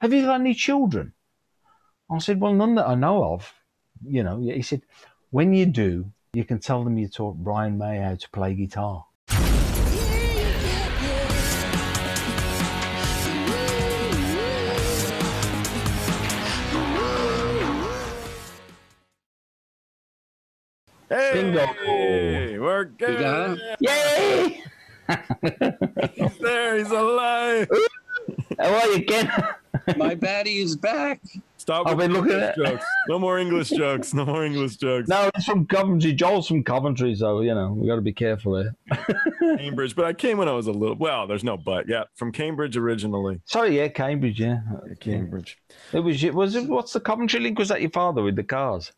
Have you got any children? I said, Well, none that I know of. You know, he said, When you do, you can tell them you taught Brian May how to play guitar. Hey, Bingo. we're good. got Yay! He's there. He's alive. How are you, Ken? My baddie is back. Stop. I've with been the looking English at- jokes. No more English jokes. No more English jokes. no, it's from Coventry. Joel's from Coventry, so, you know, we got to be careful here. Cambridge, but I came when I was a little. Well, there's no but. Yeah, from Cambridge originally. Sorry, yeah, Cambridge, yeah. Cambridge. It was, It was it, what's the Coventry link? Was that your father with the cars?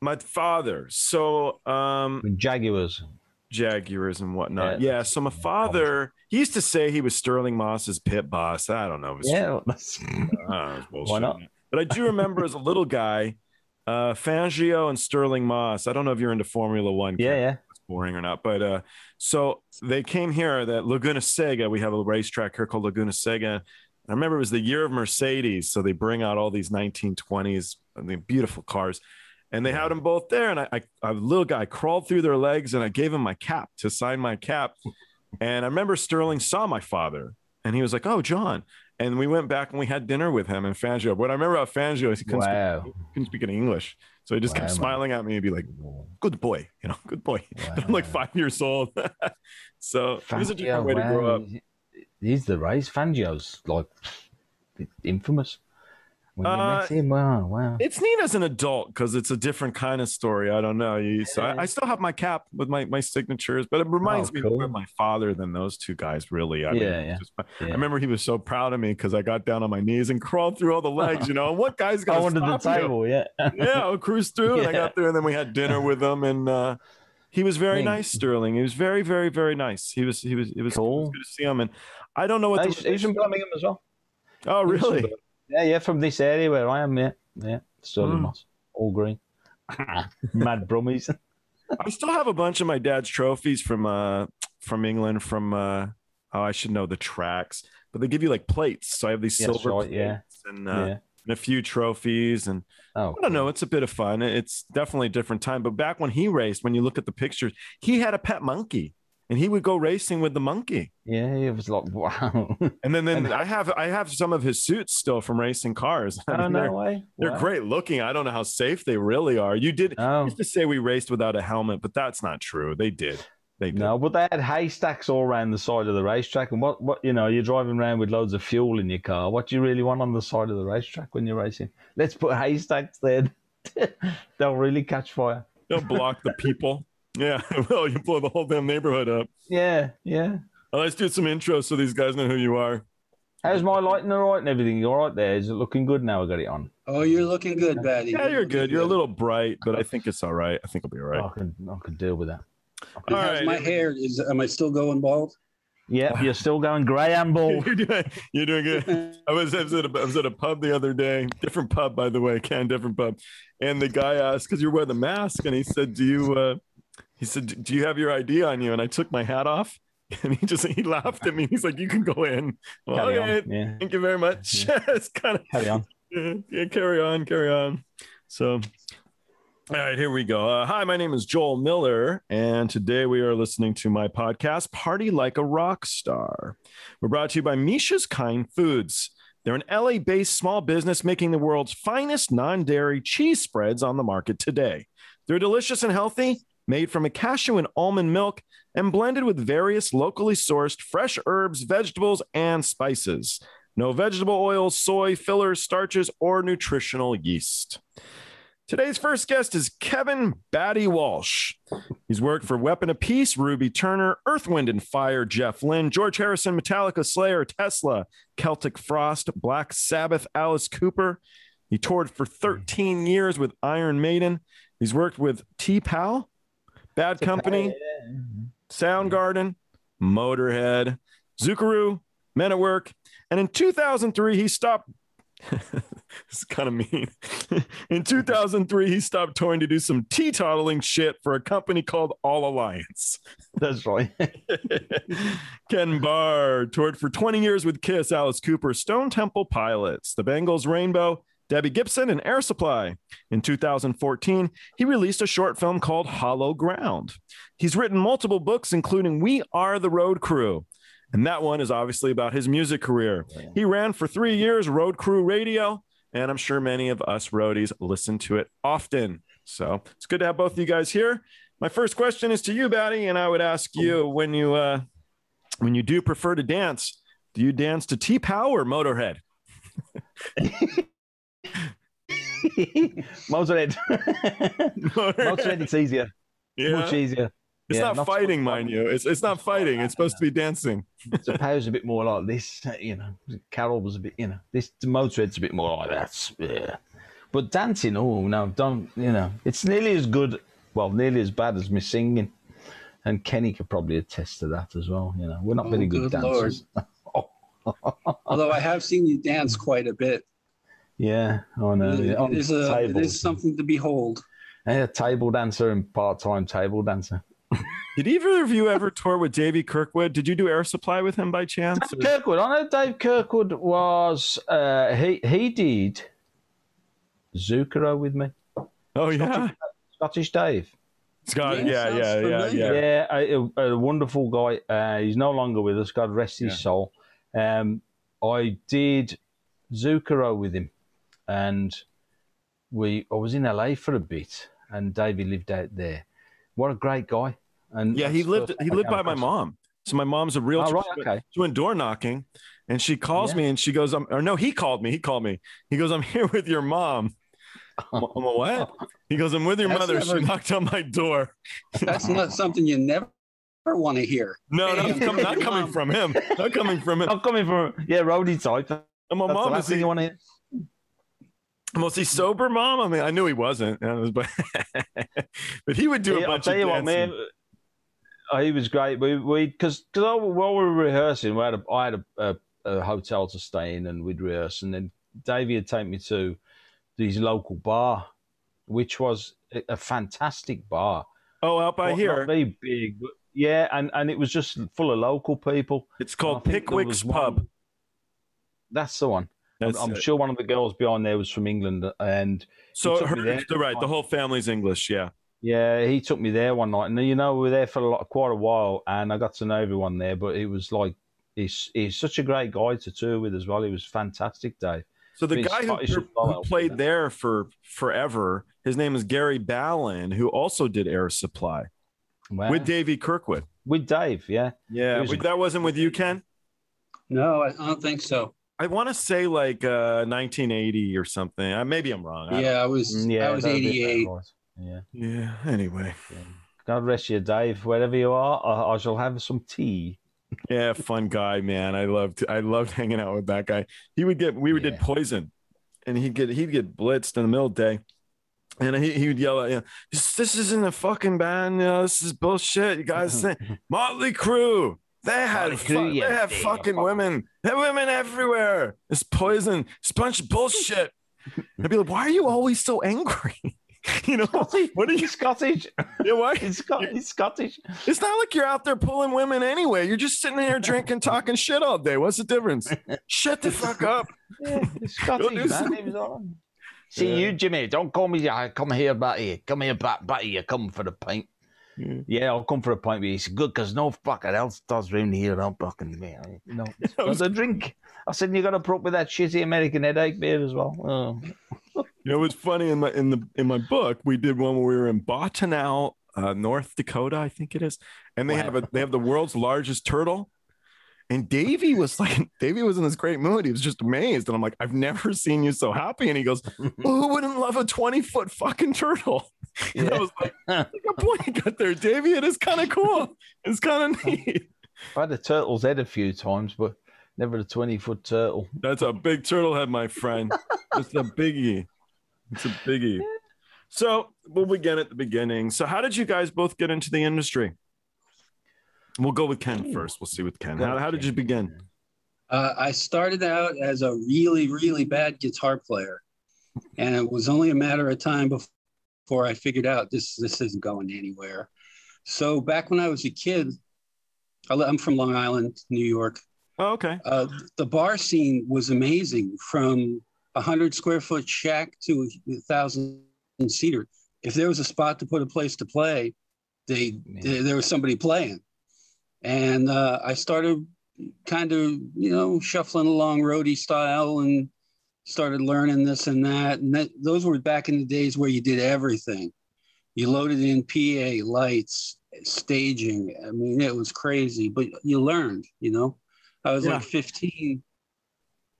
My father. So, um, Jaguars. Jaguars and whatnot. Yeah. Yeah. So my father, he used to say he was Stirling Moss's pit boss. I don't know. Yeah, that's, I don't know, it was bullshit. Why not? But I do remember as a little guy, uh, Fangio and Stirling Moss. I don't know if you're into Formula One. yeah, yeah. it's boring or not. But uh, so they came here that Laguna Seca. We have a racetrack here called Laguna Seca. I remember it was the year of Mercedes, so they bring out all these 1920s, I mean, beautiful cars, and they had them both there. And I, I, a little guy crawled through their legs, and I gave him my cap to sign my cap. And I remember Stirling saw my father, and he was like, "Oh, John." And we went back and we had dinner with him and Fangio. What I remember about Fangio is he couldn't, Wow. speak, couldn't speak any English, so he just Wow, kept smiling at me and be like, good boy, you know, good boy. But I'm like five years old. so it was a different way to grow up. He's the race. Fangio's like infamous. When Uh, him, wow, wow. It's neat as an adult because it's a different kind of story. I don't know. You, so I, I still have my cap with my, my signatures, but it reminds Oh, me cool. more of my father than those two guys, really. I Yeah, mean, yeah, just- I remember he was so proud of me because I got down on my knees and crawled through all the legs, you know. And what guy's I going to the table, yeah. yeah, I'll cruise through. And I got there, and then we had dinner with him, and uh, he was very Thing. nice, Stirling. He was very, very, very nice. He was, he was, it was, it was Cool. good to see him. And I don't know what. He's, The, from Birmingham as well. oh, really? Yeah, yeah, from this area where I am, yeah. Yeah, Stirling Hmm. Moss. All green. Mad Brummies. I still have a bunch of my dad's trophies from uh from England. From uh, oh, I should know the tracks, but they give you like plates. So I have these Yeah, silver right, yeah. plates and, uh, yeah. and a few trophies and. Oh, I don't know. It's a bit of fun. It's definitely a different time. But back when he raced, when you look at the pictures, he had a pet monkey, and he would go racing with the monkey. Yeah, it was like, wow. And then, then And- I have I have some of his suits still from racing cars. I oh, no they're, way. they're Wow. great looking. I don't know how safe they really are. You did Oh. used to say we raced without a helmet, but that's not true. They did. They did. No, but they had haystacks all around the side of the racetrack. And what, what you know, you're driving around with loads of fuel in your car. What do you really want on the side of the racetrack when you're racing? Let's put haystacks there. They'll really catch fire. They'll block the people. Yeah, well, you blow the whole damn neighborhood up. Yeah, yeah. Well, let's do some intros so these guys know who you are. How's my lighting all right and everything? You all right there? Is it looking good now? I got it on. Oh, you're looking good, baddie. Yeah, you're good. You're a little bright, but I think it's all right. I think it'll be all right. I can I can deal with that. And All how's my hair? Is am I still going bald? Yeah, you're still going grey and bald. You're doing, you're doing good. I was, I was, at a, I was at a pub the other day, different pub, by the way, can different pub. And the guy asked, because you're wearing the mask, and he said, Do you, uh, he said, Do you have your ID on you? And I took my hat off, and he just, he laughed at me. He's like, You can go in. Well, okay. Yeah, thank you very much. it's kind of, carry on. yeah, yeah, carry on, carry on. So, all right, here we go. Uh, hi, my name is Joel Miller, and today we are listening to my podcast, Party Like a Rock Star. We're brought to you by Misha's Kind Foods. They're an LA based small business making the world's finest non dairy cheese spreads on the market today. They're delicious and healthy, made from a cashew and almond milk, and blended with various locally sourced fresh herbs, vegetables, and spices. No vegetable oils, soy, fillers, starches, or nutritional yeast. Today's first guest is Kevin Batty Walsh. He's worked for Weapon of Peace, Ruby Turner, Earth, Wind, and Fire, Jeff Lynne, George Harrison, Metallica, Slayer, Tesla, Celtic Frost, Black Sabbath, Alice Cooper. He toured for 13 years with Iron Maiden. He's worked with T'Pau, Bad Company, Soundgarden, Motorhead, Zucchero, Men at Work, and in 2003 he stopped. it's kind of mean. In 2003, he stopped touring to do some teetotaling shit for a company called All Alliance. That's right. Ken Barr toured for 20 years with Kiss, Alice Cooper, Stone Temple Pilots, the Bangles Rainbow, Debbie Gibson, and Air Supply. In 2014, he released a short film called Hollow Ground. He's written multiple books, including We Are the Road Crew. And that one is obviously about his music career. He ran for three years Road Crew Radio, and I'm sure many of us roadies listen to it often. So it's good to have both of you guys here. My first question is to you, Batty, and I would ask you when you uh, when you do prefer to dance, do you dance to T'Pau or Motorhead? Motorhead. Motorhead, it's easier. Yeah. Much easier. It's Yeah, not, so fighting, mind you. It's it's not fighting. It's supposed to be dancing. T'Pau's a bit more like this, you know. Carol was a bit, you know. This the Motorhead's a bit more like that. Yeah. But dancing, oh no, don't you know? It's nearly as good, well, nearly as bad as me singing. And Kenny could probably attest to that as well. You know, we're not Oh, very good good Lord. dancers. Although I have seen you dance quite a bit. Yeah, I know. Yeah. On it, is a, it tables. something to behold. Yeah, table dancer and part-time table dancer. Did either of you ever tour with Davey Kirkwood? Did you do Air Supply with him by chance? Dave Kirkwood. I know Dave Kirkwood was uh, he he did Zucchero with me. Oh yeah, Scottish Dave. Scott. Yeah, Yeah, yeah, yeah, yeah. Yeah, a, a wonderful guy. Uh, he's no longer with us. God rest his Yeah. soul. Um, I did Zucchero with him, and we. I was in LA for a bit, and Davey lived out there. What a great guy! And Yeah, he lived. He first lived by my came mom. So my mom's a real. across- Oh, right, went, okay. she went door knocking, and she calls Yeah. me and she goes, "I'm." Or no, he called me. He called me. He goes, "I'm here with your mom." I'm a what? He goes, "I'm with your That's mother." never- She knocked on my door. That's not something you never want to hear. No, no, Hey, come, not coming from him. Not coming from him. I'm coming from yeah, roadie type. That's And my the mom last is thing he, you want to hear. Was he sober, mom? I mean, I knew he wasn't, but but he would do a Yeah, I'll bunch tell of you what, man. uh, He was great. We we because because while we were rehearsing, we had a, I had a, a, a hotel to stay in, and we'd rehearse. And then Davey would take me to his local bar, which was a, a fantastic bar. Oh, out by Not- here, not very big, but yeah, and and it was just full of local people. it's called I think there Pickwick's was one- Pub. That's the one. I'm, I'm sure one of the girls behind there was from England, and So her, there. the right, the whole family's English. Yeah. Yeah, he took me there one night, and you know we were there for a lot, quite a while, and I got to know everyone there. But it was like he's he's such a great guy to tour with as well. He was fantastic, Dave. So the Being guy who, Scottish who played yeah. there for forever, his name is Gary Ballin, who also did Air Supply Wow. with Davey Kirkwood. with Dave, yeah. Yeah, was that wasn't with you, Ken. No, I I don't think so. I want to say like uh, 1980 or something. Uh, maybe I'm wrong. I- Yeah, I was Mm, yeah, I was 88. Yeah. Yeah. Anyway. God rest you, Dave. Wherever you are, I, I shall have some tea. Yeah, fun guy, man. I loved I loved hanging out with that guy. He would get we would did poison, and he'd get he'd get blitzed in the middle of the day, and he, he would yell at you, this, "This isn't a fucking band. You know, this is bullshit. You guys say Motley Crue." They had fu- they yeah, have they fucking are women. They have women everywhere. It's poison. It's a bunch of bullshit. I'd be like, why are you always so angry? you know, Scottish. what are you? Scottish. Yeah, why? He's, Scot- he's Scottish. It's not like you're out there pulling women anyway. You're just sitting here drinking, talking shit all day. What's the difference? Shut the fuck up. Yeah, he's Scottish, man. something. He was all right. See Yeah. you, Jimmy. Don't call me. I come here, Batty. Come here, Bat Batty. You come for the pint. Yeah. Yeah, I'll come for a pint. But he's good because no fucking else does round here. I'm fucking man. No, I was- a drink. I said you got to put up with that shitty American headache beer as well. Oh. You know, it's funny in my in the in my book, we did one where we were in Bottineau, uh, North Dakota, I think it is, and they Wow. have a they have the world's largest turtle. And Davey was like, Davey was in this great mood. He was just amazed. And I'm like, I've never seen you so happy. And he goes, well, Who wouldn't love a 20 foot fucking turtle? And I was like, Good point you got there, Davey. It is kind of cool. It's kind of neat. I had a turtle's head a few times, but never a twenty foot turtle. That's a big turtle head, my friend. It's a biggie. It's a biggie. So we'll begin at the beginning. So, how did you guys both get into the industry? We'll go with Ken first. We'll see with Ken. How, how did you begin? Uh, I started out as a really, really bad guitar player. and it was only a matter of time before I figured out this this isn't going anywhere. So back when I was a kid, I li- I'm from Long Island, New York. Oh, okay. Uh, the bar scene was amazing from a hundred square foot shack to a thousand seater. If there was a spot to put a place to play, they, Yeah. there there was somebody playing. And uh, I started kind of, you know, shuffling along roadie style and started learning this and that. And that, those were back in the days where you did everything. You loaded in PA, lights, staging. I mean, it was crazy, but you learned, you know. I was Yeah. like 15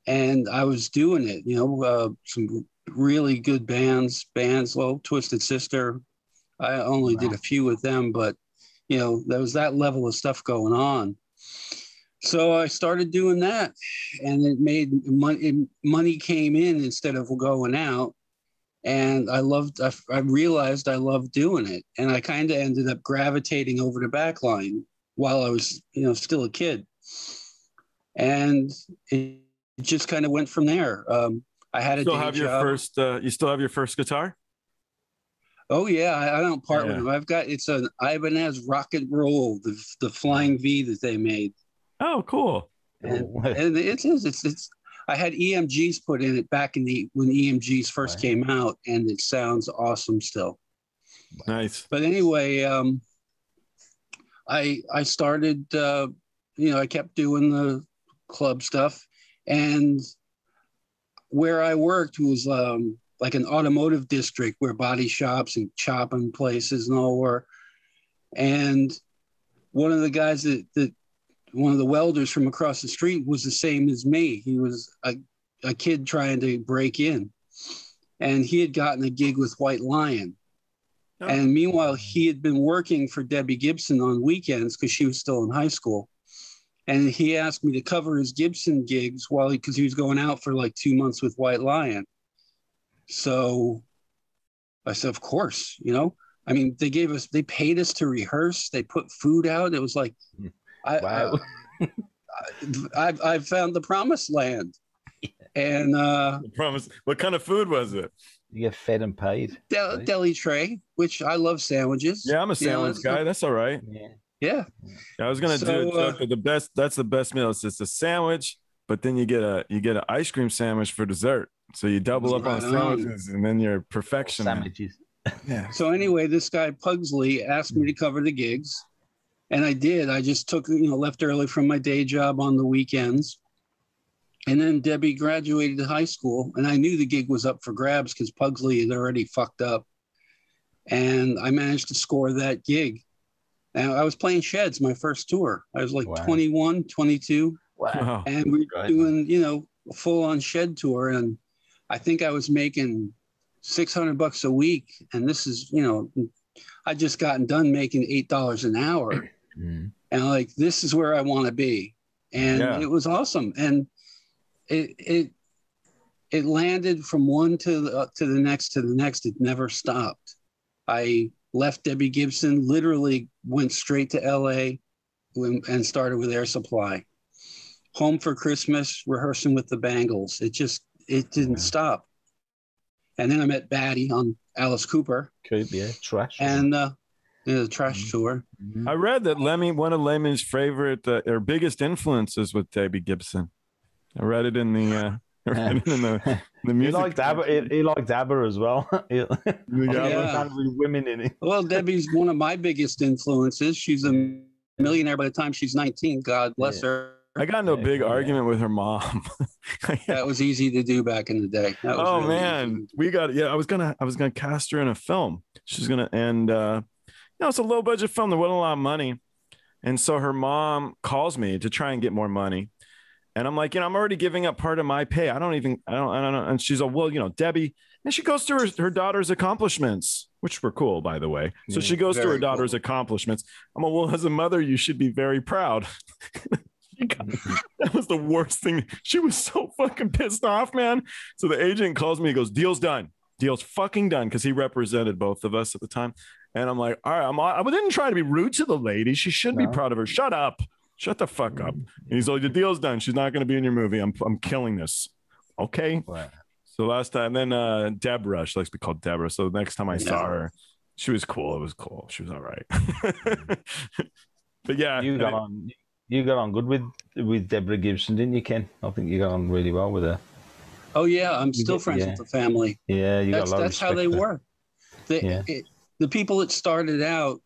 and I was doing it, you know, uh, some really good bands, bands, well, Twisted Sister. I only did a few with them, but you know, there was that level of stuff going on. So I started doing that, and it made money. Money came in instead of going out, and I loved. I, I realized I loved doing it, and I kind of ended up gravitating over to backline while I was, you know, still a kid, and it just kind of went from there. Um, I had a Still have your job. first. Uh, you still have your first guitar? Oh yeah, I, I don't part with them. I've got it's an Ibanez Rocket Roll, the the Flying V that they made, Oh, cool. and, and it is it's it's. I had EMGs put in it back in the when EMGs first Right. came out, and it sounds awesome still. Nice. But anyway, um, I I started, uh, you know, I kept doing the club stuff, and where I worked was um, like an automotive district where body shops and chopping places and all were. And one of the guys that, that one of the welders from across the street was the same as me. He was a, a kid trying to break in. And he had gotten a gig with White Lion. Oh. And meanwhile, he had been working for Debbie Gibson on weekends because she was still in high school. And he asked me to cover his Gibson gigs while he, because he was going out for like two months with White Lion. So I said, of course, you know. I mean, they gave us, they paid us to rehearse. They put food out. It was like, hmm. I, Wow. I, I, I found the promised land. And uh, I promise. What kind of food was it? you get fed and paid. del- Right. deli tray, which I love sandwiches. Yeah, I'm a You know, sandwich guy. That's all right. Yeah. yeah. Yeah, I was gonna do So, a joke uh, the best. That's the best meal. It's just a sandwich, but then you get a you get an ice cream sandwich for dessert. So you double up on Right on. sandwiches, and then you're perfection. Sandwiches. Yeah. So anyway, this guy Pugsley asked me to cover the gigs, and I did. I just took, you know, left early from my day job on the weekends. And then Debbie graduated high school, and I knew the gig was up for grabs because Pugsley had already fucked up. And I managed to score that gig. And I was playing Sheds my first tour. I was like Wow. 21, 22 Wow. Wow. and we were doing you know a full on shed tour and i think i was making 600 bucks a week and this is you know i just gotten done making eight dollars an hour Mm. and like this is where i want to be and Yeah. it was awesome and it it it landed from one to the to the next to the next it never stopped i left debbie gibson literally went straight to la and started with air supply home for christmas rehearsing with the bangles it just it didn't Yeah. stop and then i met batty on alice cooper Coop, yeah. Trash. and uh you know, the trash Mhm. tour Mhm. I read that Lemmy, one of Lemmy's favorite uh, or biggest influences with Debbie Gibson. I read it in the uh, I in the the he music. liked ABBA. He, he liked ABBA as well. he, The I think ABBA. he Yeah. of women in it. Well, Debbie's one of my biggest influences. She's a millionaire by the time she's 19. God bless her. I got into a Yeah, big yeah. argument with her mom. That was easy to do back in the day. That was oh really man, easy. we got yeah. I was gonna I was gonna cast her in a film. She's gonna and uh, you know it's a low budget film. There wasn't a lot of money, and so her mom calls me to try and get more money, and I'm like, you know, I'm already giving up part of my pay. I don't even I don't I don't know. And she's like, well, you know, Debbie, and she goes through her, her daughter's accomplishments, which were cool by the way. So Yeah, she mm, goes through her cool. daughter's accomplishments. I'm like, well, as a mother, you should be very proud. Got- that was the worst thing. She was so fucking pissed off, man. So the agent calls me. He goes, "Deal's done. Deal's fucking done." Because he represented both of us at the time. And I'm like, "All right, I'm. I didn't try to be rude to the lady. She should be proud of her. Shut up. Shut the fuck up." And he's like, "The deal's done. She's not going to be in your movie. I'm. I'm killing this." Okay. Wow. So last time, then uh, Deborah, she likes to be called Deborah. So the next time I saw her, she was cool. It was cool. She was all right. but yeah, You got on. You got on good with with Deborah Gibson, didn't you, Ken? I think you got on really well with her. Oh yeah, I'm still friends yeah. with the family. Yeah, you That's got a lot that's of how they respect there. were. They, Yeah. it, the people that started out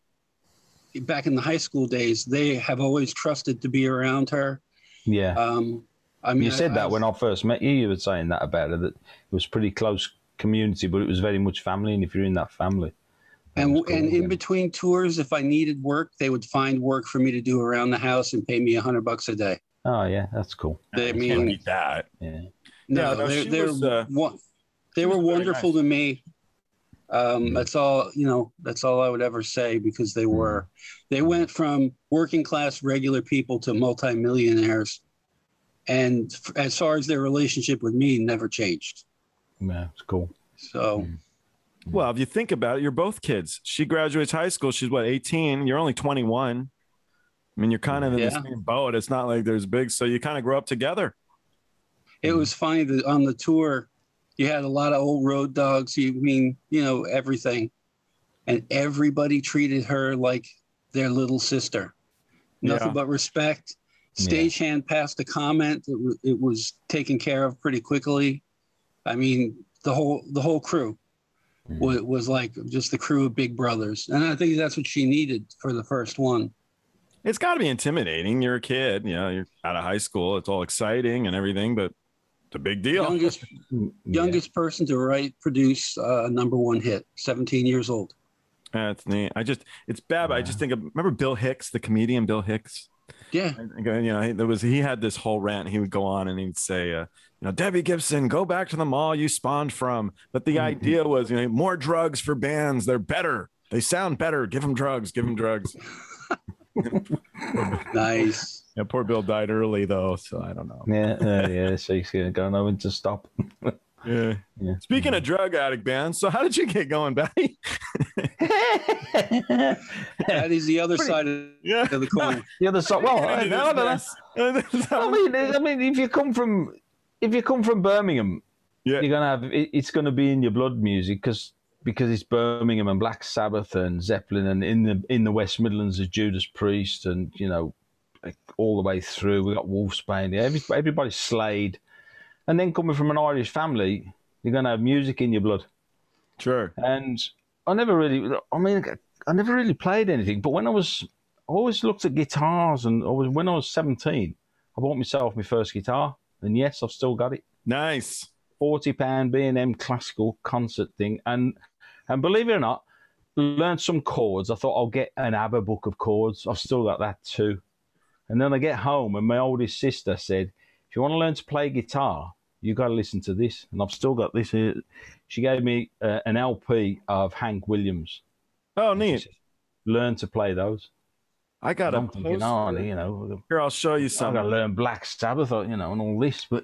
back in the high school days, they have always trusted to be around her. Yeah, Um, I mean, you said I- that I- when I first met you. You were saying that about her that it was pretty close community, but it was very much family. And if you're in that family, that and cool, and in between tours, if I needed work, they would find work for me to do around the house and pay me a hundred bucks a day. oh yeah, that's cool. They you mean can't beat that. Yeah, no, Yeah, no, they're they're was, uh, won- they were was very wonderful to me. Um. That's all you know. That's all I would ever say because they were. They went from working class regular people to multimillionaires, and f- as far as their relationship with me, never changed. yeah, it's cool. So Mm. Well, if you think about it, you're both kids. She graduates high school. She's what, 18? You're only 21. I mean, you're kind of in the same boat. It's not like there's big, so you kind of grow up together. It was funny that on the tour, you had a lot of old road dogs. You mean you know everything, and everybody treated her like their little sister. Nothing Yeah. but respect. Yeah. Stagehand passed a comment. It, wa- it was taken care of pretty quickly. I mean, the whole the whole crew Mm. was, was like just the crew of big brothers, and I think that's what she needed for the first one. It's got to be intimidating. You're a kid, you know, you're out of high school. It's all exciting and everything, but it's a big deal. Youngest yeah. youngest person to write produce uh, a number one hit. Seventeen years old. That's neat. I just, it's bad. but I just think of, remember Bill Hicks, the comedian Bill Hicks? Yeah. I uh, you know, he, there was, he had this whole rant. He would go on and he'd say, uh, you know, Debbie Gibson, go back to the mall you spawned from. But the Mhm. idea was, you know, more drugs for bands. They're better. They sound better. Give them drugs. Give them drugs. Nice. Yeah, poor Bill died early though, so I don't know. Yeah, uh, yeah. So he's gonna go know when to stop. Yeah. Yeah. Speaking of drug addict bands, so how did you get going, Batty? That is the other side of Yeah. the coin. the other side. Well, I, no, no, no. I mean, I mean, if you come from, if you come from Birmingham, Yeah. you're gonna have it, it's gonna be in your blood music because because it's Birmingham and Black Sabbath and Zeppelin and in the in the West Midlands is Judas Priest and you know like Uh, all the way through we got Wolfsbane. Every, everybody's slayed, and then coming from an Irish family, you're gonna have music in your blood. Sure. And I never really, I mean, I never really played anything. But when I was, I always looked at guitars, and I was, when I was 17, I bought myself my first guitar. And yes, I've still got it. Nice. Forty pound B and M classical concert thing, and and believe it or not, learned some chords. I thought I'll get an ABBA book of chords. I've still got that too. And then I get home, and my oldest sister said, "If you want to learn to play guitar, you got to listen to this." And I've still got this. Here. She gave me uh, an LP of Hank Williams. Oh, neat. said, Learn to play those. I got a thinking, oh, you know, Here, I'll show you some. I've got to learn Black Sabbath, or, you know, and all this. But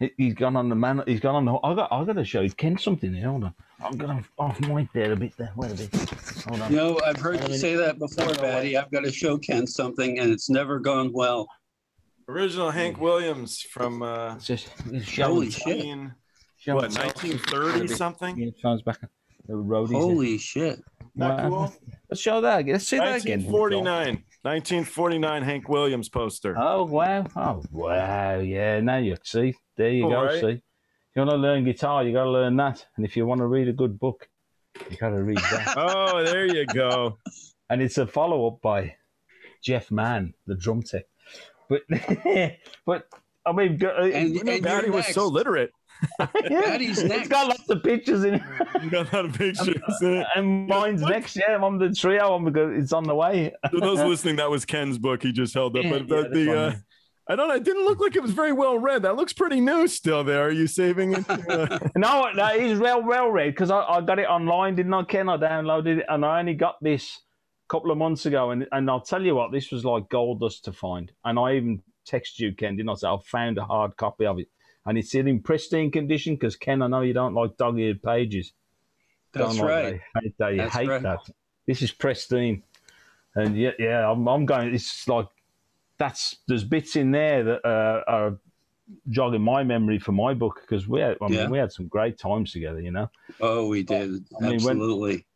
he- he's gone on the man. He's gone on the. I got. I got to show you Ken something here. Hold on. I'm gonna off mic there a bit. There. Wait a bit. Hold on. You know, I've heard you say that before, Batty. I've got to show Ken something, and it's never gone well. Original Hank Williams from uh, It's just it's. Holy shit. 19 showing what, 1930 something? Yeah, phone's back. The roadies. Holy shit! Not Wow. cool. Let's show that again. Let's see that again. 1949. 1949 Hank Williams poster. Oh wow! Oh wow! Yeah, now you see. There you All go. right. See, if you want to learn guitar, you got to learn that. And if you want to read a good book, you got to read that. Oh, there you go. and it's a follow up by Jeff Mann, the drum tech. But but I mean, go- uh, And, and Batty was so literate. Yeah, Batty's it's next. got lots of pictures in it. You got a lot of pictures in it. and mine's What? next. Yeah, I'm on the trio. I'm go- it's on the way. For those listening, that was Ken's book he just held up. Yeah, But yeah, the, the uh. I don't know. It didn't look like it was very well read. That looks pretty new still there. Are you saving it? Uh, No, no, it's well well read because I, I got it online, didn't I, Ken? I downloaded it, and I only got this a couple of months ago. And and I'll tell you what, this was like gold dust to find. And I even texted you, Ken, didn't I? Say I found a hard copy of it, and it's in pristine condition. Because Ken, I know you don't like dog-eared pages. That's Don't like right. hate that. You That's hate right. that. This is pristine, and yeah, yeah, I'm, I'm going. It's like that's there's bits in there that uh, are jogging my memory for my book because we had, I mean, Yeah. we had some great times together, you know. Oh, we did. I mean, when- Absolutely.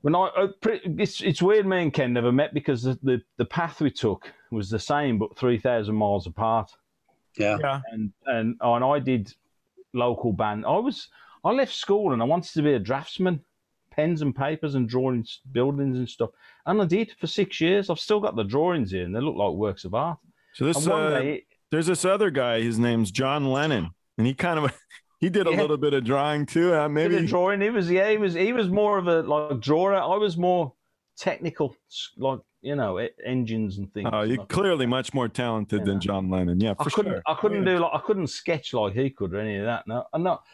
When I, I pre- it's it's weird me and Ken never met because the, the, the path we took was the same but three thousand miles apart. Yeah. Yeah. And and and I did local band. I was I left school and I wanted to be a draftsman, pens and papers and drawings, buildings and stuff. And I did for six years. I've still got the drawings here and they look like works of art. So this uh, day, there's this other guy. His name's John Lennon, and he kind of he did a Yeah. little bit of drawing too. Uh, maybe maybe drawing. He was yeah. He was he was more of a like drawer. I was more technical, like you know engines and things. Oh, you're Like, clearly much more talented Yeah. than John Lennon. Yeah, I for couldn't sure. I couldn't do like I couldn't sketch like he could or any of that. No, and not.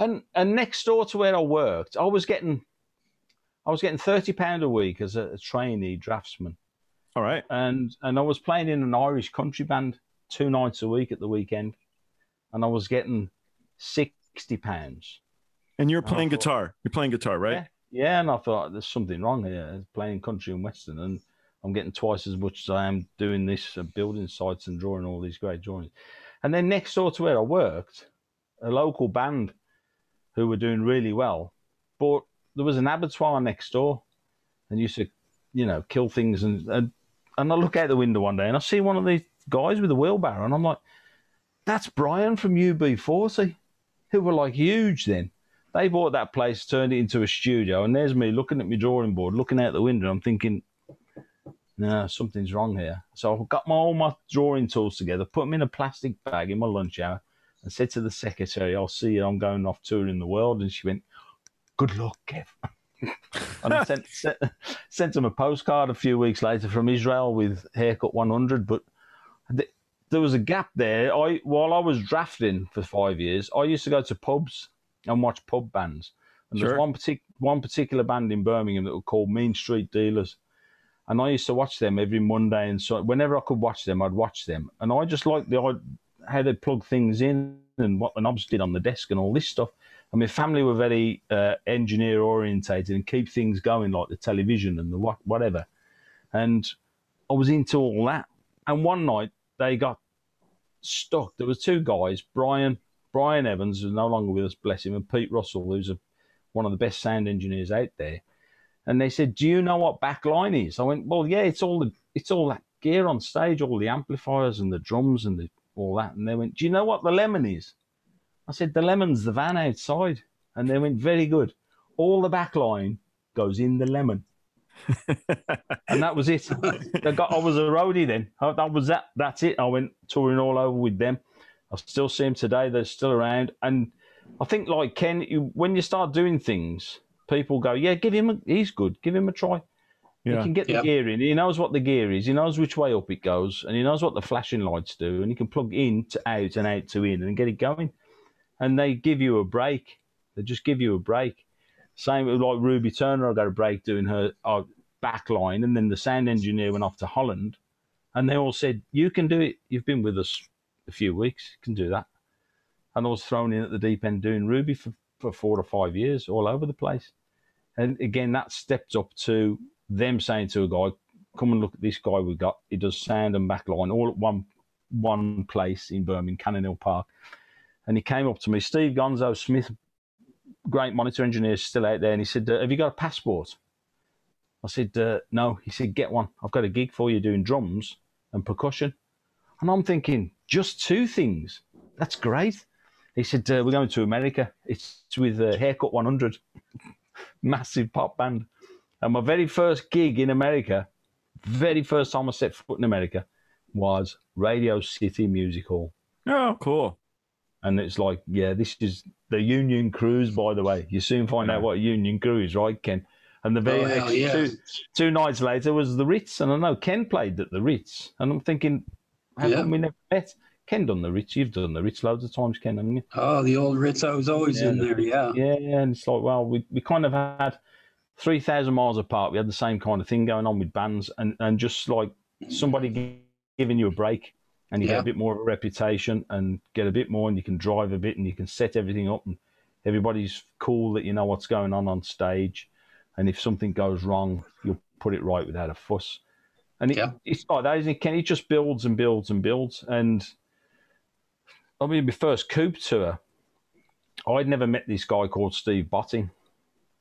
And and next door to where I worked, I was getting. I was getting thirty pound a week as a, a trainee draftsman, All right. and and I was playing in an Irish country band two nights a week at the weekend, and I was getting sixty pounds. And you're playing cool. guitar. You're playing guitar, right? Yeah. Yeah, and I thought there's something wrong here. Playing country and western, and I'm getting twice as much as I am doing this, uh, building sites and drawing all these great drawings. And then next door to where I worked, a local band who were doing really well, but there was an abattoir next door, and used to, you know, kill things. And and, and I look out the window one day and I see one of these guys with a wheelbarrow, and I'm like, that's Brian from UB40, who were like huge then they bought that place, turned it into a studio, and there's me looking at my drawing board, looking out the window. I'm thinking, no, something's wrong here. So I got my all my drawing tools together, put them in a plastic bag in my lunch hour, and said to the secretary, "I'll see you. I'm going off touring the world." And she went, "Good luck, Kev." and I sent, sent sent him a postcard a few weeks later from Israel with haircut 100. But th- there was a gap there. I while I was drafting for five years, I used to go to pubs and watch pub bands. And Sure. there's one partic- one particular band in Birmingham that were called Mean Street Dealers. And I used to watch them every Monday, and so whenever I could watch them, I'd watch them. And I just liked the how they plug things in and what the knobs did on the desk and all this stuff. And my family were very uh, engineer orientated and keep things going like the television and the what whatever. And I was into all that. And one night they got stuck. There was two guys, Brian Brian Evans, who's no longer with us, bless him, and Pete Russell, who's a, one of the best sound engineers out there. And they said, "Do you know what backline is?" I went, "Well, yeah, it's all the it's all that gear on stage, all the amplifiers and the drums and the, all that." And they went, "Do you know what the lemon is?" I said, "The lemon's the van outside." And they went, "Very good. All the backline goes in the lemon." and that was it. I, got, I was a roadie then. I- That was that. That's it. I went touring all over with them. I still see them today. They're still around. And I think, like Ken, you, when you start doing things, people go, "Yeah, give him. A, he's good. Give him a try." He can get the Yeah. gear in. He knows what the gear is. He knows which way up it goes, and he knows what the flashing lights do. And he can plug in to out and out to in and get it going. And they give you a break. They just give you a break. Same with like Ruby Turner. I got a break doing her uh, back line, and then the sound engineer went off to Holland, and they all said, "You can do it. You've been with us a few weeks. Can do that." And I was thrown in at the deep end doing Ruby for, for four or five years, all over the place. And again, that stepped up to them saying to a guy, "Come and look at this guy we got. He does sound and backline all at one one place in Birmingham, Cannon Hill Park." And he came up to me, Steve Gonzo Smith, great monitor engineer, still out there, and he said, uh, "Have you got a passport?" I said, uh, "No." He said, "Get one. I've got a gig for you doing drums and percussion." And I'm thinking, just two things. That's great. He said, uh, "We're going to America. It's with uh, Haircut 100, massive pop band." And my very first gig in America, very first time I set foot in America, was Radio City Music Hall. Oh, cool. And it's like, yeah, this is the Union Crews, by the way. You soon find out what a Union Crews, right, Ken? And the very Oh, next yeah. two, two nights later was the Ritz. And I know Ken played at the Ritz. And I'm thinking, how Yeah. we never met? Ken done the Ritz. You've done the Ritz loads of times, Ken, haven't you? Oh, the old Ritz. I was always in there. Yeah. Yeah, and it's like, well, we, we kind of had 3,000 miles apart. We had the same kind of thing going on with bands, and, and just like somebody giving you a break, and you get a bit more of a reputation and get a bit more, and you can drive a bit, and you can set everything up, and everybody's cool that you know what's going on on stage. And if something goes wrong, you'll put it right without a fuss. And it, Yeah. it's like that, isn't it? Ken, it just builds and builds and builds. And I mean, my first Coop tour, I'd never met this guy called Steve Botting.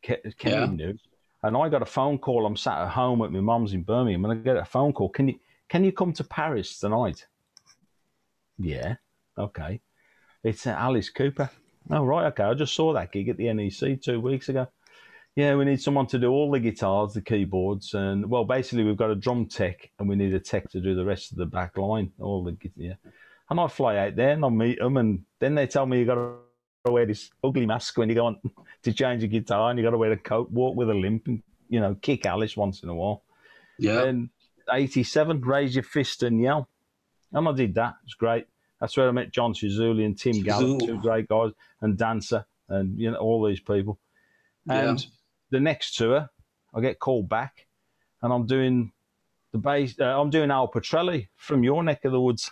Ke- Kenny Yeah. knew. And I got a phone call. I'm sat at home at my mum's in Birmingham, and I get a phone call. Can you can you come to Paris tonight? Yeah, okay. It's Alice Cooper. Oh right, okay. I just saw that gig at the NEC two weeks ago. Yeah, we need someone to do all the guitars, the keyboards, and well, basically we've got a drum tech, and we need a tech to do the rest of the back line, all the yeah. And I fly out there and I meet them, and then they tell me you got to wear this ugly mask when you go on to change a guitar, and you got to wear a coat, walk with a limp, and you know, kick Alice once in a while. Yeah. And 87, raise your fist and yell. And I did that. It was great. That's where I met John Chizuli and Tim Gallup, two great guys, and Dancer, and you know all these people. And the next tour, I get called back, and I'm doing the bass. Uh, I'm doing Al Pitrelli from your neck of the woods.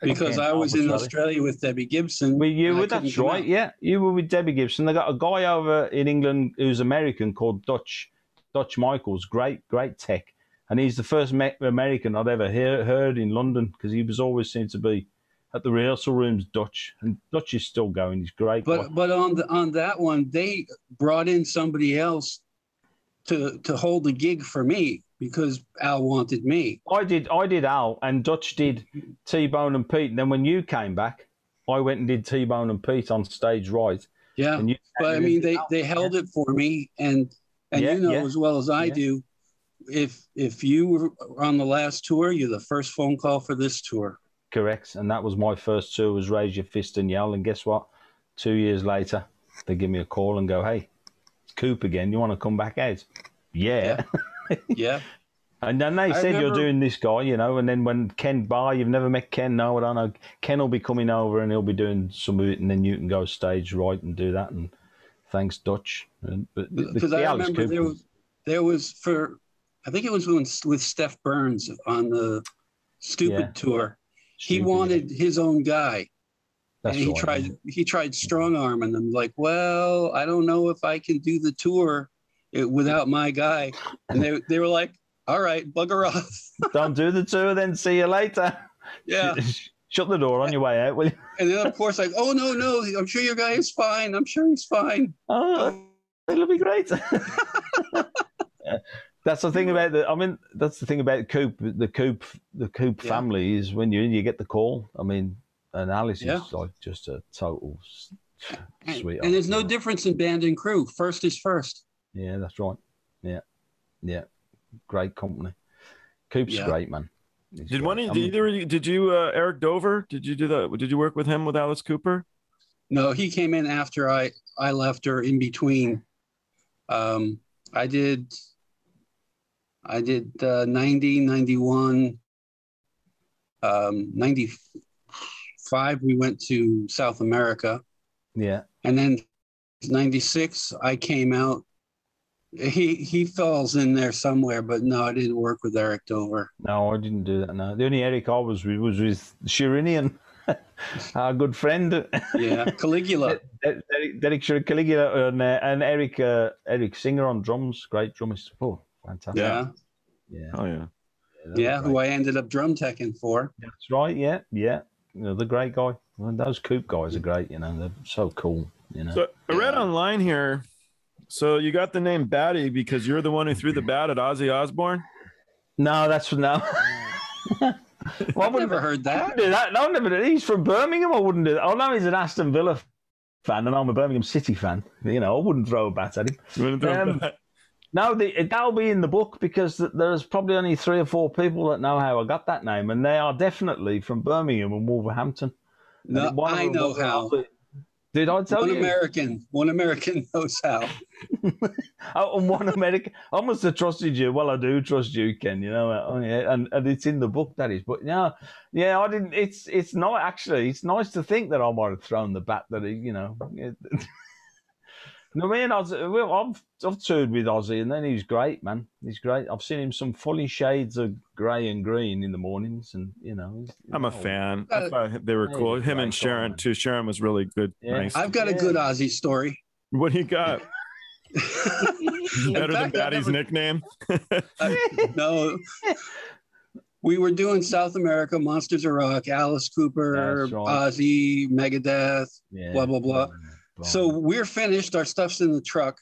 because Again, I was in Australia with Debbie Gibson. Were you and were that's right, yeah. You were with Debbie Gibson. They got a guy over in England who's American called Dutch Dutch Michaels, great great tech, and he's the first American I'd ever hear, heard in London because he was always seemed to be at the rehearsal rooms Dutch, and Dutch is still going. He's great. But but on the on that one, they brought in somebody else to to hold the gig for me because Al wanted me. I did I did Al and Dutch did T Bone and Pete, and then when you came back, I went and did T Bone and Pete on stage right. Yeah. And you, But I mean, they they held it for me, and and Yeah, you know yeah. as well as I Yeah. do, if if you were on the last tour, you're the first phone call for this tour. Correct. And that was my first tour was Raise Your Fist and Yell. And guess what? Two years later, they give me a call and go, Hey, it's Coop again. You want to come back out? Yeah. Yeah, And then they I said you're doing this guy, you know, and then when Ken Barr, you've never met Ken, no, I don't know. Ken will be coming over and he'll be doing some of it, and then you can go stage right and do that. And thanks, Dutch. And, but the- the- because I Alice remember there was there was for I think it was when, with Stef Burns on the Stoopid Yeah. tour. He wanted his own guy. That's and he tried he tried strong arming them like well i don't know if i can do the tour eh, without my guy and they, they were like all right bugger off Don't do the tour, then see you later. yeah Shut the door on your way out, will you? and then of course like oh no no i'm sure your guy is fine i'm sure he's fine Oh, it'll be great. that's the thing about the. I mean, that's the thing about Coop. The Coop, the Coop Yeah. family is when you you get the call. I mean, and Alice Yeah. is like just a total s- and, sweet. and there's no difference in band and crew first is first Yeah, that's right. Yeah, yeah, great company. Coop's Yeah. great, man. He's Did great. one of I did mean, either you- did you uh, Eric Dover? Did you do that? Did you work with him with Alice Cooper? no he came in after i i left or in between um i did i did uh 90 91 um 95 we went to south america Yeah, and then 96 i came out he he falls in there somewhere but no i didn't work with eric dover no, I didn't do that. No, the only Eric I was with was with Sherinian, our good friend. yeah caligula Derek, Derek Caligula and, uh, and Eric uh, Eric Singer on drums, great drummist. Oh, fantastic! yeah yeah, Oh yeah. that yeah who i ended up drum teching for That's right. Yeah, yeah. You know, the great guy. Well, those Coop guys are great. You know, they're so cool. You know. So I read Yeah. online here. So you got the name Batty because you're the one who threw the bat at Ozzy Osbourne. no, that's no. well, I i've never heard I that wouldn't do that. No, I never did. He's from Birmingham. I wouldn't do that. Oh no, he's an Aston Villa fan, and I'm a Birmingham City fan. You know, I wouldn't throw a bat at him. You wanna throw a Um, bat? No, the, that'll be in the book because th- there's probably only three or four people that know how I got that name, and they are definitely from Birmingham and Wolverhampton. And no one i know how Did I tell one you? One American one american knows how Oh, and one American. I must have trusted you. Well, I do trust you, Ken. You know, oh, yeah, and and it's in the book that is. But yeah, yeah, I didn't. It's it's not actually. It's nice to think that I might have thrown the bat that he, you know. it- No, me and Ozzy, well, I've I've toured with Ozzy, and then he's great, man. He's great. I've seen him some fully shades of grey and green in the mornings, and you know. he's- I'm a oh, fan. I Uh, thought they were Hey, cool. Him and Sharon man. too. Sharon was really good. Yeah. Nice. i've got a good ozzy story What do you got? Better than fact, I've Batty's never- nickname. no we were doing South America, Monsters of Rock, Alice Cooper, right. Ozzy, Megadeth. Yeah. Blah, blah, blah. So we're finished. Our stuff's in the truck,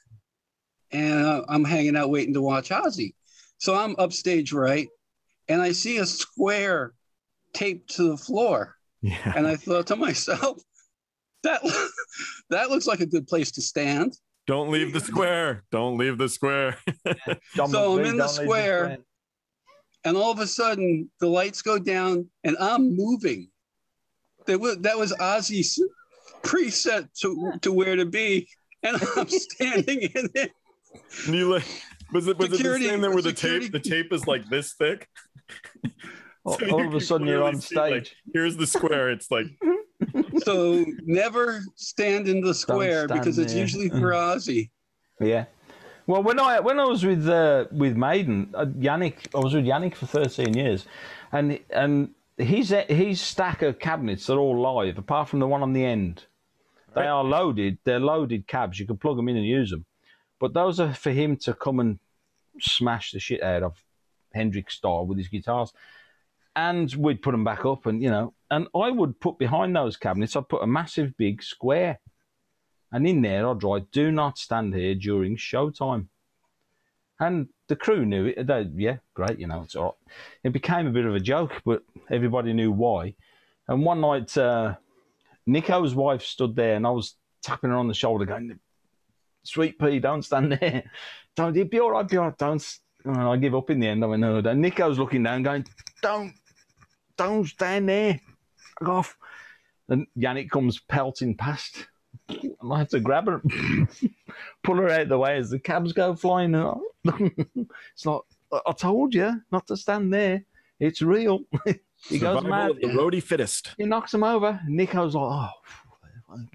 and uh, I'm hanging out waiting to watch Ozzy. So I'm upstage right, and I see a square taped to the floor, Yeah. and I thought to myself, that that looks like a good place to stand. Don't leave the square. Don't leave the square. John So I'm in the don't square. And all of a sudden, the lights go down, and I'm moving. That was that was Ozzy's preset to to where to be, and I'm standing in it. And you like, was it was Security- it the same there where the security- tape the tape is like this thick? All, So all you of a sudden, you're on see, like, stage. here's the square. It's like So never stand in the square stand because it's there. usually for Ozzy. Yeah. Well, when I when I was with uh, with Maiden, uh, Janick, I was with Janick for thirteen years, and and his his stack of cabinets are all live, apart from the one on the end. They are loaded. They're loaded cabs. You can plug them in and use them, but those are for him to come and smash the shit out of Hendrix style with his guitars. And we'd put them back up, and you know, and I would put behind those cabinets. I'd put a massive big square and in there, I'd write, do not stand here during showtime. And the crew knew it. They, yeah, great, you know, it's all right. It became a bit of a joke, but everybody knew why. And one night, uh, Nicko's wife stood there and I was tapping her on the shoulder going, Sweet pea, don't stand there. Don't, it'd be all right, be all right, don't. And I give up in the end. I went, no. And Nicko's looking down going, don't, don't stand there. Fuck off. And Janick comes pelting past. And I have to grab her, pull her out of the way as the cabs go flying. It's like, I told you not to stand there. It's real. He goes survival mad. the roadie fittest. He knocks him over. Nicko's like, oh,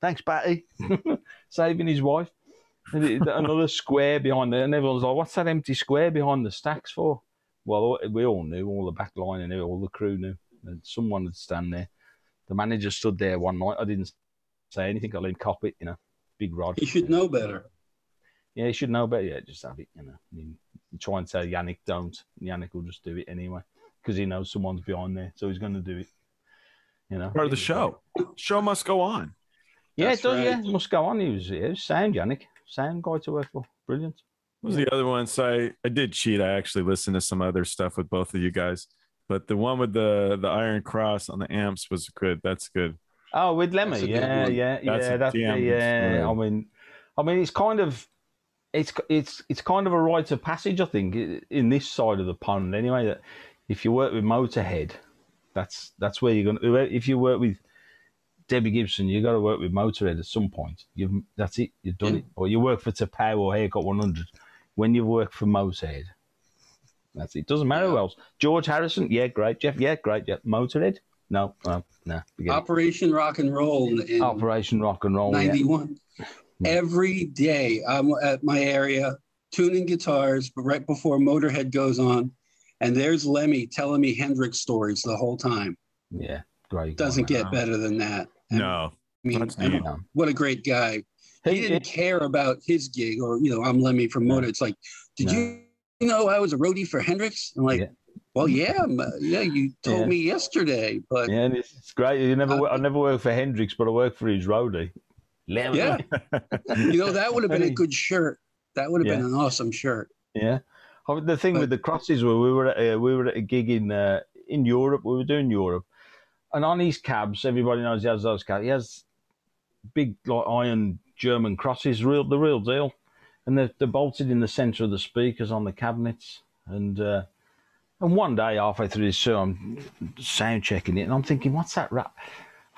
thanks, Batty. Saving his wife. And another square behind there. And everyone's like, what's that empty square behind the stacks for? Well, we all knew, all the back line and all the crew knew. And someone would stand there. The manager stood there one night. I didn't say anything. I let him cop it, you know. Big rod. He should know better. Yeah, he should know better. Yeah, just have it, you know. I mean, try and say Janick don't. Janick will just do it anyway because he knows someone's behind there. So he's going to do it, you know. Part of the show. Show must go on. Yeah, That's it does. right. Yeah, it must go on. He was, he was sound, Janick. Sound guy to work for. Brilliant. What was the other one? So I, I did cheat. I actually listened to some other stuff with both of you guys. But the one with the the Iron Cross on the amps was good. That's good. Oh, with That's Lemmy. a Yeah, yeah, That's yeah. That's the, damn good yeah. I mean, I mean, it's kind of, it's it's it's kind of a rite of passage, I think, in this side of the pond. Anyway, that if you work with Motorhead, that's that's where you're gonna. If you work with Debbie Gibson, you got to work with Motorhead at some point. You've that's it. You've done Yeah. it. Or you work for T'Pau or Haircut 100. When you work for Motorhead, that's it. Doesn't matter who else. George Harrison, yeah, great. Jeff, yeah, great. Yeah, Motorhead, no, no, no. it. Operation Rock and Roll Operation Rock and Roll. Yeah. 91. Every day I'm at my area tuning guitars but right before Motorhead goes on. And there's Lemmy telling me Hendrix stories the whole time. yeah, great. Doesn't get Wow. better than that. And, No. I mean, That's and what a great guy. He He, didn't care about his gig or, you know, I'm Lemmy from Motor. Motorhead. It's like, did No. you know I was a roadie for Hendrix? I'm like, Yeah. well, yeah, yeah, you told Yeah. me yesterday, but yeah, and it's, it's great. You never, Uh, I never worked for Hendrix, but I worked for his roadie. Lemmy. Yeah. you know, that would have been a good shirt. That would have been an awesome shirt. Yeah. The thing But- with the crosses were we were at a, we were at a gig in uh, in Europe. We were doing Europe, and on his cabs, everybody knows he has those cabs. He has big like iron German crosses, real the real deal, and they're, they're bolted in the centre of the speakers on the cabinets. And uh, and one day halfway through this show, I'm sound checking it, and I'm thinking, what's that rat?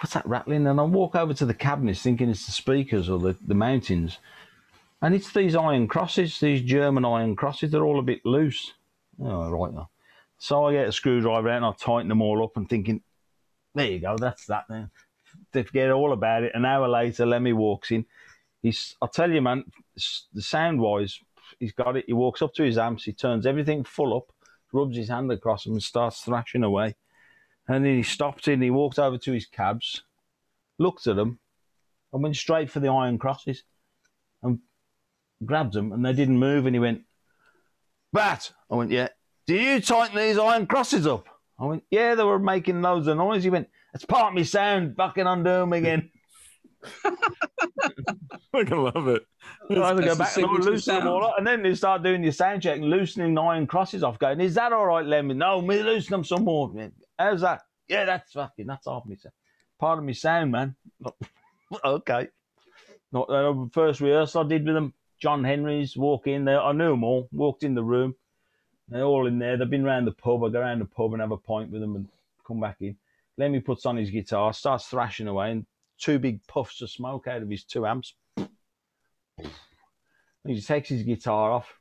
What's that rattling? And I walk over to the cabinets, thinking it's the speakers or the, the mountains. And it's these iron crosses, these German iron crosses. They're all a bit loose. Oh, right. So I get a screwdriver out and I tighten them all up and thinking, there you go, that's that then. They forget all about it. An hour later, Lemmy walks in. He's, I'll tell you, man, the sound wise, he's got it. He walks up to his amps, he turns everything full up, rubs his hand across them and starts thrashing away. And then he stopped in, he walked over to his cabs, looked at them, and went straight for the iron crosses grabbed them and they didn't move. And he went, Bat! I went, Yeah. Do you tighten these iron crosses up?" I went, "Yeah, they were making loads of noise." He went, "It's part of me sound. Fucking undo them again." I can love it. I had to go back and loosen them all up. And then you start doing your sound check and loosening the iron crosses off. Going, is that all right, Lemmy? No, me loosen them some more. How's that? Yeah, that's fucking, that's off me. sound. Part of me sound, man. okay. Not uh, first rehearsal I did with them. John Henry's walk in there. I knew them all. Walked in the room. They're all in there. They've been round the pub. I go round the pub and have a pint with them and come back in. Lemmy puts on his guitar, starts thrashing away, and two big puffs of smoke out of his two amps. He takes his guitar off.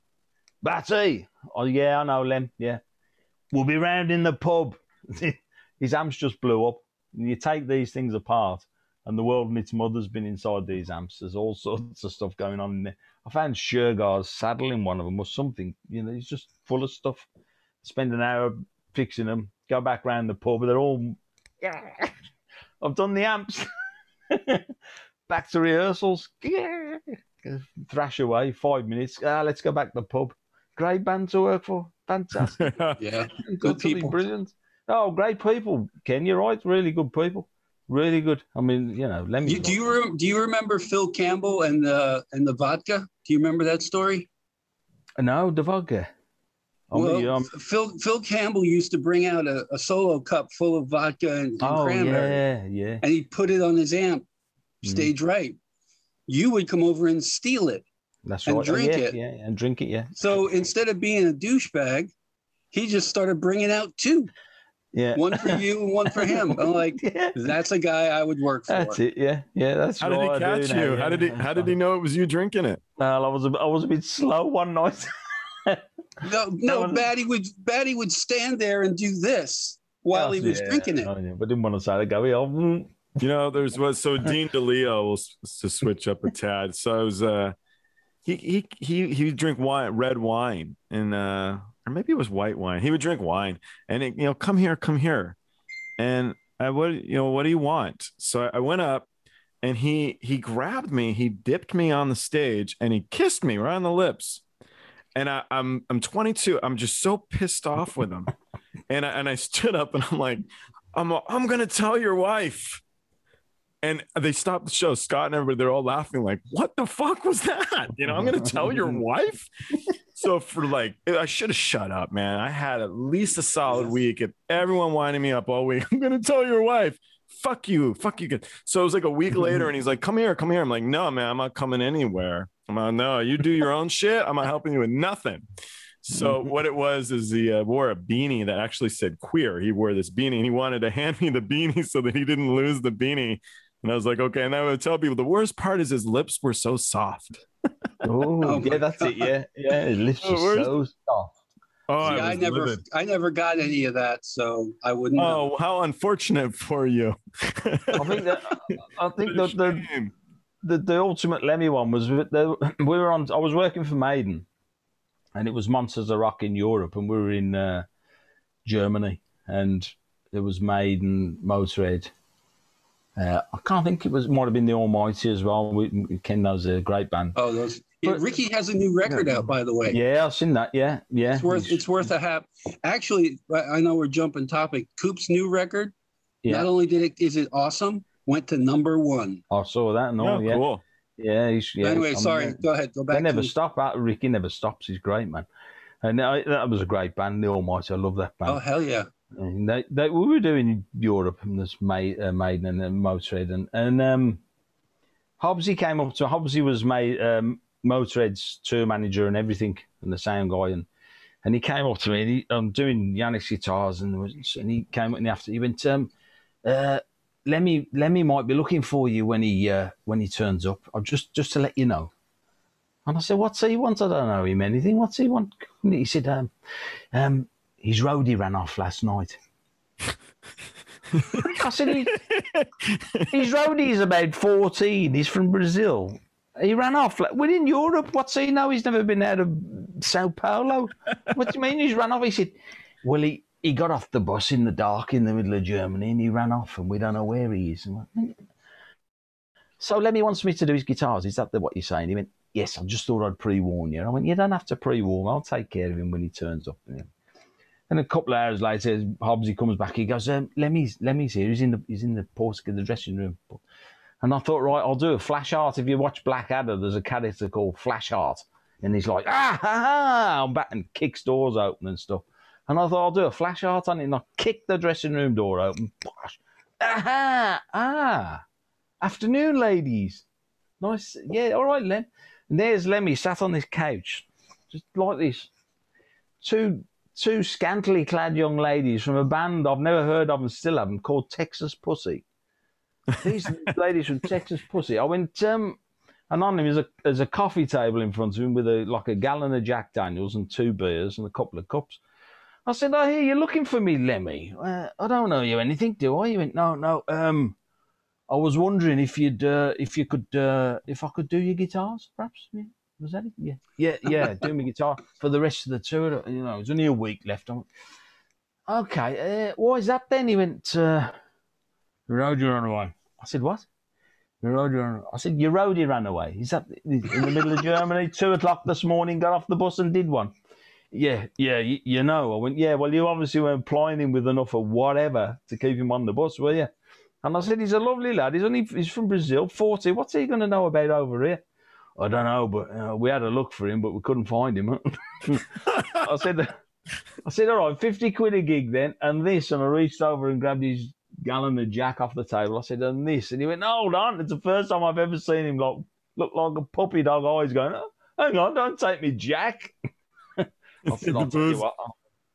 Batty! Oh, yeah, I know, Lem. Yeah. We'll be round in the pub. his amps just blew up. And you take these things apart, and the world and its mother's been inside these amps. There's all sorts of stuff going on in there. I found Shergar's saddle in one of them or something. You know, he's just full of stuff. Spend an hour fixing them, go back round the pub. They're all. I've done the amps. back to rehearsals. Thrash away, five minutes. Ah, let's go back to the pub. Great band to work for. Fantastic. Yeah. Good people. Brilliant. Oh, great people. Ken, you're right. Really good people. Really good. I mean, you know, let me. You, do you rem- do you remember Phil Campbell and the and the vodka? Do you remember that story? No, the vodka. I well, mean, um, Phil Phil Campbell used to bring out a, a solo cup full of vodka and, and oh, cranberry, yeah, yeah. and he'd put it on his amp, Mm. stage right. You would come over and steal it. That's and right. Oh, drink yeah, it. Yeah, and drink it, yeah. So instead of being a douchebag, he just started bringing out two, Yeah. one for you and one for him. I'm like, yeah. that's a guy I would work for. That's it, yeah. Yeah, that's How did he I catch now, you? yeah. How did he? How did he know it was you drinking it? Well, I was a, I was a bit slow one night. No, no, was- Batty would Batty would stand there and do this while he was Yeah, drinking it. oh, yeah, But didn't want to say it. Go, mm, You know, there's was so Dean DeLeo was to switch up a tad. So I was uh he he he he drink wine, red wine, and uh or maybe it was white wine. He would drink wine, and it, you know, come here, come here, and I would, you know, what do you want? So I, went up, and he he grabbed me, he dipped me on the stage, and he kissed me right on the lips. And I, I'm I'm 22. I'm just so pissed off with him, and I, and I stood up and I'm like, I'm I'm gonna tell your wife. And they stopped the show. Scott and everybody, they're all laughing, like, what the fuck was that? You know, I'm gonna tell your wife. So for like, I should have shut up, man. I had at least a solid week. If everyone winding me up all week, I'm gonna tell your wife. Fuck you, fuck you. So it was like a week later, and he's like, "Come here, come here." I'm like, "No, man, I'm not coming anywhere." I'm like, "No, you do your own shit. I'm not helping you with nothing." So what it was is he uh, wore a beanie that actually said queer. He wore this beanie and he wanted to hand me the beanie so that he didn't lose the beanie. And I was like, okay. And I would tell people the worst part is his lips were so soft. Oh, Oh yeah, my that's it. Yeah, yeah. His lips Oh, are where's- so soft. Oh, See, I, I never livid. I never got any of that, so I wouldn't know. Oh, how unfortunate for you. I think that I think that the, Shame. the the ultimate Lemmy one was the, we were on. I was working for Maiden, and it was Monsters of Rock in Europe, and we were in uh, Germany, and there was Maiden, Motorhead. Uh, I can't think it was might have been the Almighty as well. We, Ken knows a great band. Oh, those. Yeah, But- Ricky has a new record out, by the way. Yeah, I've seen that. Yeah, yeah. It's worth it's worth a hap. Actually, I I know we're jumping topic. Coop's new record. Yeah. Not only did it is it awesome, went to number one. I saw that. No, Oh, yeah, cool. yeah. He's, yeah. anyway, I mean, sorry. Go ahead. Go back. They never stop. That Ricky never stops. He's great, man. And I, that was a great band, the Almighty. I love that band. Oh hell yeah! And they, they, we were doing Europe and this May, uh, Maiden and then Motorhead and and um, Hobbsy came up to Hobbsy was May, um, Motorhead's tour manager and everything and the sound guy and and he came up to me and he, I'm doing Janick's guitars and, and he came up and after he went um, uh, Lemmy Lemmy might be looking for you when he uh, when he turns up. I'll just just to let you know. And I said, "What's he want? I don't know him anything. What's he want?" He said, um, um, his roadie ran off last night. I said, his roadie's about 14. He's from Brazil. He ran off. Like, we're in Europe. What's he know? He's never been out of Sao Paulo. What do you mean he's ran off? He said, well, he, he got off the bus in the dark in the middle of Germany and he ran off and we don't know where he is. I'm like, so Lemmy wants me to do his guitars. Is that the, what you're saying? He went, yes, I just thought I'd pre-warn you. I went, you don't have to pre-warn. I'll take care of him when he turns up. And a couple of hours later, Hobbsy comes back. He goes, um, "Lemmy's, Lemmy's here. He's in the, he's in the Portugal, the dressing room." And I thought, right, I'll do a Flashheart. If you watch Blackadder, there's a character called Flashheart, and he's like, ah, ha, ha, I'm back and kicks doors open and stuff. And I thought, I'll do a Flashheart on it, and I kicked the dressing room door open. Aha, ah, afternoon, ladies. Nice, yeah, all right, Lem. And there's Lemmy sat on this couch, just like this. Two two scantily clad young ladies from a band I've never heard of and still haven't called Texas Pussy. These ladies from Texas Pussy. I went, um, and on him is a there's a coffee table in front of him with a like a gallon of Jack Daniels and two beers and a couple of cups. I said, I hear you're looking for me, Lemmy. Uh, I don't know you anything, do I? He went, no, no. Um, I was wondering if you'd, uh, if you could, uh, if I could do your guitars, perhaps. Yeah. Was that it? Yeah, yeah, yeah. do my guitar for the rest of the tour. You know, it's only a week left. on. okay, uh, why is that then? He went, uh, roadie ran away. I said, what? Your roadie ran. I said, your roadie ran away. He's up in the middle of Germany? Two o'clock this morning, got off the bus and did one. Yeah, yeah, you, you, know. I went, yeah, well, you obviously weren't plying him with enough of whatever to keep him on the bus, were you? And I said, he's a lovely lad. He's only he's from Brazil, 40. What's he going to know about over here? I don't know, but uh, we had a look for him, but we couldn't find him. I said, I said, all right, 50 quid a gig then, and this. And I reached over and grabbed his gallon of Jack off the table. I said, and this. And he went, hold on. It's the first time I've ever seen him like look like a puppy dog always going, oh, hang on, don't take me Jack. I said, I'll tell you what,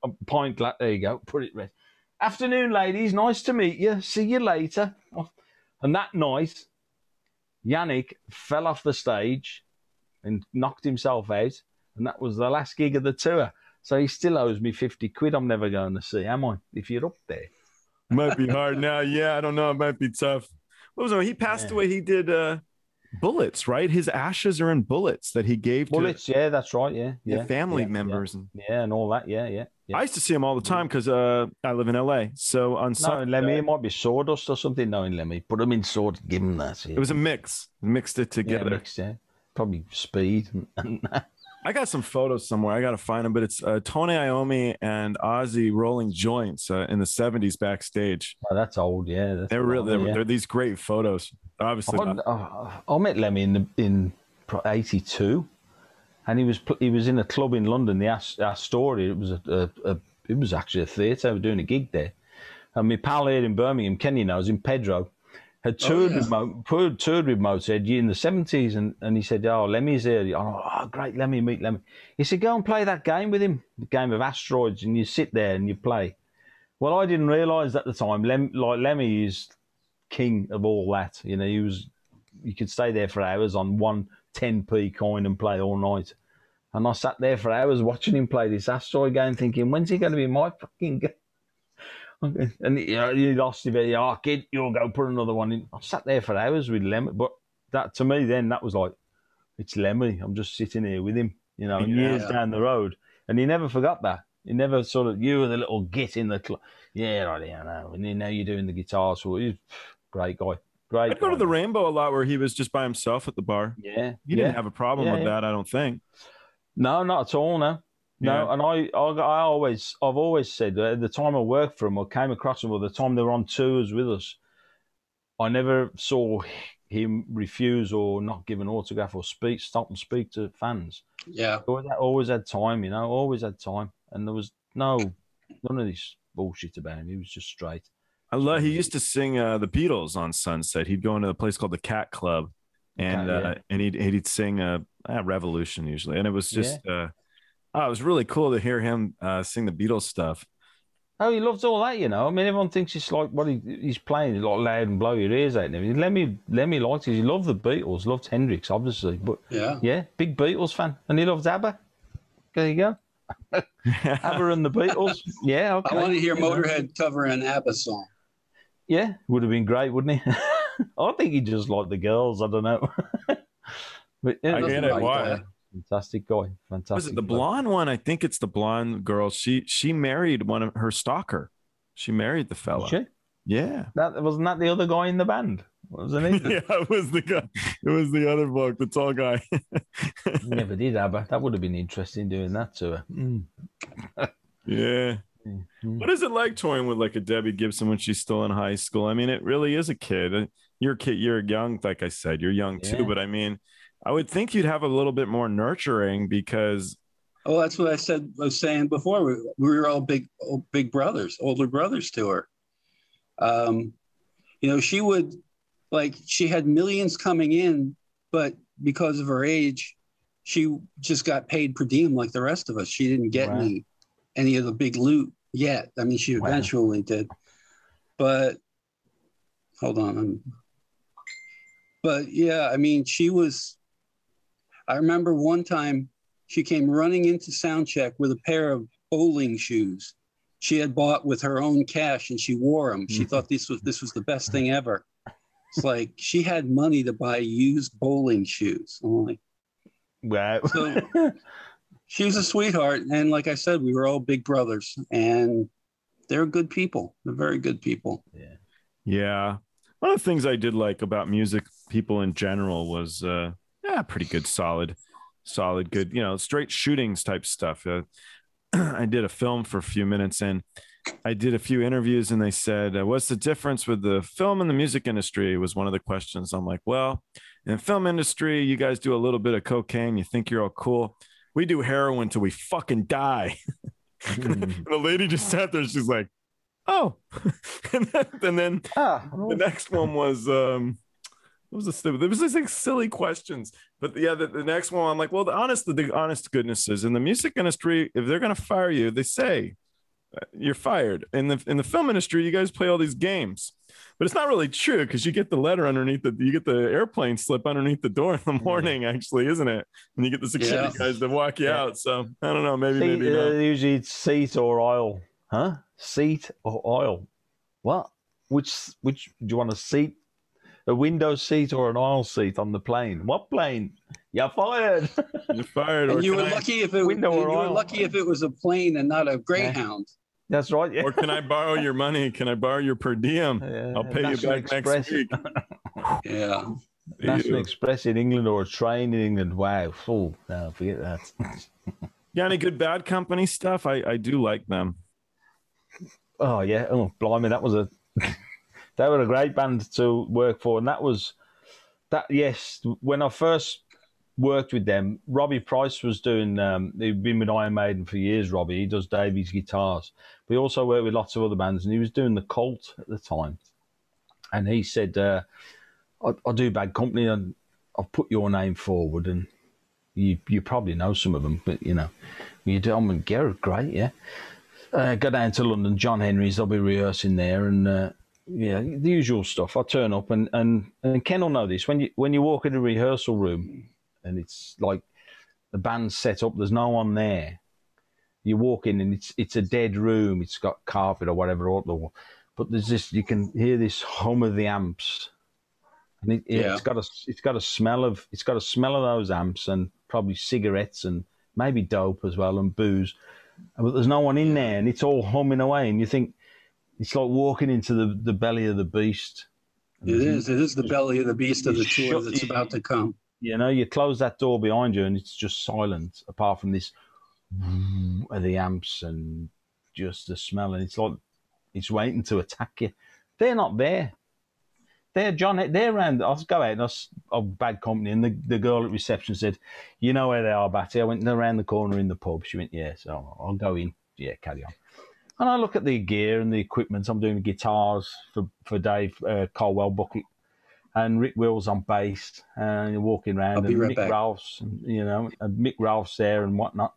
a pint glass. There you go. Put it rest. Afternoon, ladies. Nice to meet you. See you later. Oh, and that night, Janick fell off the stage and knocked himself out. And that was the last gig of the tour. So he still owes me 50 quid I'm never going to see, am I? If you're up there. Might be hard now. Yeah, I don't know. It might be tough. What was it? He passed yeah. away. He did uh bullets, right? His ashes are in bullets that he gave bullets. To, yeah, that's right. Yeah, yeah. Family yeah, members yeah. and yeah, and all that. Yeah, yeah. I used to see him all the time because uh, I live in LA. So on no, Sunday, Lemmy it might be sawdust or something. No, Knowing Lemmy, put him in sword, give him that. It was a mix, mixed it together. Yeah, mixed, yeah. Probably speed and, and I got some photos somewhere. I got to find them, but it's uh, Tony Iommi and Ozzy rolling joints uh, in the 70s backstage. Oh, that's old, yeah. That's they're really, they're, yeah. they're, these great photos. Obviously, I, I, met Lemmy in the, in '82, and he was he was in a club in London, the Astoria. It was a, a, a it was actually a theatre. I was doing a gig there, and my pal here in Birmingham, Kenny knows him, Pedro had oh, toured, oh, yeah. with, toured with Motorhead in the 70s, and, and he said, Oh, Lemmy's here. Oh, great, Lemmy, meet Lemmy. He said, Go and play that game with him, the game of asteroids, and you sit there and you play. Well, I didn't realise at the time, Lem, like Lemmy is king of all that. You know, he was, you could stay there for hours on one 10p coin and play all night. And I sat there for hours watching him play this asteroid game, thinking, when's he going to be my fucking game? And you, know, you lost your video. Oh, kid, you'll go put another one in. I sat there for hours with Lemmy, but that to me then that was like, it's Lemmy. I'm just sitting here with him, you know, yeah. years down the road, and he never forgot that. He never sort of you were the little git in the club. Yeah, right, yeah, know. And you know you're doing the guitar, so he's great guy. Great. I'd go to the Rainbow a lot where he was just by himself at the bar. Yeah, he didn't have a problem yeah, with that. I don't think. No, not at all. No, no, yeah. and I, I, I, always, I've always said that at the time I worked for them or came across them, or the time they were on tours with us, I never saw him refuse or not give an autograph or speak, stop and speak to fans. Yeah, always, always had time, you know, always had time, and there was no, none of this bullshit about him. He was just straight. I love. He used to sing uh, the Beatles on Sunset. He'd go into a place called the Cat Club, and okay, yeah. uh, and he'd he'd sing a uh, Revolution usually, and it was just. Yeah uh, Oh, it was really cool to hear him uh, sing the Beatles stuff. Oh, he loves all that, you know. I mean, everyone thinks it's like what he, he's playing, like loud and blow your ears out and everything. Lemmy, Lemmy likes it. He loved the Beatles, loved Hendrix, obviously, but yeah, yeah, big Beatles fan, and he loves ABBA. There you go. ABBA and the Beatles. Yeah, okay. I want to hear Motorhead cover an ABBA song. Yeah, would have been great, wouldn't he? I think he just liked the girls. I don't know. but yeah, I get it. Why? Fantastic guy. Fantastic. Was it the blonde one? I think it's the blonde girl. She she married one of her stalker. She married the fella. She? Yeah. That wasn't that the other guy in the band, wasn't he? yeah, it was the guy. It was the other bloke, the tall guy. Never did, ABBA. That would have been interesting doing that to her. Mm. yeah. Mhm. What is it like touring with like a Debbie Gibson when she's still in high school? I mean, it really is a kid. You're a kid. You're young, like I said. You're young too. But I mean, I would think you'd have a little bit more nurturing because Oh, that's what I said. I was saying before. We, we were all big, big brothers, older brothers to her. Um, you know, she would like she had millions coming in, but because of her age, she just got paid per diem like the rest of us. She didn't get Wow. any any of the big loot yet. I mean, she Wow. eventually did, but hold on. I'm, but yeah, I mean, she was. I remember one time she came running into sound check with a pair of bowling shoes she had bought with her own cash and she wore them. She Mhm. thought this was this was the best thing ever. It's like she had money to buy used bowling shoes. I'm like, Wow. So- she was a sweetheart, and like I said, we were all big brothers, and they're good people. They're very good people. yeah. Yeah. One of the things I did like about music people in general was uh yeah, pretty good solid solid good, you know, straight shootings type stuff. Uh, I did a film for a few minutes and I did a few interviews and they said, uh, "What's the difference with the film and the music industry?" was one of the questions. I'm like, "Well, in the film industry, you guys do a little bit of cocaine, you think you're all cool. We do heroin till we fucking die." And the lady just sat there. She's like, "Oh," and then, and then ah, the next one was um what was the stupid there was just like silly questions but yeah the, the next one i'm like well the honest the honest goodness is in the music industry if they're going to fire you they say uh, you're fired in the in the film industry you guys play all these games but it's not really true because you get the letter underneath the you get the airplane slip underneath the door in the morning actually isn't it and you get the security Yeah. guys to walk you Yeah. out so i don't know maybe Seat, maybe uh, usually it's seat or oil. Huh? Seat or oil? What? Which which do you want a seat? A window seat or an aisle seat on the plane? What plane? You're fired. you're fired And you were I- lucky if it window you or were lucky if it was a plane and not a greyhound. That's right. Yeah. or can I borrow your money? Can I borrow your per diem? Yeah, I'll pay you back Express. next week. Yeah. National Ew. Express in England or a train in England. Wow. Full. No, forget that. Yeah, any good bad company stuff? I, I do like them. Oh yeah. Oh blimey, that was a they were a great band to work for, and that was that. Yes, when I first worked with them, Robbie Price was doing. Um, he'd been with Iron Maiden for years. Robbie, he does Davies guitars. He also worked with lots of other bands, and he was doing the Cult at the time. And he said, uh, I, "I do bad company, and I've put your name forward, and you you probably know some of them, but you know, you do. I'm mean, great, yeah." uh, go down to London, John Henry's. I'll be rehearsing there, and uh, yeah, the usual stuff. I turn up, and and and Ken will know this when you when you walk in a rehearsal room, and it's like the band's set up. There's no one there. You walk in, and it's it's a dead room. It's got carpet or whatever the wall, but there's this. You can hear this hum of the amps, and it, Yeah. it's got a it's got a smell of it's got a smell of those amps, and probably cigarettes and maybe dope as well, and booze but there's no one in there and it's all humming away and you think it's like walking into the, the belly of the beast. It is. It is the belly of the beast of the tour shut- that's about to come. you know you close that door behind you and it's just silent apart from this of the amps and just the smell. And it's like it's waiting to attack you. They're not there. They're John they're around. I'll go out and I was of bad company and the, the girl at reception said you know where they are Batty. I went around the corner in the pub. She went yeah so I'll go in. Yeah carry on and I look at the gear and the equipment. I'm doing guitars for for Dave uh, Colwell Bucket and Rick Wills on bass, and you're walking around, I'll and right Mick back. Ralphs, and, you know, and Mick Ralphs there and whatnot,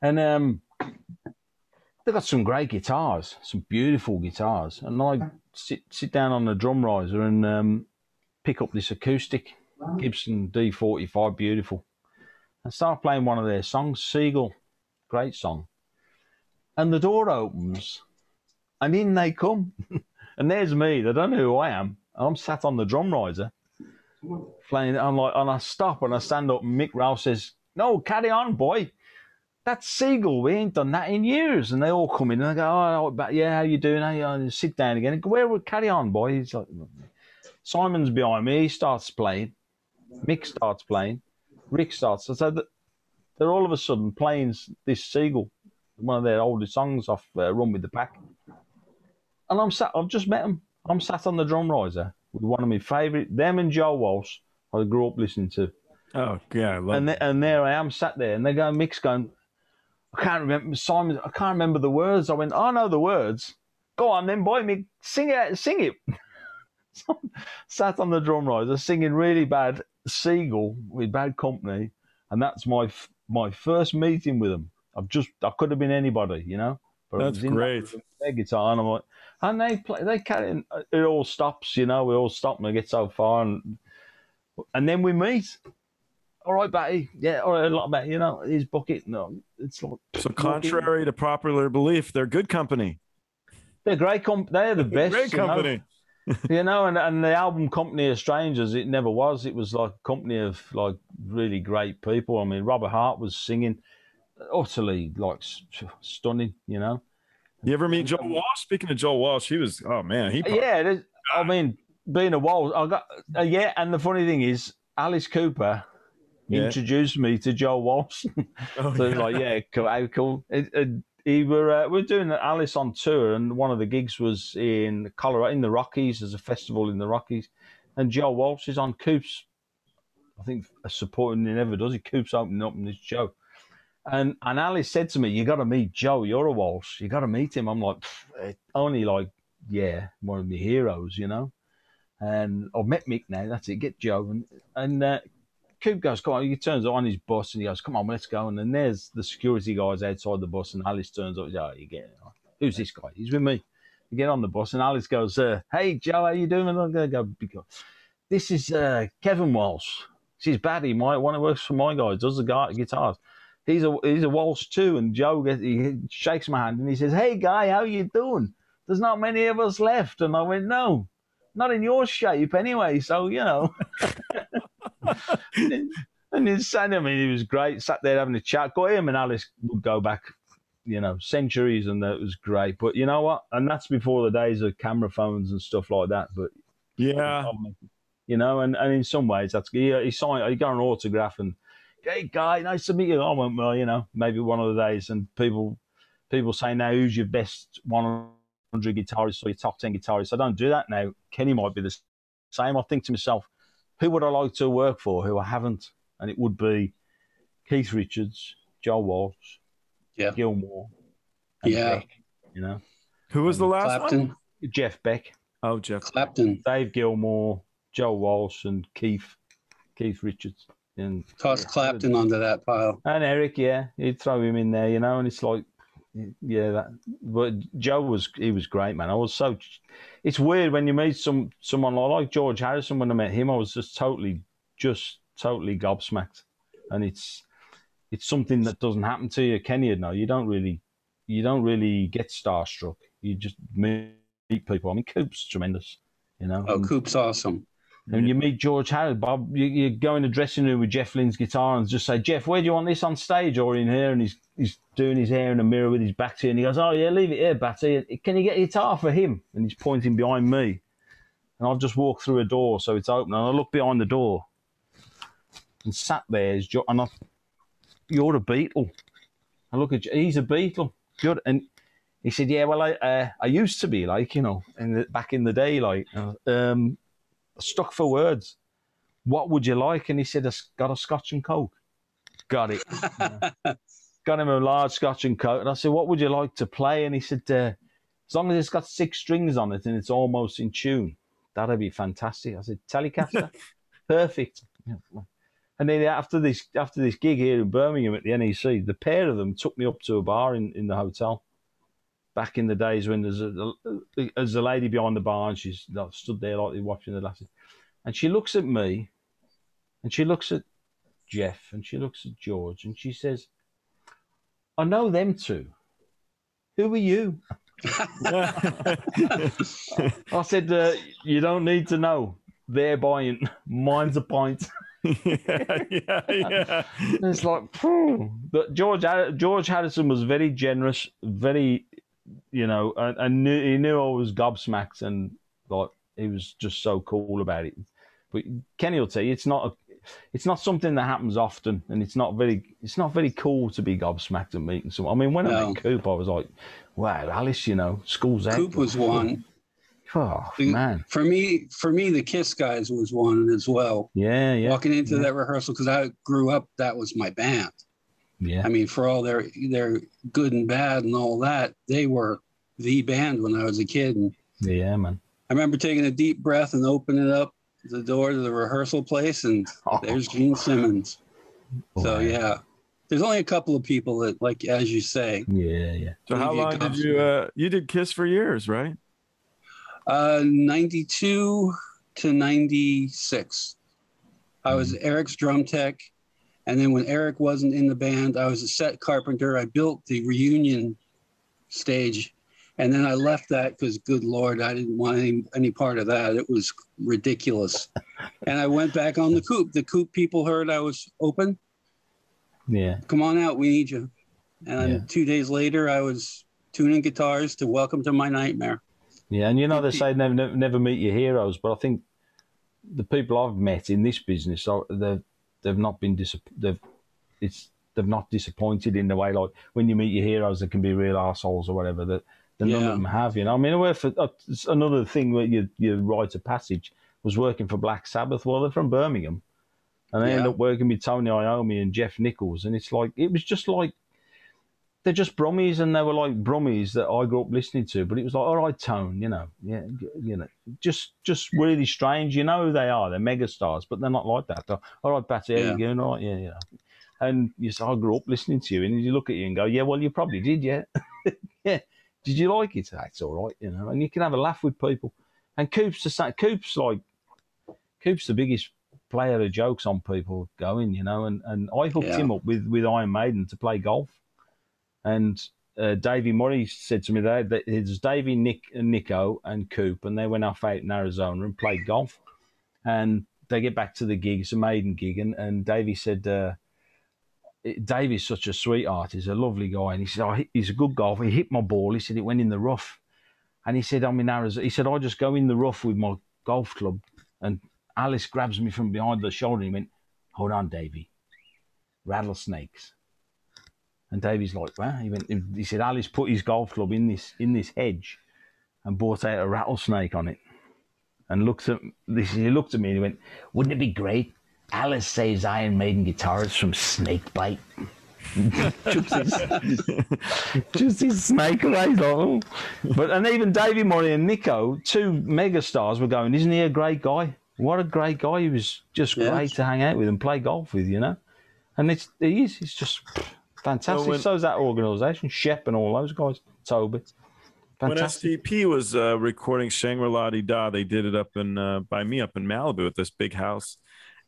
and um, they've got some great guitars, some beautiful guitars, and I sit sit down on the drum riser and um, pick up this acoustic Gibson D45, beautiful, and start playing one of their songs, Seagull, great song, and the door opens, and in they come, and there's me. They don't know who I am. I'm sat on the drum riser playing. I'm like, and I stop and I stand up. Mick Ralphs says, "No, carry on, boy. That's Seagull. We ain't done that in years." And they all come in and I go, oh, "Oh, but yeah, how you doing? How you?" And sit down again. Go, Where? Carry on, boy. He's like, Simon's behind me. He starts playing. Mick starts playing. Rick starts. So th- they're all of a sudden playing this Seagull, one of their oldest songs off uh, Run with the Pack. And I'm sat, I've just met them. I'm sat on the drum riser with one of my favourite, them and Joe Walsh, I grew up listening to. Oh yeah, And, th- and there I am sat there, and they're going, Mick's going, I can't remember, Simon, I can't remember the words. I went, I know the words. Go on then, boy, Mick, sing it, sing it. So, sat on the drum riser singing really bad Seagull with bad company, and that's my f- my first meeting with them. I've just I could have been anybody, you know. But That's great. Their guitar, and I'm like, and they play, they carry. It all stops, you know. We all stop and we get so far, and and then we meet. All right, Batty. Yeah, all right, a lot better. You know, his bucket. No, it's like So contrary to popular belief, they're good company. they're great. company. they're the best. Great you know. company. you know, and, and the album Company of Strangers, it never was. It was like a company of like really great people. I mean, Robert Hart was singing utterly like stunning, you know. You ever meet Joe Walsh? Speaking of Joe Walsh, he was oh man, he Yeah, it is, I mean, being a Walsh, I got uh, yeah. And the funny thing is, Alice Cooper Yeah. introduced me to Joe Walsh. oh, So yeah. like, yeah, cool, how cool. It, it, he were uh, we are doing Alice on tour, and one of the gigs was in Colorado, in the Rockies. There's a festival in the Rockies, and Joe Walsh is on Coops. I think supporting he never does. He Coops opening up in this show, and and Alice said to me, "You got to meet Joe. You're a Walsh. You got to meet him." I'm like, only like, yeah, one of my heroes, you know. And I've met Mick now. That's it. Get Joe and and uh, Coop goes, come on. He turns on his bus and he goes, come on, let's go. And then there's the security guys outside the bus, and Alice turns up. Oh, you get. Who's this guy? He's with me. You get on the bus, and Alice goes, uh, hey, Joe, how you doing? And I'm to go, this is uh, Kevin Walsh. She's Batty, my one who works for my guys, does the guy guitars. He's a he's a Walsh too, and Joe gets, he shakes my hand and he says, "Hey guy, how you doing? There's not many of us left." And I went, "No, not in your shape anyway." So you know. and he sat, I mean, he was great. Sat there having a chat. Got him and Alice would go back, you know, centuries, and that was great. But you know what? And that's before the days of camera phones and stuff like that. But yeah. you know, and, and in some ways, that's he, he signed, he got an autograph and, hey guy, nice to meet you. I went, well, you know, maybe one of the days, and people people say now, who's your best 100 guitarist or your top 10 guitarist? I don't do that now. Kenny might be the same. I think to myself, who would I like to work for who I haven't? And it would be Keith Richards, Joe Walsh, Yeah. Gilmour, and Yeah. Beck, you know, Who was the um, last Clapton, one? Jeff Beck. Oh, Jeff. Clapton, Dave Gilmour, Joe Walsh, and Keith Keith Richards, and toss Clapton onto that pile. and Eric. Yeah, you'd throw him in there, you know. And it's like, yeah, that. But Joe was he was great, man. I was so. It's weird when you meet some someone like, like George Harrison. When I met him, I was just totally, just totally gobsmacked, and it's it's something that doesn't happen to you, Kenny. No, you don't really, you don't really get starstruck. You just meet people. I mean, Coop's tremendous, you know. Oh, and- Coop's awesome. And you meet George Harris, Bob, you, you go in the dressing room with Jeff Lynne's guitar and just say, Jeff, where do you want this on stage or in here? And he's he's doing his hair in a mirror with his back to you. And he goes, Oh, yeah, leave it here, Batty. Can you get a guitar for him? And he's pointing behind me. And I've just walked through a door, so it's open. And I look behind the door and sat there is Jo- and I, you're a Beatle. I look at you, he's a Beatle. Good. And he said, Yeah, well, I uh, I used to be like, you know, in the, back in the day, like, um, stuck for words. What would you like? And he said, "I got a Scotch and Coke. Got it. got him a large Scotch and Coke. And I said, what would you like to play? And he said, uh, as long as it's got six strings on it and it's almost in tune, that'd be fantastic. I said, Telecaster, perfect. And then after this after this gig here in Birmingham at the NEC, the pair of them took me up to a bar in, in the hotel. Back in the days when there's a there's a lady behind the bar and she's stood there like watching the lasses, and she looks at me, and she looks at Jeff, and she looks at George, and she says, "I know them two. Who are you?" I said, uh, "You don't need to know. They're buying. Mine's a pint." yeah, yeah, yeah. And it's like, Phew. but George George Harrison was very generous, very, you know, and, and knew, he knew I was gobsmacked, and like he was just so cool about it. But Kenny will tell you, it's not. A, it's not something that happens often, and it's not very it's not very cool to be gobsmacked at meeting someone. I mean, when I No. met Coop, I was like, wow, Alice, you know, school's out. Coop was one. Oh The- man, For me, for me, the Kiss guys was one as well. yeah, yeah, Walking into yeah. that rehearsal because I grew up, that was my band. Yeah. I mean, for all their their good and bad and all that, they were the band when I was a kid. And Yeah, man. I remember taking a deep breath and opening up the door to the rehearsal place, and there's Gene Simmons. So yeah, there's only a couple of people that, like as you say, Yeah, yeah. So how long did you uh you did Kiss for years, right? uh, 92 to 96. I was Eric's drum tech, and then when Eric wasn't in the band, I was a set carpenter. I built the reunion stage, and then I left that because, good lord, I didn't want any, any part of that. It was ridiculous. and I went back on the coop. The coop people heard I was open. Yeah. Come on out, we need you. And Yeah. two days later, I was tuning guitars to Welcome to My Nightmare. Yeah, and you know they say never, never, meet your heroes, but I think the people I've met in this business, are- they've not been dis- they've it's they've not disappointed in the way like when you meet your heroes, they can be real assholes or whatever that that none of them have. You know, I mean, work for uh, another thing where you you write a passage was working for Black Sabbath. Well, they're from Birmingham, and they Yeah. up working with Tony Iommi and Geoff Nicholls, and it's like it was just like they're just brummies and they were like brummies that I grew up listening to. But it was like, all right, tone, you know, yeah, you know, just just really strange. You know who they are? They're megastars, but they're not like that. They're, all right, how Yeah. you going? All right, yeah, yeah. And you say, I grew up listening to you, and you look at you and go, yeah, well, you probably did, yeah, yeah. Did you like it? That's all right, you know. And you can have a laugh with people. And Coop's the same. Coop's like, Coop's the biggest player of jokes on people going, you know. And, and I hooked Yeah. him up with, with Iron Maiden to play golf. And uh, Davey Murray said to me that, that it's Davey, Nick, and Nicko and Coop, and they went off out in Arizona and played golf. And they get back to the gig, it's a Maiden gig, and, and Davey said, uh, Davey's such a sweetheart. He's a lovely guy, and he said, oh, he's a good golfer. He hit my ball. He said it went in the rough, and he said, I'm in Arizona. He said, I just go in the rough with my golf club, and Alice grabs me from behind the shoulder. And he went, Hold on, Davey, rattlesnakes. And Davey's like, well, he went. He said Alice put his golf club in this in this hedge, and brought out a rattlesnake on it, and looked at this. He looked at me and he went, "Wouldn't it be great? Alice saves Iron Maiden guitars from snake bite." just, his, just his snake away, like, oh. but and even Davey Murray and Nicko, two megastars, were going. Isn't he a great guy? What a great guy! He was just Yeah. great to hang out with and play golf with, you know. And it's he is. It's just fantastic. when- is that organisation, Shep and all those guys, Toby. When Fantastic. STP was uh, recording Shangri-La Dee Da, they did it up in uh, by me up in Malibu at this big house,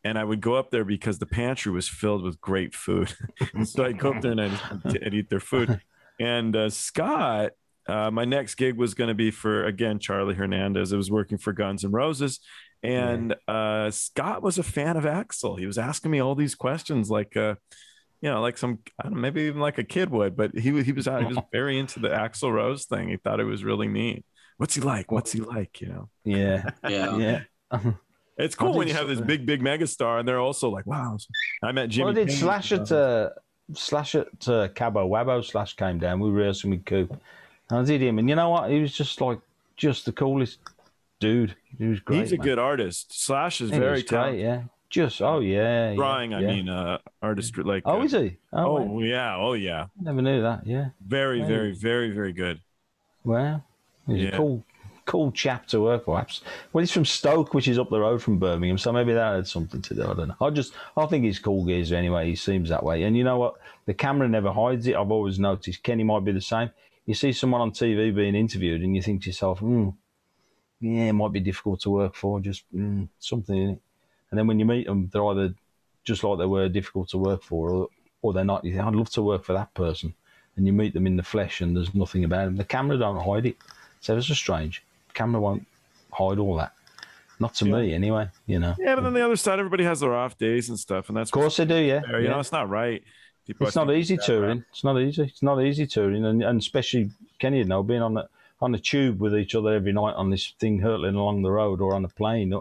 and I would go up there because the pantry was filled with great food. so I'd go up there and I'd, I'd eat their food. And uh, Scott, uh, my next gig was going to be for again Charlie Hernandez. I was working for Guns N' Roses, and uh, Scott was a fan of Axl. He was asking me all these questions, like. You know, like some, I don't know, maybe even like a kid would, but he was he was he was very into the Axl Rose thing. He thought it was really neat. What's he like? What's he like? You know, Yeah, Yeah. yeah. it's cool when you have this big, big megastar, and they're also like, wow. I met Jimmy. well, I did Page, slash at uh, slash at uh, Cabo Wabo. Slash came down. We were rehearsing with Coop, and I did him. And you know what? He was just like just the coolest dude. He was great. He's a man. good artist. Slash is He very was great. talented. Yeah. Just oh yeah. yeah, I yeah. mean, uh, artistry. Like, Oh, uh, is he? Oh, Oh, yeah. Oh, yeah. never knew that. Yeah. Very, very, very, very good. Wow. He's Yeah. a cool, cool chap to work for. Perhaps. Well, he's from Stoke, which is up the road from Birmingham, so maybe that had something to do. I don't know. I just, I think he's cool geezer anyway. He seems that way. And you know what? The camera never hides it. I've always noticed. Kenny might be the same. You see someone on TV being interviewed, and you think to yourself, hmm, yeah, it might be difficult to work for. Just mm, something in it. And then when you meet them, they're either just like they were difficult to work for, or, or they're not. You think, I'd love to work for that person. And you meet them in the flesh, and there's nothing about them. The camera don't hide it. So it's just strange. camera won't hide all that. Not to me, anyway. You know. Yeah, but on the other side, everybody has their off days and stuff, and that's Of course they do. Yeah. fair. You yeah. know, it's not right. People it's not easy touring. It's not easy. It's not easy touring, and, and especially Kenny, you know, being on the on the tube with each other every night on this thing hurtling along the road or on a plane.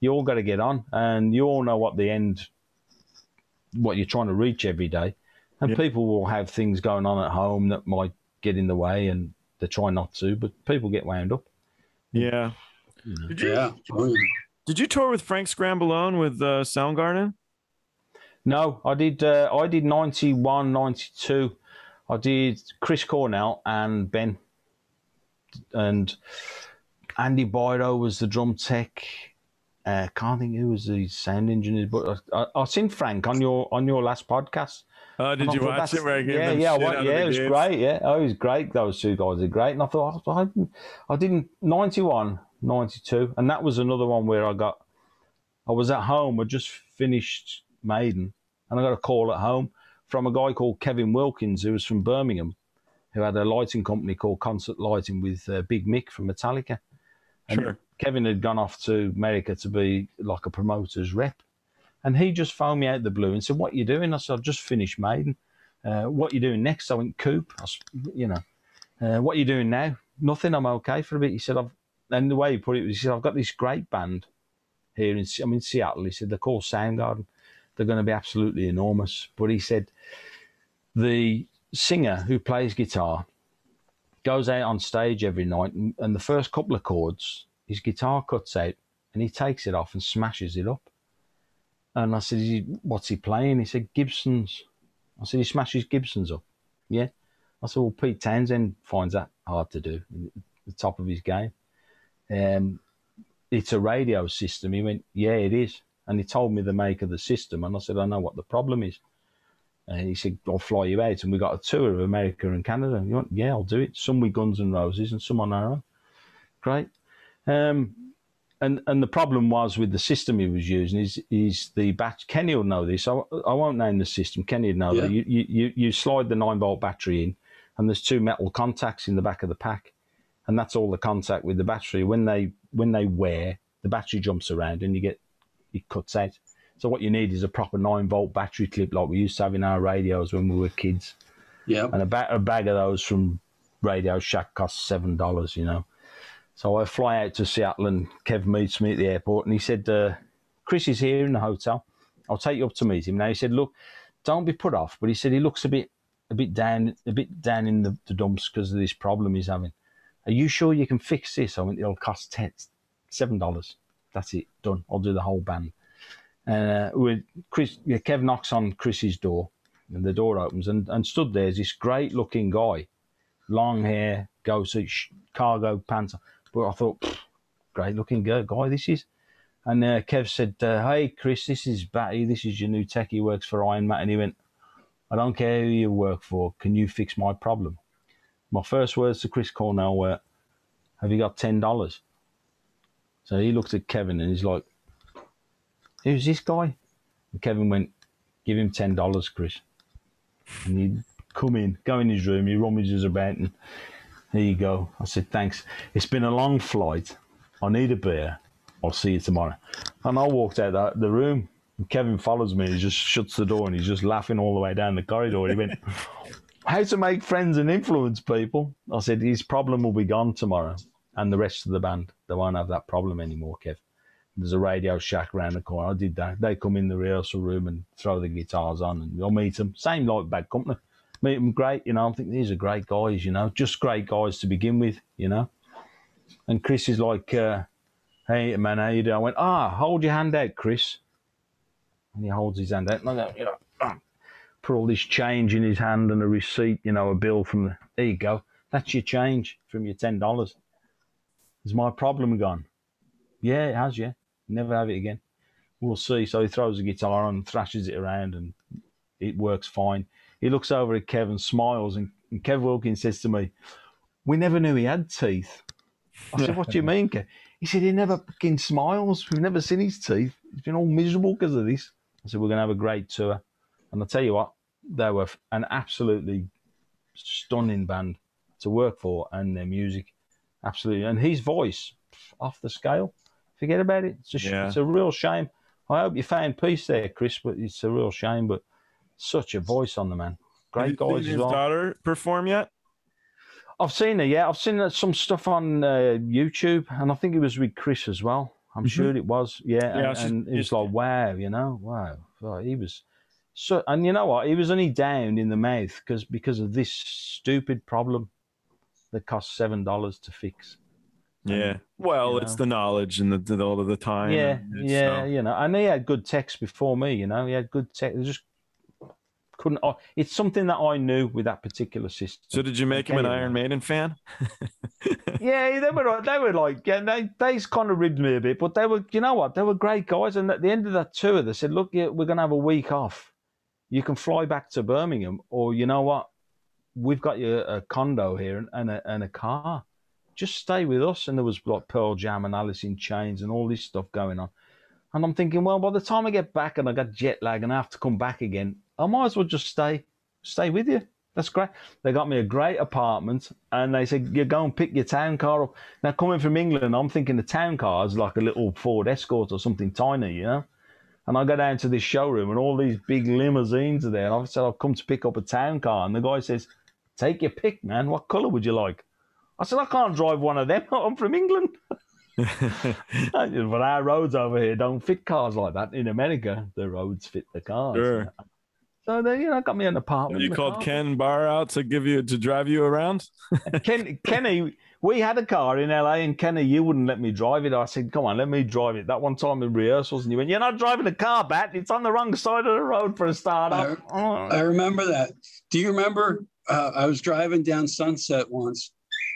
You all got to get on, and you all know what the end, what you're trying to reach every day, and Yeah. people will have things going on at home that might get in the way, and they try not to, but people get wound up. Yeah. You know. Did you Yeah. Did you tour with Frank Scrambolone with uh, Soundgarden? No, I did. Uh, I did 91, 92. I did Chris Cornell and Ben, and Andy Byro was the drum tech. Uh, can't think who was the sound engineer, but I, I, I seen Frank on your on your last podcast. Oh, did you watch it? Where I yeah, yeah, yeah, it was great. Yeah, oh, it was great. Those two guys are great. And I thought, I, I, didn't- I didn't 91, 92, and that was another one where I got, I was at home. I just finished Maiden, and I got a call at home from a guy called Kevin Wilkins, who was from Birmingham, who had a lighting company called Concert Lighting with uh, Big Mick from Metallica. And Sure. Kevin had gone off to America to be like a promoter's rep. And he just phoned me out the blue and said, What are you doing? I said, I've just finished Maiden. Uh, what you doing next? I went, Coop. I s you know, uh, what are you doing now? Nothing. I'm okay for a bit. He said, I've, and the way he put it was, he said, I've got this great band here in, I'm in Seattle. He said, they're called Soundgarden. They're going to be absolutely enormous. But he said, the singer who plays guitar goes out on stage every night, and, and the first couple of chords, his guitar cuts out, and he takes it off and smashes it up. And I said, "What's he playing?" He said, "Gibsons." I said, "He smashes Gibsons up." Yeah. I said, "Well, Pete Townshend finds that hard to do, the top of his game." Um, it's a radio system. He went, "Yeah, it is." And he told me the make of the system, and I said, "I know what the problem is." And he said, I'll fly you out. And we got a tour of America and Canada. And you went, yeah, I'll do it. Some with Guns N' Roses and some on our own. Great. Um, and and the problem was with the system he was using is is the batch. Kenny will know this. I, I won't name the system. Kenny will know Yeah. that you, you, you, slide the nine volt battery in, and there's two metal contacts in the back of the pack, and that's all the contact with the battery. When they when they wear, the battery jumps around and you get it cuts out. So what you need is a proper nine volt battery clip like we used to have in our radios when we were kids. Yeah. And a, ba- a bag of those from Radio Shack costs seven dollars, you know. So I fly out to Seattle and Kev meets me at the airport and he said, uh, Chris is here in the hotel. I'll take you up to meet him. Now he said, Look, don't be put off, but he said he looks a bit a bit down a bit down in the, the dumps because of this problem he's having. Are you sure you can fix this? I went, it'll cost ten, seven dollars. That's it, done. I'll do the whole band. Uh, with Chris, yeah, Kev knocks on Chris's door, and the door opens, and, and stood there is this great looking guy, long hair, go suit, cargo pants. But I thought, great looking guy, this is. And uh, Kev said, uh, "Hey, Chris, this is Batty. This is your new tech. He works for Iron Matt." And he went, "I don't care who you work for. Can you fix my problem?" My first words to Chris Cornell were, "Have you got ten dollars?" So he looked at Kevin and he's like, "Who's this guy?" And Kevin went, "Give him ten dollars, Chris." And he'd come in, go in his room. He rummages about and here you go. I said, "Thanks. It's been a long flight. I need a beer. I'll see you tomorrow." And I walked out the, the room. Kevin follows me. He just shuts the door and he's just laughing all the way down the corridor. He went, "How to make friends and influence people?" I said, "His problem will be gone tomorrow." And the rest of the band, they won't have that problem anymore, Kev. There's a radio shack around the corner. I did that. They come in the rehearsal room and throw the guitars on, and I'll meet them. Same like Bad Company. Meet them great, you know. I think these are great guys, you know, just great guys to begin with, you know. And Chris is like, uh, "Hey man, how you doing?" I went, "Ah, hold your hand out, Chris." And he holds his hand out, and I go, you know, put all this change in his hand and a receipt, you know, a bill from the. There you go. That's your change from your ten dollars. Is my problem gone? Yeah, it has. Yeah, never have it again. We'll see. So he throws the guitar on, thrashes it around, and it works fine. He looks over at Kev and smiles, and, and Kev Wilkins says to me, "We never knew he had teeth." I said, "What do you mean, Kev?" He said, "He never fucking smiles. We've never seen his teeth. He's been all miserable because of this." I said, "We're gonna have a great tour," and I tell you what, they were an absolutely stunning band to work for, and their music, absolutely, and his voice off the scale. Forget about it. It's a, Yeah. it's a real shame. I hope you found peace there, Chris, but it's a real shame. But such a voice on the man. Great guys as his well. daughter perform yet? I've seen her, yeah. I've seen some stuff on uh, YouTube, and I think it was with Chris as well. I'm Mhm. sure it was. Yeah, Yeah, and, and it was like, wow, you know, wow. Wow, he was so, and you know what? He was only down in the mouth because because of this stupid problem that cost seven dollars to fix. Yeah. Well, it's know. the knowledge and the, the all of the time. yeah, and yeah, uh, you know, and he had good techs before me. You know, he had good techs. Just couldn't. oh, It's something that I knew with that particular system. So did you make him an Iron Maiden fan? yeah, they were they were like yeah, they they kind of ribbed me a bit, but they were you know what they were great guys. And at the end of that tour, they said, "Look, yeah, we're gonna have a week off. You can fly back to Birmingham, or you know what, we've got you a condo here and, and a and a car. Just stay with us." And there was like Pearl Jam and Alice in Chains and all this stuff going on. And I'm thinking, well, by the time I get back and I got jet lag and I have to come back again, I might as well just stay stay with you. That's great. They got me a great apartment and they said, you go and pick your town car up. Now, coming from England, I'm thinking the town car is like a little Ford Escort or something tiny, you know? And I go down to this showroom and all these big limousines are there. And I said, I've come to pick up a town car. And the guy says, take your pick, man. What colour would you like? I said, I can't drive one of them. I'm from England. but our roads over here don't fit cars like that. In America, the roads fit the cars. Sure. So they, you know, got me an apartment. you called car. Ken Barr out to give you to drive you around? Ken, Kenny, we had a car in LA, and Kenny, you wouldn't let me drive it. I said, "Come on, let me drive it." That one time in rehearsals, and you went, "You're not driving a car, Bat. It's on the wrong side of the road for a start up." I remember that. Do you remember? Uh, I was driving down Sunset once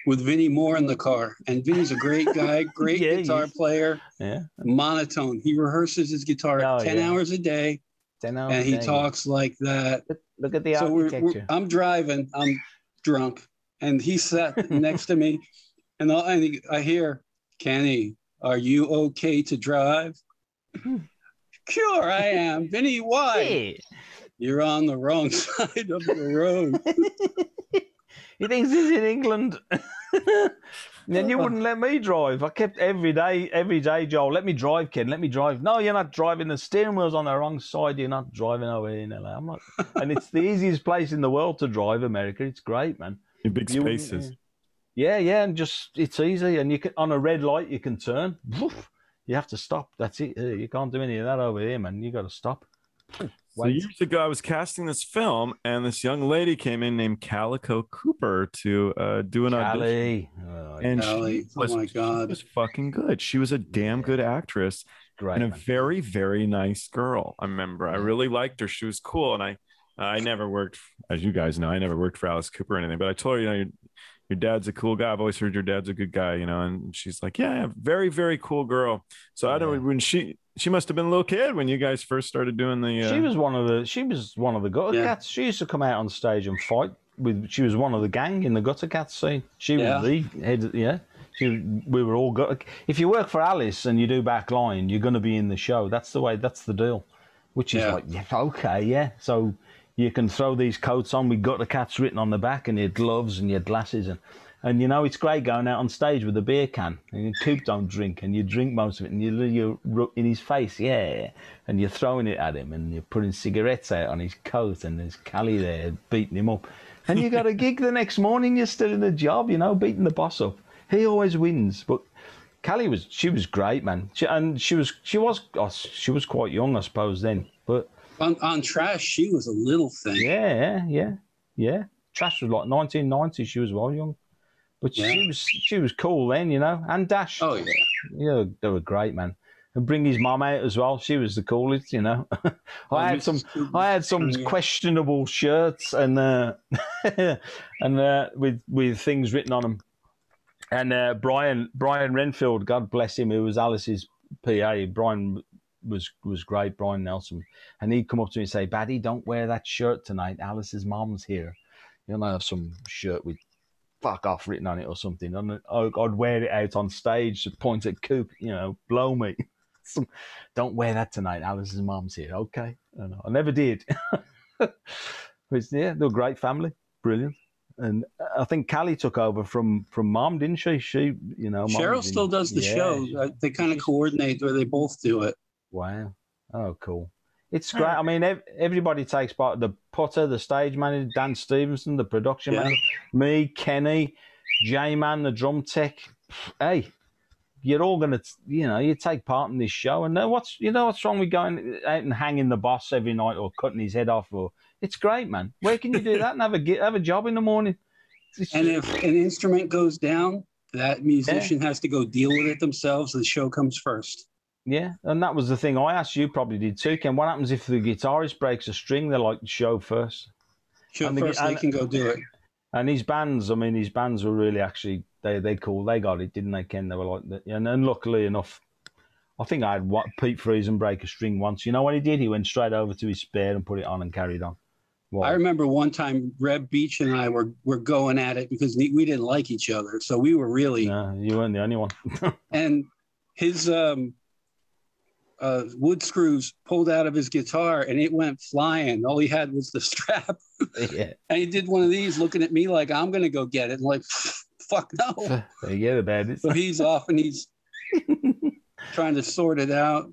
with Vinnie Moore in the car, and Vinnie's a great guy, great Yeah, guitar player, yeah, monotone. He rehearses his guitar Oh, ten yeah. hours a day, ten hours and he talks like that. Look, look at the so we're, architecture. we're, I'm driving, I'm drunk, and he sat next to me, and, I, and he- I hear, Kenny, are you okay to drive? sure, I am. Vinny, why? yeah. You're on the wrong side of the road. he thinks he's in England. Then you wouldn't let me drive. I kept every day, every day, Joel, let me drive, Ken, let me drive. No, you're not driving. The steering wheel's on the wrong side. You're not driving over here in LA. I'm like, and it's the easiest place in the world to drive, America. It's great, man. In big spaces. Yeah, yeah, and just it's easy, and you can on a red light you can turn. Woof, you have to stop. That's it. You can't do any of that over here, man. You got to stop. So years ago, I was casting this film, and this young lady came in named Calico Cooper to uh, do an audition. Oh, And Callie, she oh was, my she was fucking good. She was a damn good actress great. and a man. very, very nice girl. I remember. I really liked her. She was cool, and I, I never worked, as you guys know, I never worked for Alice Cooper or anything. But I told her, you know, your, your dad's a cool guy. I've always heard your dad's a good guy, you know. And she's like, yeah, yeah, very, very cool girl. So I don't know when she she must have been a little kid when you guys first started doing the. Uh, She was one of the. She was one of the gutter Yeah. cats. She used to come out on stage and fight with. She was one of the gang in the gutter cats scene. She Yeah. was the head. Yeah. She, we were all gutter. If you work for Alice and you do back line, you're going to be in the show. That's the way. That's the deal. Which is Yeah. like, yeah, okay, yeah. So you can throw these coats on We got the cats written on the back, and your gloves and your glasses, and and you know it's great going out on stage with a beer can. And Coop don't drink, and you drink most of it, and you you ru- in his face, yeah, and you're throwing it at him, and you're putting cigarettes out on his coat, and there's Callie there beating him up, and you got a gig the next morning. You're still in the job, you know, beating the boss up. He always wins, but. Callie was she was great, man. She, and she was she was oh, she was quite young, I suppose then. But On, on trash, she was a little thing. yeah, yeah, yeah. Trash was like 1990. She was well young, but Yeah. she was she was cool then, you know. And Dash, Oh yeah. yeah, they were great, man. And bring his mum out as well. She was the coolest, you know. I had some I had some Yeah. questionable shirts and uh, and uh, with with things written on them. And uh, Brian Brian Renfield, God bless him, who was Alice's PA. Brian was was great, Brian Nelson, and he'd come up to me and say, "Batty, don't wear that shirt tonight. Alice's mom's here. You'll have some shirt with." Fuck off written on it or something, and I- I'd wear it out on stage to point at Coop, you know, blow me. Don't wear that tonight. Alice's mom's here. Okay. I. I never did. but yeah, they're a great family. Brilliant. And I think Callie took over from from mom, didn't she? She, you know, Cheryl still does the Yeah. show. Uh, They kind of coordinate where they both do it. Wow. Oh, cool. It's great. I mean, ev- everybody takes part. The putter, the stage manager, Dan Stevenson, the production Yeah. manager, me, Kenny, J Man, the drum tech. Hey, you're all gonna, you know, you take part in this show, and uh, what's, you know, what's wrong with going out and hanging the boss every night or cutting his head off? Or it's great, man. Where can you do that and have a get, have a job in the morning? It's And if an instrument goes down, that musician has to go deal with it themselves. The show comes first. Yeah, and that was the thing I asked you. Probably did too, Ken. What happens if the guitarist breaks a string? They're like show first. Show And the- first, they and- can go do it. And his bands, I mean, his bands were really actually they they cool. They got it, didn't they, Ken? They were like, and, and luckily enough, I think I had what, Pete Friesen break a string once. You know what he did? He went straight over to his spare and put it on and carried on. Well, I remember one time Reb Beach and I were were going at it because we didn't like each other, so we were really no, you weren't the only one. and his um uh wood screws pulled out of his guitar and it went flying. All he had was the strap, yeah, and he did one of these, looking at me like I'm gonna go get it. And like, fuck no. forget about it. So he's off and he's trying to sort it out.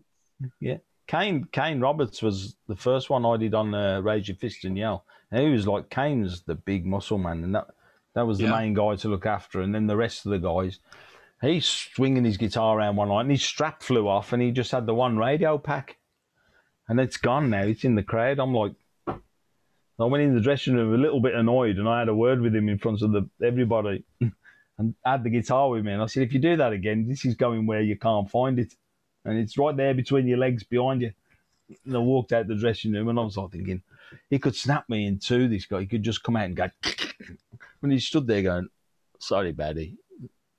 Yeah. Kane Kane Roberts was the first one I did on uh, Raise Your Fist and Yell. And he was like Kane's the big muscle man, and that that was the Yeah. main guy to look after. And then the rest of the guys, he's swinging his guitar around one night, and his strap flew off, and he just had the one radio pack, and it's gone now. It's in the crowd. I'm like, I went in the dressing room a little bit annoyed, and I had a word with him in front of the everybody, and had the guitar with me. And I said, if you do that again, this is going where you can't find it and it's right there between your legs behind you. And I walked out the dressing room and I was like thinking, he could snap me in two, this guy. He could just come out and go, when he stood there going, sorry, Batty.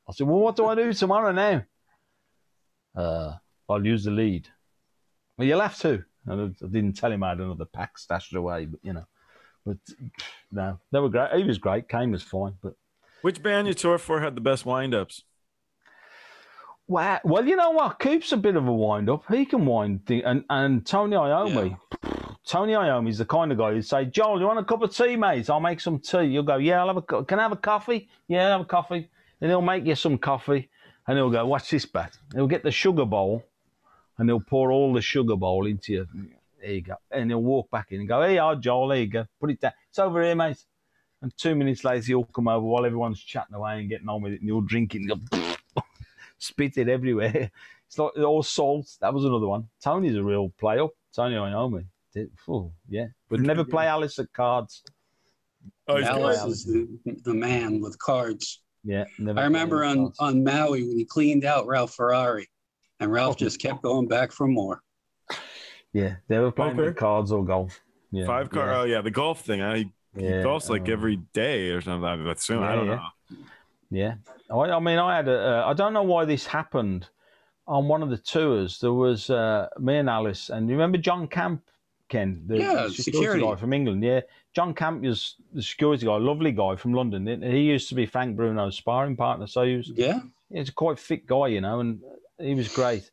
I said, well, what do I do tomorrow now? Uh, I'll use the lead. Well, you'll have to. And I didn't tell him I had another pack stashed away, but you know. But no, they were great. He was great. Kane was fine, but Which band you toured for had the best windups? Wow. Well, you know what? Coop's a bit of a wind up. He can wind, thing. and and Tony Iommi. Tony Iommi's the kind of guy who'd say, "Joel, you want a cup of tea, mate? I'll make some tea." You'll go, "Yeah, I'll have a. co- Can I have a coffee? Yeah, I'll have a coffee." And he'll make you some coffee, and he'll go, "Watch this, bat." He'll get the sugar bowl, and he'll pour all the sugar bowl into you. There you go. And he'll walk back in and go, "Hey, oh, Joel, there you go. Put it down. It's over here, mate." And two minutes later, he'll come over while everyone's chatting away and getting on with it, and you'll drink it and go, spit it everywhere. It's like all salt. That was another one. Tony's a real play up. Tony Iommi. Did- Oh, yeah. But never play Alice at cards. Oh, Alice is the, the man with cards. Yeah, never. I remember on, on Maui when he cleaned out Ralph Ferrari, and Ralph just kept going back for more. Yeah, never playing Poker. with cards or golf. Yeah, Five car. Yeah, Oh yeah, the golf thing. I he yeah, golfs like uh, every day or something. I assume. I Yeah, don't yeah. know. Yeah, I, I mean, I had a. Uh, I don't know why this happened. On one of the tours, there was uh, me and Alice, and you remember John Camp, Ken, the Yeah, security. guy from England. Yeah, John Camp was the security guy, lovely guy from London. He used to be Frank Bruno's sparring partner, so he was Yeah, he's a quite fit guy, you know, and he was great.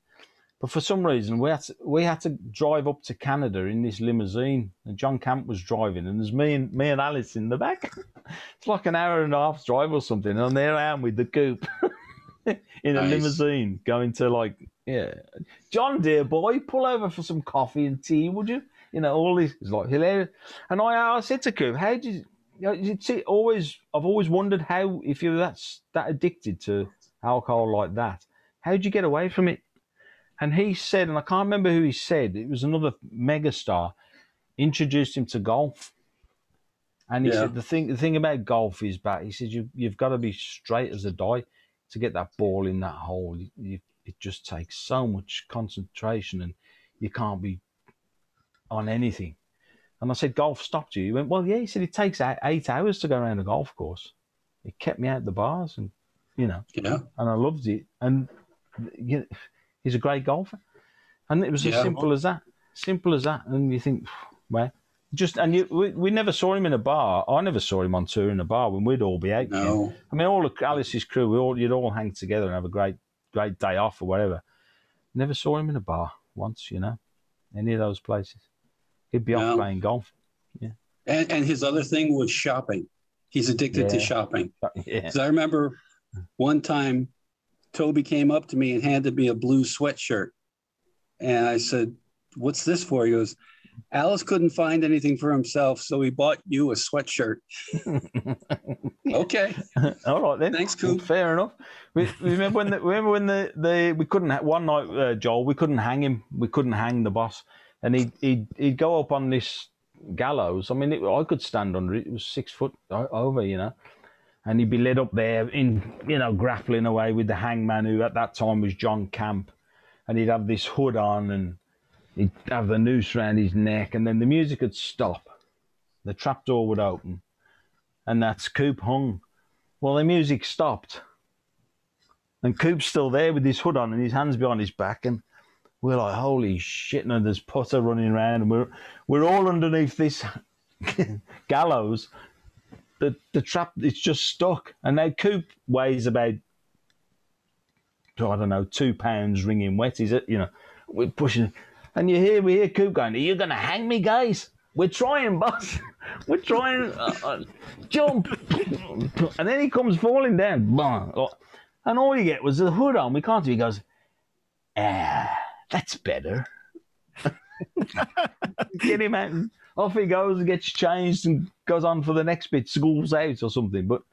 But for some reason, we had to, we had to drive up to Canada in this limousine, and John Camp was driving, and there's me and me and Alice in the back. it's like an hour and a half drive or something, and there I am with the Coop in a Nice. limousine going to like yeah, John dear boy, pull over for some coffee and tea, would you? You know, all this is like hilarious. And I, I said to Coop, how did you? You, know, see, always I've always wondered how if you're that that addicted to alcohol like that, how'd you get away from it? And he said, and I can't remember who he said, it was another megastar, introduced him to golf. And he Yeah. said the thing the thing about golf is bad. He said you you've got to be straight as a die to get that ball in that hole. You, you, it just takes so much concentration, and you can't be on anything. And I said, golf stopped you. He went, well, yeah. He said it takes eight, eight hours to go around a golf course. It kept me out the bars, and you know yeah. and I loved it. And you know, he's a great golfer, and it was as simple as that. Simple as that. And you think, well, just and you, we, we never saw him in a bar. I never saw him on tour in a bar when we'd all be out. yeah. No, I mean, all of Alice's crew, we all you'd all hang together and have a great, great day off or whatever. Never saw him in a bar once, you know, any of those places. He'd be off playing golf. and and his other thing was shopping. He's addicted to Yeah. shopping. Yeah, Because I remember one time Toby came up to me and handed me a blue sweatshirt. And I said, What's this for? He goes, Alice couldn't find anything for himself, so he bought you a sweatshirt. okay, All right then. Thanks, Coop. Fair enough. We, we remember when the, remember when the, the we couldn't one night uh, Joel we couldn't hang him we couldn't hang the boss and he'd he'd, he'd go up on this gallows. I mean it, I could stand under it. It was six foot over, you know, and he'd be led up there in you know grappling away with the hangman who at that time was John Camp, and he'd have this hood on and he'd have the noose around his neck, and then the music would stop, the trapdoor would open, and that's Coop hung. Well, the music stopped, and Coop's still there with his hood on and his hands behind his back, and we're like, holy shit! And there's putter running around, and we're we're all underneath this gallows. The the trap it's just stuck, and now Coop weighs about I don't know two pounds ringing wet. Is it? You know, we're pushing, and you hear we hear Coop going, "Are you going to hang me, guys?" We're trying, boss. We're trying. Uh, uh, jump, and then he comes falling down. And all you get was the hood on. We can't do. He goes, ah, that's better. get him out. And off he goes and gets changed and goes on for the next bit. School's out or something. But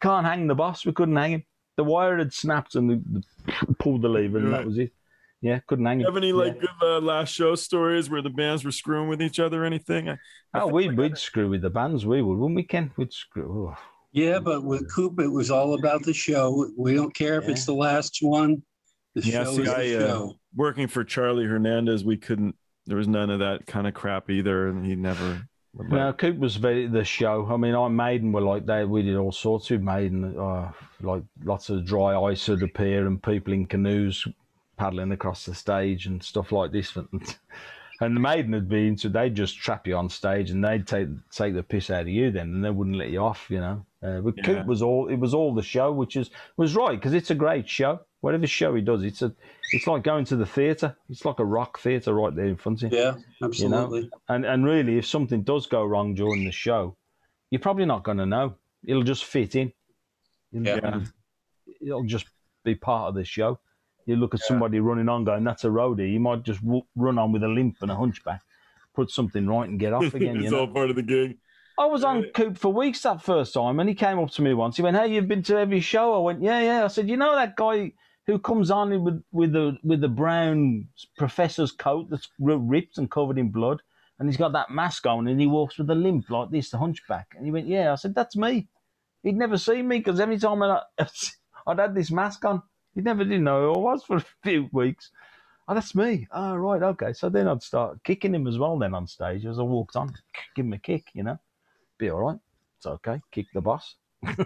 can't hang the boss. We couldn't hang him. The wire had snapped and the, the, pulled the lever, and that was it. Yeah, couldn't hang him. Have any like good uh, last show stories where the bands were screwing with each other or anything? I, I Oh, we, like we'd screw with the bands, we would, wouldn't we, Ken? We'd screw. Oh. yeah, but with Coop, it was all about the show. We don't care if it's the last one. The Yeah, show see, is the I, uh, show. Working for Charlie Hernandez, we couldn't. There was none of that kind of crap either, and he never. No, Coop was very the show. I mean, I Maiden were like that. We did all sorts with Maiden, uh, like lots of dry ice would appear and people in canoes paddling across the stage and stuff like this. And the Maiden would be into. They'd just trap you on stage and they'd take take the piss out of you then, and they wouldn't let you off. You know, uh, but Yeah. Coop was all. It was all the show, which is was right because it's a great show. Whatever show he does, it's a. It's like going to the theatre. It's like a rock theatre right there in front of you. Yeah, absolutely. And and really, if something does go wrong during the show, you're probably not going to know. It'll just fit in. It'll, Yeah. it'll just be part of the show. You look at somebody running on, going, "That's a roadie." You might just w- run on with a limp and a hunchback, put something right, and get off again. You it's know. all part of the gig. I was on Coop for weeks that first time, and he came up to me once. He went, "Hey, you've been to every show?" I went, "Yeah, yeah." I said, "You know that guy who comes on with with the with the brown professor's coat that's ripped and covered in blood, and he's got that mask on, and he walks with a limp like this, the hunchback." And he went, "Yeah." I said, "That's me." He'd never seen me because every time I, I'd had this mask on, he never did know who I was for a few weeks. Oh, that's me. Oh, right, okay. So then I'd start kicking him as well. Then on stage, as I walked on, give him a kick. You know, be all right. It's okay. Kick the boss.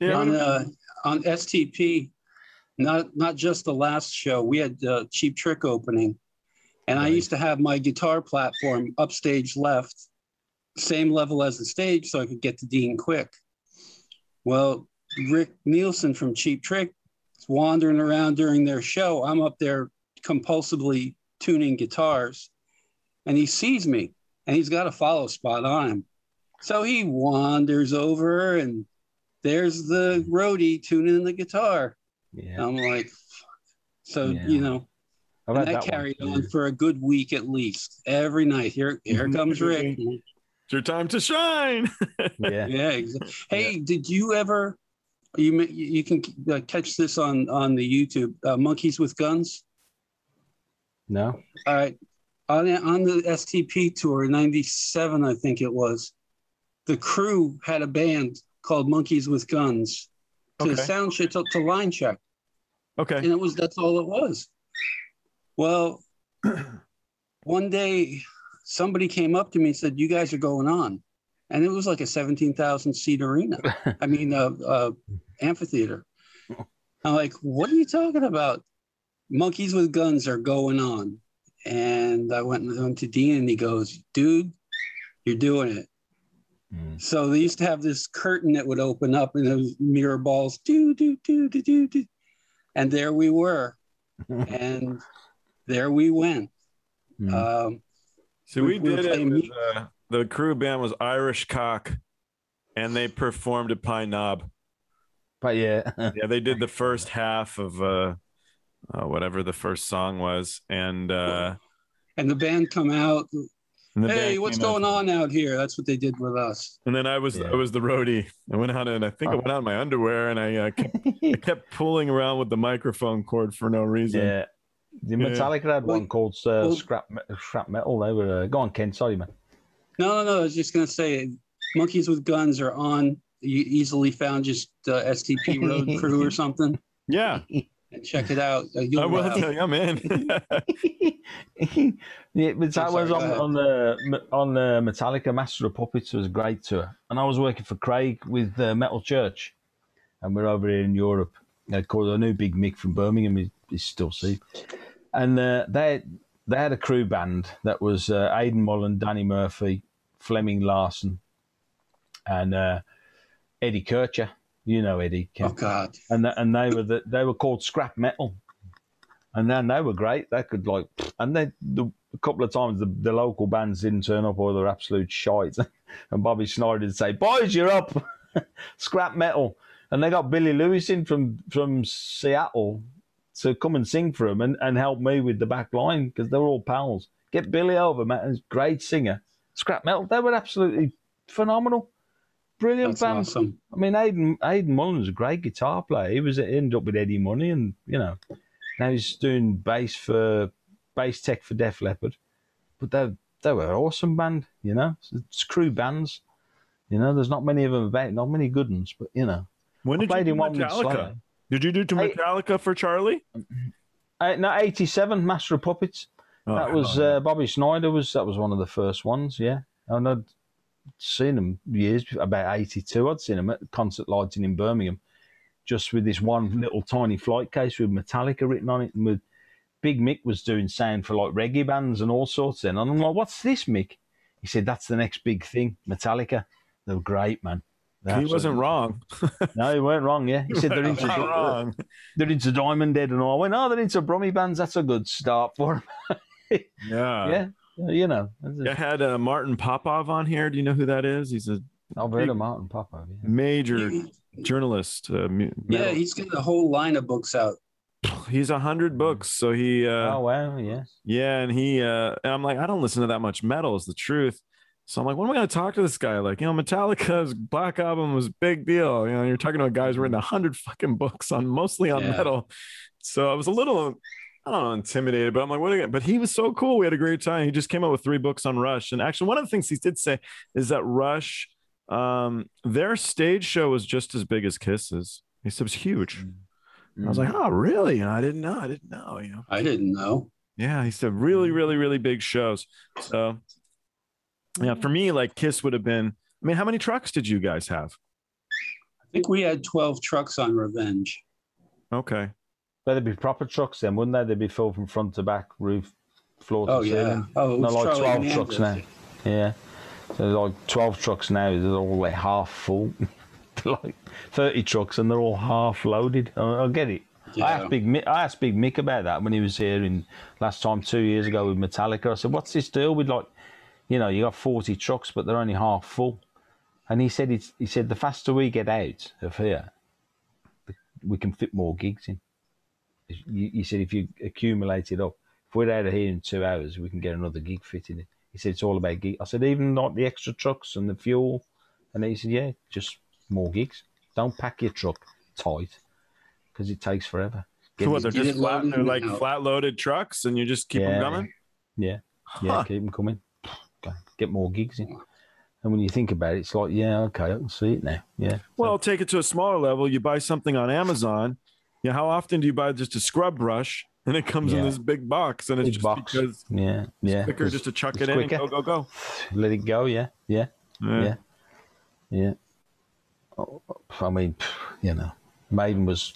Yeah, on uh, on STP, not not just the last show. We had uh, Cheap Trick opening, and I used to have my guitar platform upstage left, same level as the stage, so I could get to Dean quick. Well, Rick Nielsen from Cheap Trick is wandering around during their show. I'm up there compulsively tuning guitars, and he sees me, and he's got a follow spot on him. So he wanders over and there's the roadie tuning the guitar. Yeah, I'm like, fuck. so Yeah. you know, and that, that carried too. on for a good week at least. Every night, here, here comes Rick. it's your time to shine. Yeah, yeah. Exactly. Hey, did you ever? You ma- you can uh, catch this on on the YouTube. Uh, Monkeys with Guns. no, All right, on the- on the STP tour in '97, I think it was. The crew had a band called Monkeys with Guns to Okay. sound shit to, to line check. Okay. and it was that's all it was. Well one day somebody came up to me and said you guys are going on. And it was like a 17000 seat arena. I mean uh, uh, amphitheater. I'm like what are you talking about? Monkeys with guns are going on. And i went, went to dean and he goes dude you're doing it Mm. so they used to have this curtain that would open up and those mirror balls do do do do do do and there we were and there we went. Mm. Um, So we- we we did it. With, me- uh, the crew band was Irish Cock, and they performed at Pine Knob. but yeah, Yeah, they did the first half of uh, uh, whatever the first song was, and uh, and the band come out And the Hey, what's came out- going on out here? That's what they did with us. And then I was Yeah. I was the roadie. I went out and I think I went out in my underwear and I uh, kept, I kept pulling around with the microphone cord for no reason. yeah. The Yeah. Metallica had one Well- called uh, well- scrap scrap metal. They were uh, go on, Ken. Sorry, man. No, no, no. I was just gonna say, monkeys with guns are on. You easily found just uh, STP Road Crew or something. Yeah, And check it out. Uh, I you'll will laugh. tell you, I'm in. yeah, but that was on, on the on the Metallica Master of Puppets was a great tour, and I was working for Craig with uh, Metal Church, and we're over here in Europe. They called I knew Big Mick from Birmingham. He, he's still see, and uh, they they had a crew band that was uh, Aidan Mullen, Danny Murphy, Flemming Larsen, and uh, Eddie Kircher. You know Eddie, Ken Oh God. and th- and they were the, they were called scrap metal, and then they were great. They could like, and they the a couple of times the, the local bands didn't turn up or they're absolute shite, and Bobby Snyder would say, "Boys, you're up, scrap metal," and they got Billy Lewis in from from Seattle to come and sing for them and, and help me with the back line because they were all pals. Get Billy over, man. Great singer. Scrap metal. They were absolutely phenomenal. Brilliant That's band. awesome. I mean, Aidan Aidan Mullen was a great guitar player. He was ended up with Eddie Money, and you know, now he's doing bass for bass tech for Def Leppard. But they they were an awesome band, you know. It's crew bands, you know. There's not many of them about, not many good ones, but you know. when I did you played do in one Metallica? Did you do to. Metallica for Charlie? Uh, no, '87 Master of Puppets. Oh, that was uh, Bobby Snyder was that was one of the first ones. Yeah, and I'd seen him years before, about '82. I'd seen him at concert lighting in Birmingham, just with this one little tiny flight case with Metallica written on it, and with Big Mick was doing sound for like reggae bands and all sorts. Then and I'm like, "What's this, Mick?" He said, "That's the next big thing, Metallica." They were great, man. They're he wasn't wrong. No, he weren't wrong. Yeah, he said they're into wrong. they're into Diamond Head and all. I went, "Oh, they're into Brummy bands. That's a good start for them." Yeah. yeah, you know. that's- I had uh, Martin Popoff on here. Do you know who that is? He's a Alberta heard of Martin Popoff. Yeah. major journalist. Uh, yeah, metal- he's got a whole line of books out. he's a hundred books. So he, uh, oh wow, yeah. yeah, and he, uh, and I'm like, I don't listen to that much metal. Is the truth. So I'm like, when am I going to talk to this guy? Like, you know, Metallica's Black Album was a big deal. You know, you're talking about guys written a hundred fucking books on mostly on Yeah. metal. So I was a little, I don't know, intimidated, but I'm like, what? Again? But he was so cool. We had a great time. He just came out with three books on Rush. And actually, one of the things he did say is that Rush, um, their stage show was just as big as Kisses. He said it was huge. I was like, oh, really? And I didn't know. I didn't know. You know. I didn't know. Yeah, he said really, really, really big shows. So, yeah, for me, like Kiss would have been. I mean, how many trucks did you guys have? I think we had 12 trucks on Revenge. Okay, But they'd be proper trucks then, wouldn't they? They'd be filled from front to back, roof, floor to Oh, yeah. ceiling. Oh, it No, was like 12 trucks now. Yeah. So like 12 trucks now, they're all like half full. like 30 trucks and they're all half loaded. I, I get it. I asked Big Mick, I asked Big Mick about that when he was here in last time two years ago with Metallica. I said, "What's this deal with like, you know, you got forty trucks, but they're only half full?" And he said, "It's he said the faster we get out of here, we can fit more gigs in." He, he said, "If you accumulate it up, if we're out of here in two hours, we can get another gig fitting in." He said, "It's all about gig." I said, "Even not the extra trucks and the fuel," and he said, "Yeah, just more gigs. Don't pack your truck tight." Because it takes forever. Get so what? They're just flat. loaded They're like out. flat loaded trucks, and you just keep them coming. Yeah, yeah, Huh. keep them coming. Go- Get more gigs in. And when you think about it, it's like, yeah, okay, I can see it now. Yeah. Well, take it to a smaller level. You buy something on Amazon. Yeah, how often do you buy just a scrub brush and it comes in this big box and it's Big just box. because yeah, yeah. quicker 'cause just to chuck it in quicker. and go go go. Let it go. Yeah, yeah, Yeah. Yeah. yeah. Oh, I mean, you know, Maiden was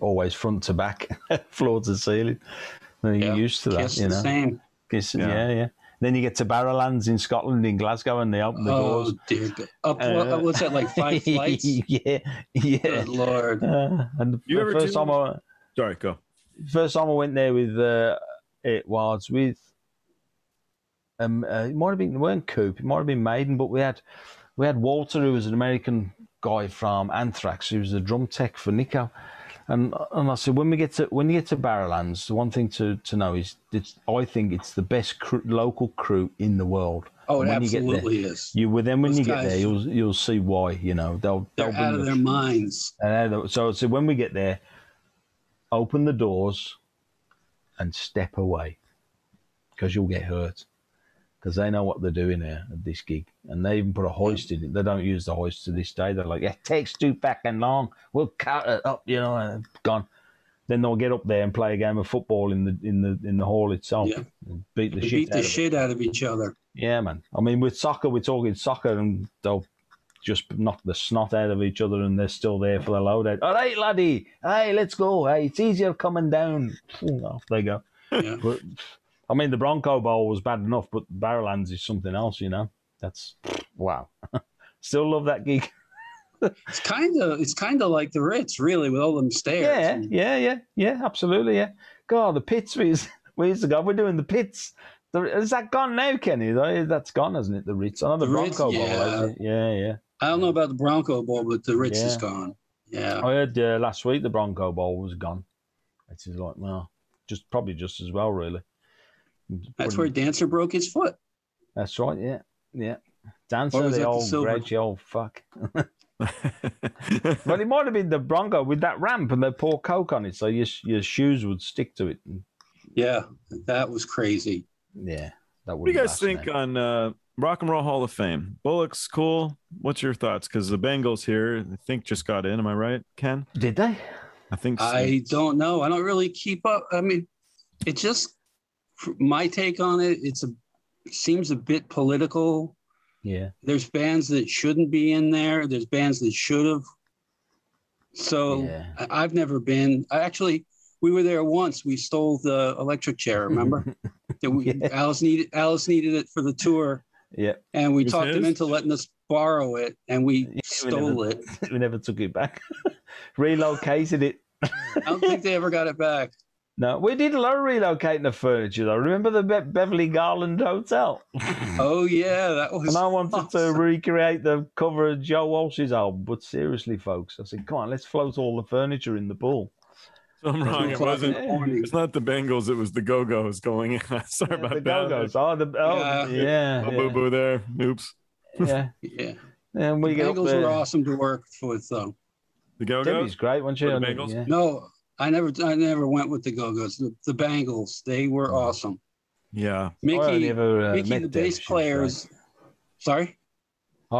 always front to back, floor to ceiling. And you're Yeah. used to that, Kiss you the know. same. Kiss- Yeah. yeah, yeah. Then you get to Barrowlands in Scotland, in Glasgow, and they open the Oh, doors. dear. God. Up, Uh, what's that, like five flights? yeah, yeah. Good Lord. Uh, and the You ever first do- time I, Sorry, go. first time I went there with uh, it was with um uh, it might have been it weren't Coop, it might have been Maiden, but we had we had Walter who was an American guy from Anthrax, he was the drum tech for Nicko. And and I said when we get to when you get to Barrowlands, the one thing to, to know is it's I think it's the best crew, local crew in the world. Oh, it And when you get there- absolutely is. You then when Those you get there, you'll you'll see why. You know they'll they'll out of the their minds. Uh, so, so when we get there, open the doors and step away because you'll get hurt. Because they know what they're doing there at this gig. And they even put a hoist in it. They don't use the hoist to this day. They're like, yeah, it takes too fucking long. We'll cut it up, you know, and gone. Then they'll get up there and play a game of football in the in the in the hall itself. Yeah. And beat the They shit beat out the of shit out of each other. Yeah, man. I mean, with soccer, we're talking soccer, and they'll just knock the snot out of each other, and they're still there for the loadout. All right, laddie. Hey, let's go. Hey, it's easier coming down. Off they go. Yeah. But I mean, the Bronco Bowl was bad enough, but Barrowlands is something else. You know, that's wow. still love that gig. It's kind of it's kind of like the Ritz, really, with all them stairs. Yeah, and- yeah, yeah, yeah. Absolutely, yeah. God, the pits we used, we used to go. We're doing the pits. The, is that gone now, Kenny? That's gone, hasn't it? The Ritz. I know the, The Ritz, Bronco Bowl. yeah. has yeah, yeah. I don't know about the Bronco Bowl, but the Ritz is gone. Yeah. I heard uh, last week the Bronco Bowl was gone. It's like, well, just probably just as well, really. That's where Dancer broke his foot. That's right. Yeah, yeah. Or Dancer, the that the old silver? grouchy old fuck. But it might have been the Bronco with that ramp and they pour coke on it, so your your shoes would stick to it. Yeah, that was crazy. Yeah, that would. what do you guys think on uh, Rock and Roll Hall of Fame? Bullock's cool. What's your thoughts? Because the Bangles here, I think, just got in. Am I right, Ken? Did they? I think. so. I don't know. I don't really keep up. I mean, it just my take on it. It's a seems a bit political. Yeah. There's bands that shouldn't be in there. There's bands that should have. So Yeah. I- I've never been. I actually we were there once. We stole the electric chair. Remember? that we, Yeah. Alice needed Alice needed it for the tour, yeah. and we It talked them his? into letting us borrow it, and we we stole never- it. we never took it back. Relocated it. I don't think they ever got it back. No, we did a lot of relocating of furniture though. Remember the Be- Beverly Garland Hotel? Oh yeah, that was. And I wanted to recreate the cover of Joe Walsh's album, but seriously, folks, I said, come on, let's float all the furniture in the pool. So I'm wrong. It wasn't. the. It's not the Bangles. It was the Go Go's going in. Sorry about the that. Go-Go's. Oh, the, oh Yeah. yeah, A yeah, boo boo there. Oops. yeah. Yeah, And we the get up Bangles were awesome to work with, though. The Go Go's. great, wasn't she? For the Bangles? Yeah. No, I never, I never went with the Go Go's. The, the Bangles, they were awesome. Yeah. I only Micki, ever, uh, Micki, met the Deb. bass She was players. Sorry. great.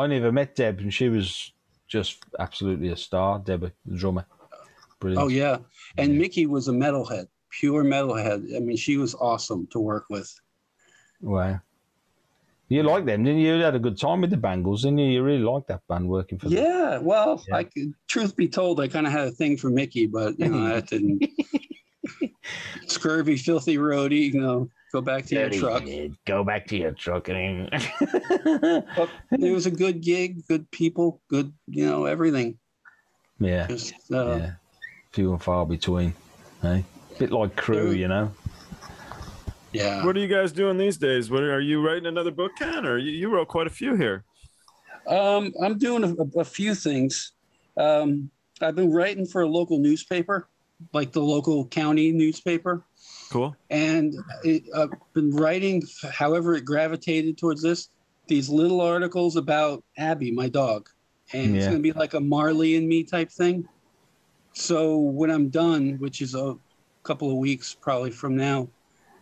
I never met Deb, and she was just absolutely a star. Deb, the drummer, brilliant. Oh yeah, and Yeah. Micki was a metalhead, pure metalhead. I mean, she was awesome to work with. Wow. You liked them, didn't you? You had a good time with the Bangles, didn't you? You really liked that band working for them. Yeah, well, Yeah. I truth be told, I kind of had a thing for Micki, but you know that didn't. Scurvy, filthy roadie, you know, go back to your truck. kid, Go back to your truck and it was a good gig, good people, good, you know, everything. yeah, Just uh, yeah. Few and far between. Hey, bit like crew, you know. Yeah. What are you guys doing these days? What are you writing another book, Ken? Or you, you wrote quite a few here. Um, I'm doing a, a few things. Um, I've been writing for a local newspaper, like the local county newspaper, Cool. and it, I've been writing. However, it gravitated towards this these little articles about Abby, my dog, and it's going to be like a Marley and me type thing. So when I'm done, which is a couple of weeks probably from now,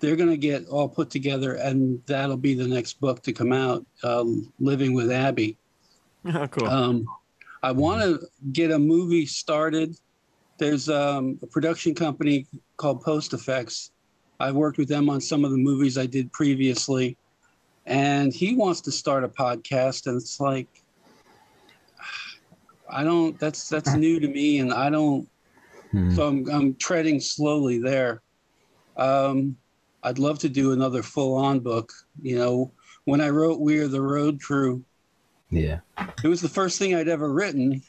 they're going to get all put together, and that'll be the next book to come out. Um, Living with Abby. Yeah, cool. Um, I want to get a movie started. There's um, a production company called Post Effects. I worked with them on some of the movies I did previously, and he wants to start a podcast. And it's like, I don't. That's that's new to me, and I don't. Hmm. So I'm I'm treading slowly there. Um, I'd love to do another full-on book. You know, when I wrote "We Are the Road Crew," Yeah. it was the first thing I'd ever written.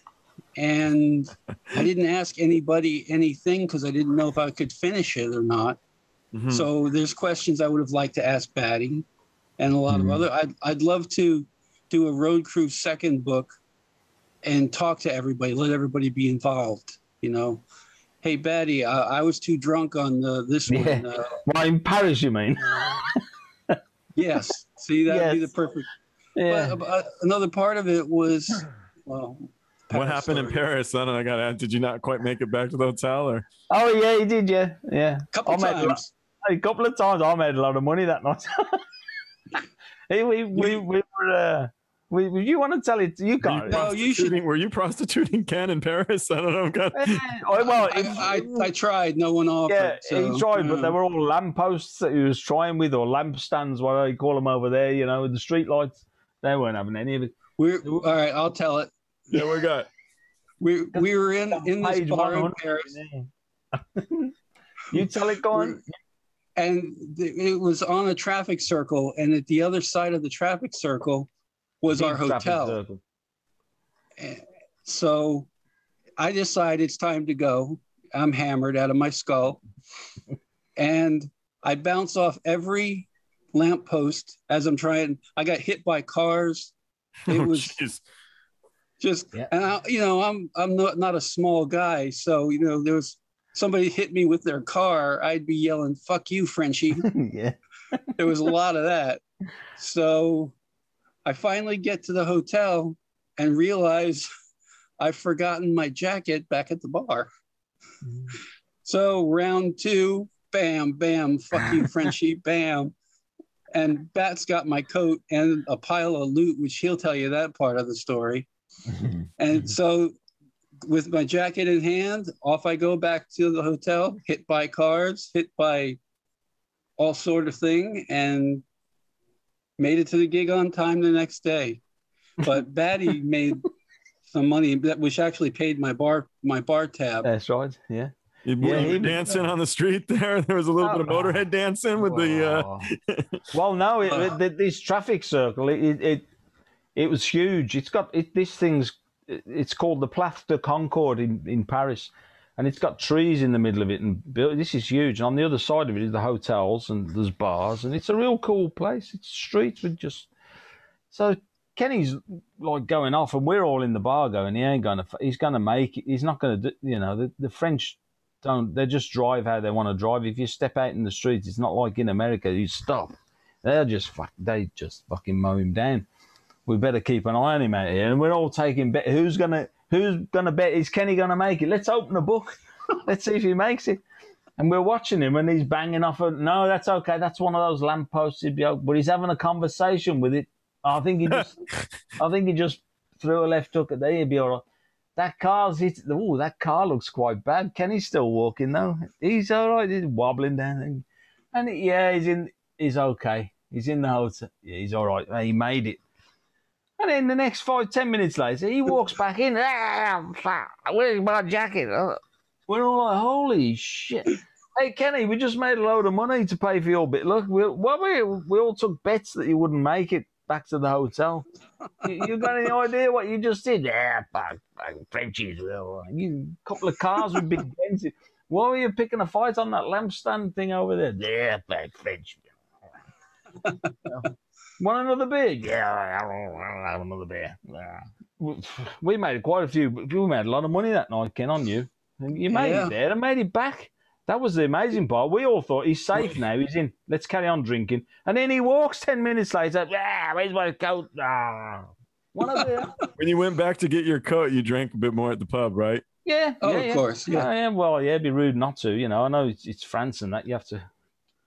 And I didn't ask anybody anything because I didn't know if I could finish it or not. Mhm. So there's questions I would have liked to ask Batty and a lot Mhm. of other. I'd, I'd love to do a road crew second book and talk to everybody, let everybody be involved, you know. "Hey, Batty, uh, I was too drunk on the, this one." Yeah. Uh, Well, in Paris, you mean? yes. See, that'd be the perfect. Yeah. But, uh, another part of it was, well, what Paris happened in. Paris? I don't know. I got to Did you not quite make it back to the hotel or? Oh yeah, he did. Yeah, yeah. couple I made a lot- times. A couple of times I made a lot of money that night. hey, we, we, we were. Uh, we, we- you want to tell it? You Were can't. you, No, you should- were you prostituting Ken in Paris? I don't know. God. Eh, oh, well, I, I, I tried. No one offered. yeah, so, he tried, but uh, they were all lampposts that he was trying with, or lamp lampstands, what they call them over there. You know, with the street lights. They weren't having any of it. We're all right. I'll tell it. Yeah, we got. We we were in in this bar in Paris, you tell it, go and th- it was on a traffic circle, and at the other side of the traffic circle was our hotel. So I decide it's time to go. I'm hammered out of my skull. and I bounce off every lamppost as I'm trying. I got hit by cars. It Oh, was jeez. just, Yeah. and I, you know, I'm I'm not not a small guy, so you know, there was somebody hit me with their car, I'd be yelling "fuck you, Frenchie." yeah. there was a lot of that. So I finally get to the hotel and realize I've forgotten my jacket back at the bar. Mm-hmm. So round two, bam, bam, fuck you, Frenchie, bam. And Bat's got my coat and a pile of loot, which he'll tell you that part of the story. Mm-hmm. And mm-hmm. so with my jacket in hand, off I go back to the hotel, hit by cars, hit by all sort of thing, and made it to the gig on time the next day. But Batty made some money that which actually paid my bar my bar tab. That's right. Yeah. You Yeah, were he- dancing on the street there. There was a little bit of Oh. motorhead dancing with the. Uh, well, no, it, it- th- this traffic circle, it, it, it, it was huge. It's got it, this thing's. It's called the Place de Concorde in, in Paris, and it's got trees in the middle of it. And built, this is huge. And on the other side of it is the hotels and there's bars, and it's a real cool place. It's streets with just. So Kenny's like going off, and we're all in the bar going. He ain't gonna. He's gonna make it. He's not gonna. do You know, the, the French don't they just drive how they want to drive if you step out in the streets it's not like in america you stop they'll just fuck they just fucking mow him down we better keep an eye on him out here and we're all taking bet who's gonna who's gonna bet is kenny gonna make it let's open a book let's see if he makes it and we're watching him and he's banging off a, no that's okay that's one of those lampposts he'd be but he's having a conversation with it i think he just i think he just threw a left hook at there he'd be all right that car's hit. Oh, that car looks quite bad. Kenny's still walking though. He's all right. He's wobbling down, and, and yeah, he's in. He's okay. He's in the hotel. Yeah, he's all right. He made it. And then the next five, ten minutes later, he walks back in. "Ah, Where's my jacket? Uh, We're all like, holy shit. Hey, Kenny, we just made a load of money to pay for your bit. Look, we, well, we, we all took bets that you wouldn't make it back to the hotel. you, you got any idea what you just did? Yeah, fuck, fuck Frenchies. You couple of cars with big dents. Why were you picking a fight on that lampstand thing over there? Yeah, fuck French. Want another beer? Yeah, I'll have another beer. Yeah. We made quite a few. We made a lot of money that night, Ken, on you. You made Yeah. it there and made it back. That was the amazing part. We all thought he's safe now. He's in. Let's carry on drinking. And then he walks ten minutes later. Ah, where's my coat? Ah, one of the when you went back to get your coat, you drank a bit more at the pub, right? yeah. Oh, yeah, of yeah. course, yeah. Oh, yeah. Well, yeah. It'd be rude not to. You know. I know it's, it's France and that you have to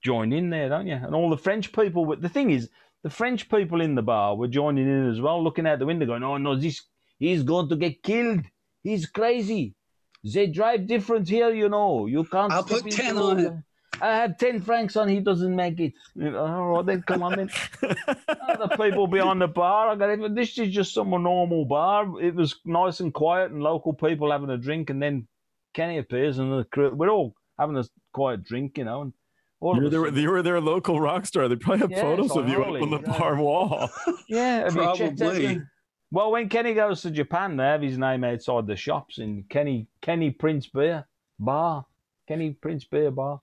join in there, don't you? And all the French people. But the thing is, the French people in the bar were joining in as well, looking out the window, going, "Oh no, this he's going to get killed. He's crazy. They drive different here, you know. You can't. I'll put into 10 the- on it. I have ten francs on. He doesn't make it. Oh, you know, all right, then come on then. the people behind the bar. I got it. This is just some normal bar. It was nice and quiet, and local people having a drink, and then Kenny appears, and the crew. We're all having a quiet drink, you know. And You of were, a you were their local rock star. They probably have Yeah, photos of you up on the yeah. bar wall. yeah, have you Probably. the- Well, when Kenny goes to Japan, they have his name outside the shops in Kenny Kenny Prince Beer Bar, Kenny Prince Beer Bar.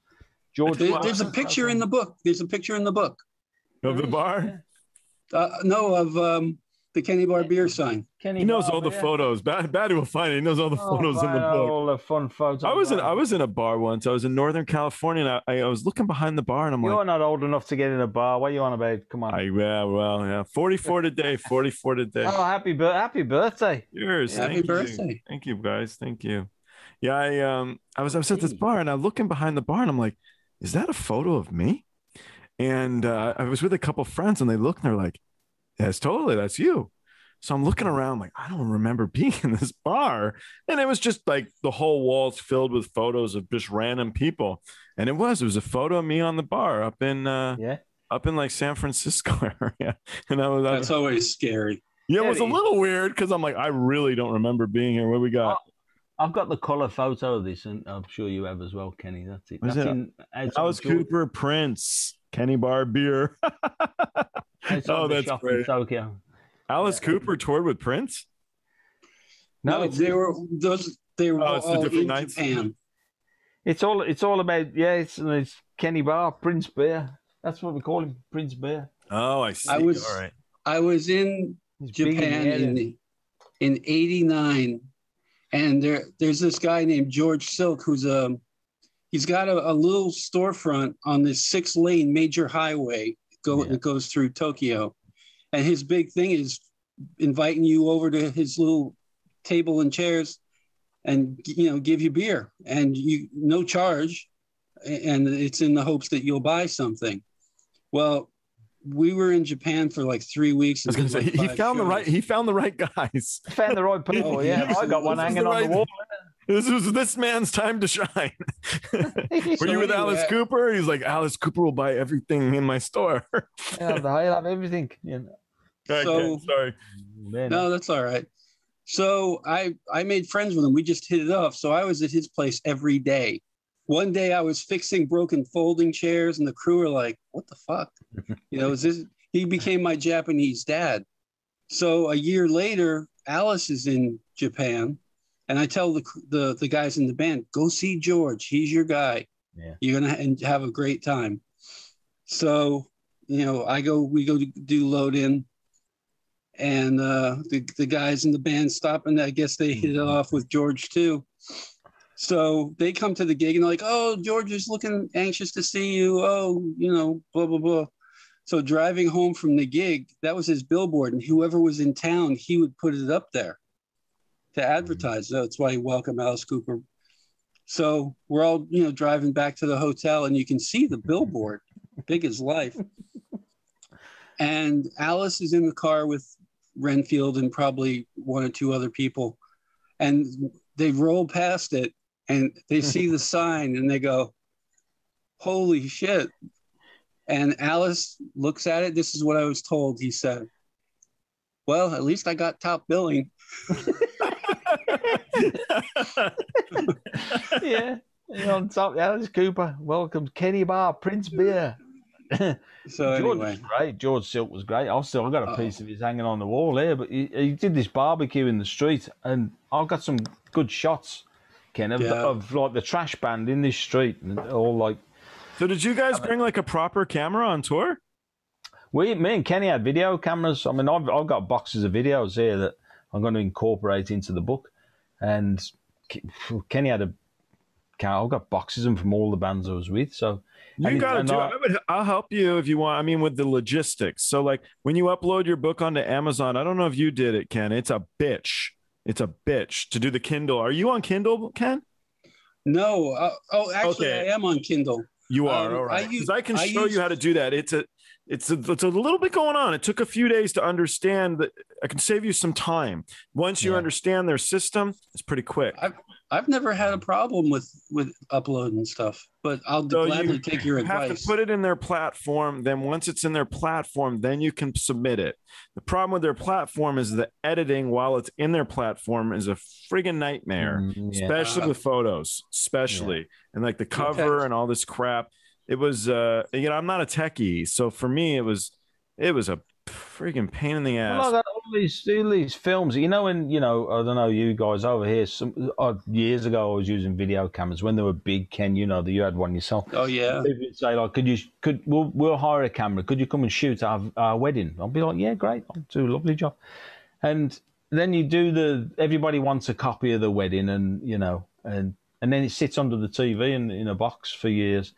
George, There- there's a picture in the book. There's a picture in the book. of the bar. Uh, no, of um, the Kenny Bar beer sign. Kenny He knows all the yeah. photos. Bad, bad will find it. He knows all the Oh, photos in the man, book. All the fun photos. I was in I was in a bar once. I was in Northern California, and I, I was looking behind the bar, and I'm like, You're not old enough to get in a bar. What are you on about? Come on. I yeah, well, yeah, 44 today, 44 today. oh, happy bir- happy birthday. Yours. Happy Thank you. birthday. Thank you, guys. Thank you. Yeah, I um I was I was at this bar and I'm looking behind the bar and I'm like, is that a photo of me? And uh, I was with a couple friends and they look and they're like, Yes, totally, that's you. So I'm looking around like I don't remember being in this bar. And it was just like the whole walls filled with photos of just random people. And it was, it was a photo of me on the bar up in uh Yeah. up in like San Francisco area. And I was, I was That's always scary. yeah, it was a little weird because I'm like, I really don't remember being here. What we got? I've got the colour photo of this, and I'm sure you have as well, Kenny. That's it. Was That's it- in outside Alice George- Cooper, Prince, Kenny Bar Beer. outside Oh, that's shop in great. Tokyo. Alice Cooper toured with Prince. No, No, it's, they were those. They were Oh, it's all different in nights? Japan. it's all it's all about yeah. It's, it's Kenny Bar, Prince Bear. That's what we call him, Prince Bear. Oh, I see. I was- All right. I was in He's big in the Japan in the, in '89, and there there's this guy named George Silk who's a he's got a, a little storefront on this six lane major highway go Yeah. that goes through Tokyo, and his big thing is inviting you over to his little table and chairs, and you know give you beer and you no charge, and it's in the hopes that you'll buy something. Well. We were in Japan for like three weeks. I was gonna say like, he five found the right. He found the right guys. Found the right people. Yeah, I got one hanging the on the wall. This was this man's time to shine. Were you So with Alice anyway- Cooper? He's like, Alice Cooper will buy everything in my store. Yeah, the hell everything. You know. Okay, So- sorry. Man, No, that's all right. So I I made friends with him. We just hit it off. So I was at his place every day. One day I was fixing broken folding chairs, and the crew were like, "What the fuck?" You know, is this? He became my Japanese dad. So a year later, Alice is in Japan, and I tell the the the guys in the band, "Go see George. He's your guy. Yeah. You're gonna ha- have a great time." So you know, I go, we go to do load in, and uh, the the guys in the band stop, and I guess they hit it off with George too. So they come to the gig and they're like, "Oh, George is looking anxious to see you. Oh, you know, blah blah blah." So driving home from the gig, that was his billboard, and whoever was in town, he would put it up there to advertise. That's why he welcomed Alice Cooper. So we're all, you know, driving back to the hotel, and you can see the billboard, big as life. And Alice is in the car with Renfield and probably one or two other people, and they roll past it, and they see the sign, and they go, "Holy shit!" And Alice looks at it. This is what I was told. He said, "Well, at least I got top billing." yeah. And on top, Alice Cooper welcomed Kenny Bar, Prince Beer. So George anyway, was great. George Silk was great. I've still got a Oh. piece of his hanging on the wall here, but he, he did this barbecue in the street, and I've got some good shots, Ken, of, Yeah. of like the trash band in this street, and all like so did you guys bring like a proper camera on tour? we, me and Kenny had video cameras. I mean, I've I've got boxes of videos here that I'm going to incorporate into the book, and Ke- Kenny had a a. I've got boxes of from all the bands I was with, so You And- got to do. I- I would, I'll help you if you want. I mean, with the logistics. So, like, when you upload your book onto Amazon, I don't know if you did it, Ken. It's a bitch. It's a bitch to do the Kindle. Are you on Kindle, Ken? no. Uh, oh, actually, Okay. I am on Kindle. You are. Um, all right. I Because use- I can I show use- you how to do that. It's a. It's a, it's a little bit going on. It took a few days to understand that I can save you some time. Once you Yeah. understand their system, it's pretty quick. I've I've never had a problem with with uploading stuff, but I'll So gladly you take your advice. You have to put it in their platform. Then once it's in their platform, then you can submit it. The problem with their platform is the editing while it's in their platform is a friggin' nightmare, mm, yeah. especially Uh, with photos, especially and like the cover Okay. and all this crap. It was, uh, you know, I'm not a techie, so for me, it was, it was a freaking pain in the ass. Well, I got, these all these films. You know, and you know, I don't know you guys over here. Some uh, years ago, I was using video cameras when they were big. Ken, you know that you had one yourself. Oh yeah. People would say like, "Could you? Could we'll, we'll hire a camera? Could you come and shoot our, our wedding?" I'll be like, "Yeah, great. I'll do a lovely job." And then you do the. Everybody wants a copy of the wedding, and you know, and and then it sits under the TV in in a box for years.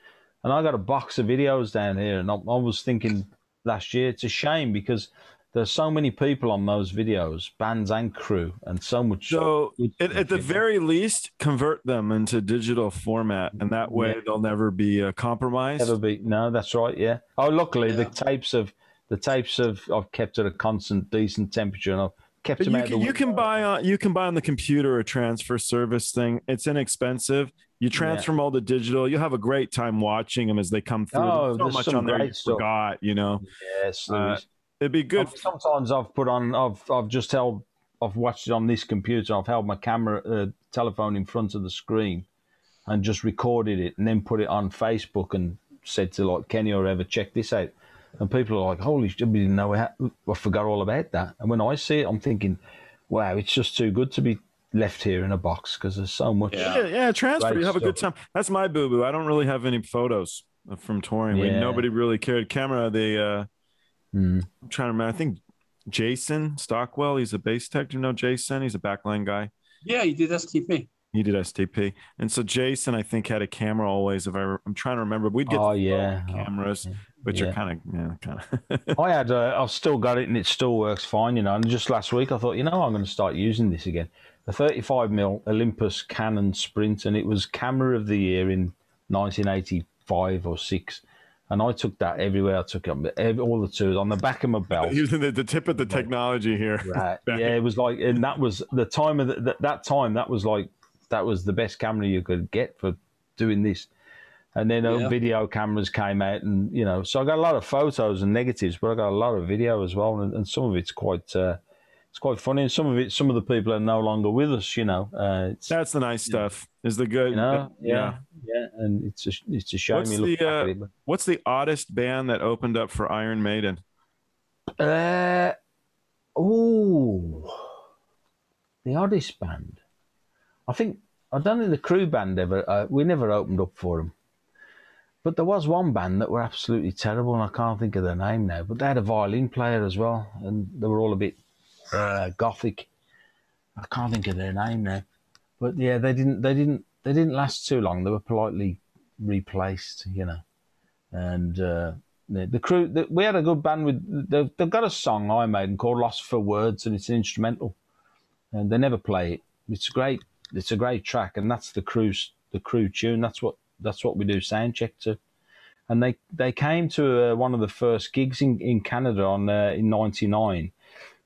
And I got a box of videos down here, and I, I was thinking last year, it's a shame because there's so many people on those videos, bands and crew, and so much. So, good at, the very least, convert them into digital format, and that way Yeah. they'll never be uh, compromised. Never be. No, that's right. Yeah. Oh, luckily the tapes of the tapes of I've kept at a constant, decent temperature, and I've kept But them you out can, the you can buy on you can buy on the computer a transfer service thing. It's inexpensive. You transfer them all to digital. You'll have a great time watching them as they come through. Oh, There's so there's much on there great you stuff. forgot. You know, Yes, Uh, it'd be good. I've- Sometimes I've put on. I've I've just held. I've watched it on this computer. I've held my camera, uh, telephone in front of the screen, and just recorded it, and then put it on Facebook and said to like Kenny or ever check this out. And people are like, "Holy shit, we didn't know we had, I forgot all about that." And when I see it, I'm thinking, "Wow, it's just too good to be left here in a box because there's so much." Yeah. Yeah, yeah, transfer. Great you have a good time. That's my boo boo. I don't really have any photos from touring. We, nobody really cared. Camera, they. uh Mm. I'm trying to remember. I think Jason Stockwell. He's a bass tech. Do you know Jason? He's a backline guy. Yeah, he did STP. He did STP, and so Jason, I think, had a camera always. If I, re- I'm trying to remember, we'd get Oh the yeah, phone cameras, which Yeah. are kind of, yeah, kind of. I had, uh, I've still got it and it still works fine, you know. And just last week, I thought, you know, I'm going to start using this again. The 35 mm Olympus Canon Sprint, and it was camera of the year in 1985 or six. And I took that everywhere. I took it every, all the tours on the back of my belt. Using the, the tip of the technology here. Right. Yeah, it was like, and that was the time of the, that, that time. That was like, that was the best camera you could get for doing this. And then uh, Yeah. video cameras came out, and you know, so I got a lot of photos and negatives, but I got a lot of video as well, and, and some of it's quite, uh, it's quite funny, and some of it, some of the people are no longer with us. You know, uh, it's That's the nice stuff. Is the good. you know, yeah, yeah, and it's a, it's a shame What's you look the, back uh, at it. What's the oddest band that opened up for Iron Maiden? Uh, oh, the oddest band. I think I don't think the crew band ever. Uh, we never opened up for them. But there was one band that were absolutely terrible, and I can't think of their name now. But they had a violin player as well, and they were all a bit uh, gothic. I can't think of their name now. But yeah, they didn't. They didn't. They didn't last too long. They were politely replaced, you know. And uh, the, the crew, the, we had a good band with. They've, they've got a song I made called "Lost for Words," and it's an instrumental, and they never play it. It's a great. It's a great track, and that's the crew's the crew tune. That's what that's what we do sound check to. And they they came to uh, one of the first gigs in, in Canada on uh, in '99.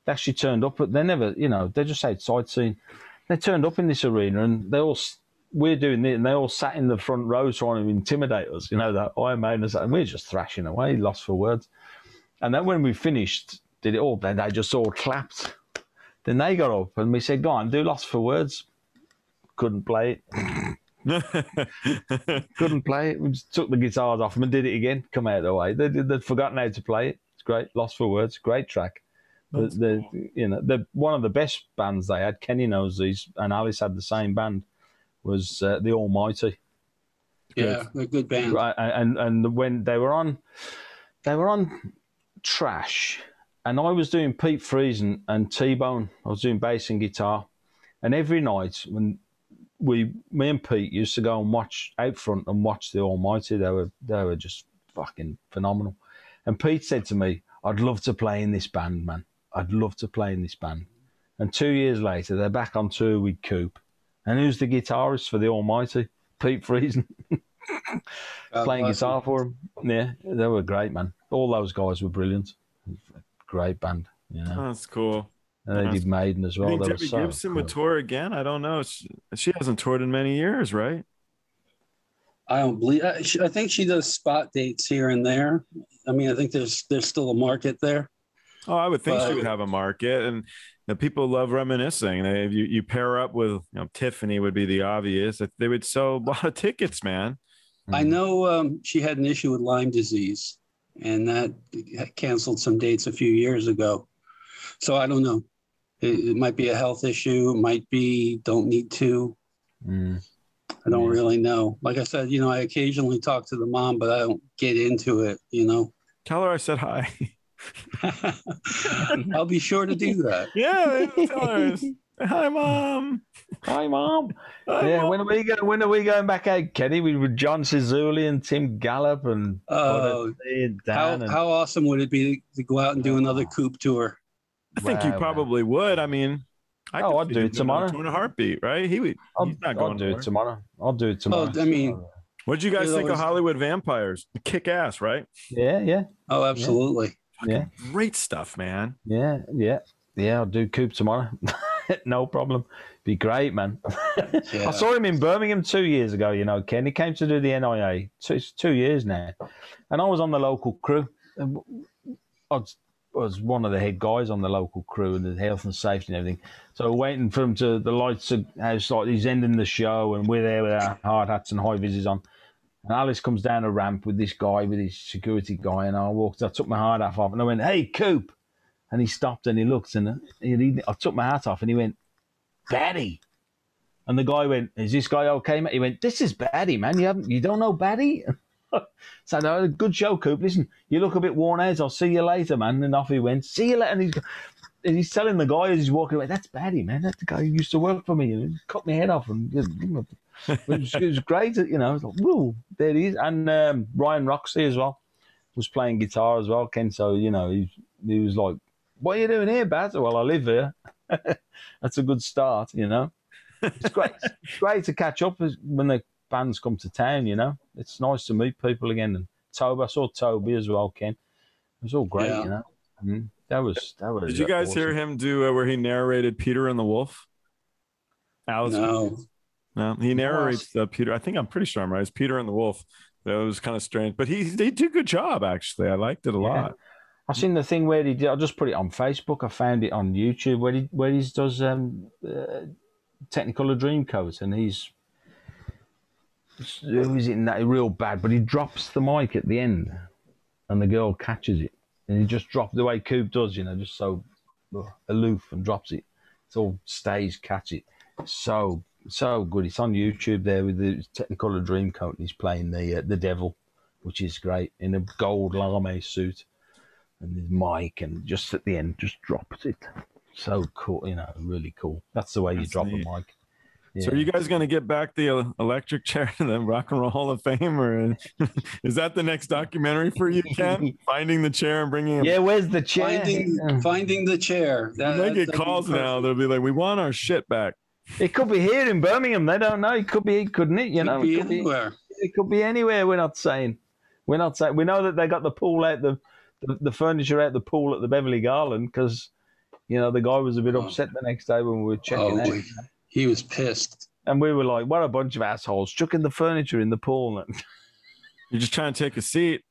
They actually turned up, but they never, you know, they just had sightseeing. They turned up in this arena, and they all we're doing it, and they all sat in the front row trying to intimidate us. You know that Iron Maiden, and we're just thrashing away, lost for words. And then when we finished, did it all, then they just all clapped. Then they got up, and we said, "Go on, do lost for words." Couldn't play it. Couldn't play it. We just took the guitars off them and did it again. Come out of the way. They, they'd forgotten how to play it. It's great. Lost for words. Great track. The, the, you know, the one of the best bands they had. Kenny knows these, and Alice had the same band. Was uh, the Almighty, Yeah, they're a good band. right? And and when they were on, they were on Trash, and I was doing Pete Friesen and T Bone. I was doing bass and guitar, and every night when we, me and Pete used to go and watch out front and watch the Almighty. They were they were just fucking phenomenal. And Pete said to me, "I'd love to play in this band, man. I'd love to play in this band." And two years later, they're back on tour with Coop. And who's the guitarist for the Almighty? Pete Friesen playing bless guitar them. for him. Yeah, they were great, man. All those guys were brilliant. Great band, you know. That's cool. And they did Maiden as I well. think They were Debbie so Gibson would tour again. I don't know. She, she hasn't toured in many years, right? I don't believe. I, I think she does spot dates here and there. I mean, I think there's there's still a market there. Oh, I would think she would have a market, and the people love reminiscing. They, if you, you pair up with you know, Tiffany would be the obvious. They would sell a lot of tickets, man. I Mm. know um, she had an issue with Lyme disease, and that canceled some dates a few years ago. So I don't know. It, it might be a health issue. It might be don't need to. Mm. I don't Yeah. really know. Like I said, you know, I occasionally talk to the mom, but I don't get into it. You know. Tell her I said hi. I'll be sure to do that. yeah, tell her. Hi, mom. Hi, mom. Hi, yeah, Mom. when are we going? When are we going back out, Kenny? We with John Cizuli and Tim Gallup and Oh, and How, Dan. and, how awesome would it be to go out and do another oh. coop tour? I think you Wow, wow. probably would. I mean, I Oh, I'd do it tomorrow. tour in a heartbeat, right? He would. I'll, he's not I'll going do nowhere. it tomorrow. I'll do it oh, tomorrow. I mean- What did you guys There's think of Hollywood Vampires? Kick ass, right? yeah, yeah, Oh, absolutely. Yeah, Great stuff, man. yeah, yeah, yeah. I'll do Coop tomorrow. no problem. Be great, man. Yeah. I saw him in Birmingham two years ago. You know, Ken. He came to do the NIA. So it's two years now, and I was on the local crew. I was, one of the head guys on the local crew and the health and safety and everything. So waiting for him to the lights are house like he's ending the show, and we're there with our hard hats and high vises on. And Alice comes down a ramp with this guy, with his security guy, and I walked. I took my hard hat off, and I went, "Hey, Coop," and he stopped and he looked, and he, I took my hat off, and he went, "Batty." And the guy went, "Is this guy okay, mate?" He went, "This is Batty, man. You haven't, you don't know Batty." so no, good show, Coop. Listen, you look a bit worn out. I'll see you later, man. And off he went. See you later. And he's, and he's telling the guy as he's walking away, "That's Batty, man. That's the guy who used to work for me and cut my head off." And it was, it was great. You know, I was like, "Whoa, there he is." And um, Ryan Roxie as well was playing guitar as well, Ken. So you know, he, he was like, "What are you doing here, Bat?" Well, I live here. That's a good start, you know. It's great. it's great to catch up when the bands come to town. You know, it's nice to meet people again. And Toby, I saw Toby as well, Ken. It was all great, Yeah. you know. Mm, that was that was. Did you guys hear him do uh, where he narrated Peter and the Wolf? Alice. No. No, he narrates uh, Peter. I think I'm pretty sure I'm right. It's Peter and the Wolf. That was kind of strange, but he he did a good job actually. I liked it a Yeah. lot. I seen the thing where he did. I just put it on Facebook. I found it on YouTube where he where he does um, uh, Technicolor Dreamcoat, and he's who is it in that real bad, but he drops the mic at the end, and the girl catches it, and he just drops the way Coop does, you know, just so uh, aloof and drops it. It's all stage catch it. So so good. It's on YouTube there with the Technicolor Dreamcoat, and he's playing the uh, the devil, which is great in a gold lame suit and his mic, and just at the end, just drops it. So cool, you know, really cool. That's the way you drop neat. a mic. So are you guys going to get back the uh, electric chair to the Rock and Roll Hall of Fame, or is that the next documentary for you, Ken? Finding the chair and bringing it. yeah, where's the chair? Finding finding the chair. You That, might get calls now. They'll be like, "We want our shit back." It could be here in Birmingham. They don't know. It could be, couldn't it? You Could know, be it could be, anywhere. it could be anywhere. We're not saying. We're not saying. We know that they got the pool out the the, the furniture out the pool at the Beverly Garland because you know the guy was a bit Oh. upset the next day when we were checking Oh, out, he, he was pissed. and we were like, "What a bunch of assholes chucking the furniture in the pool." and You're just trying to take a seat.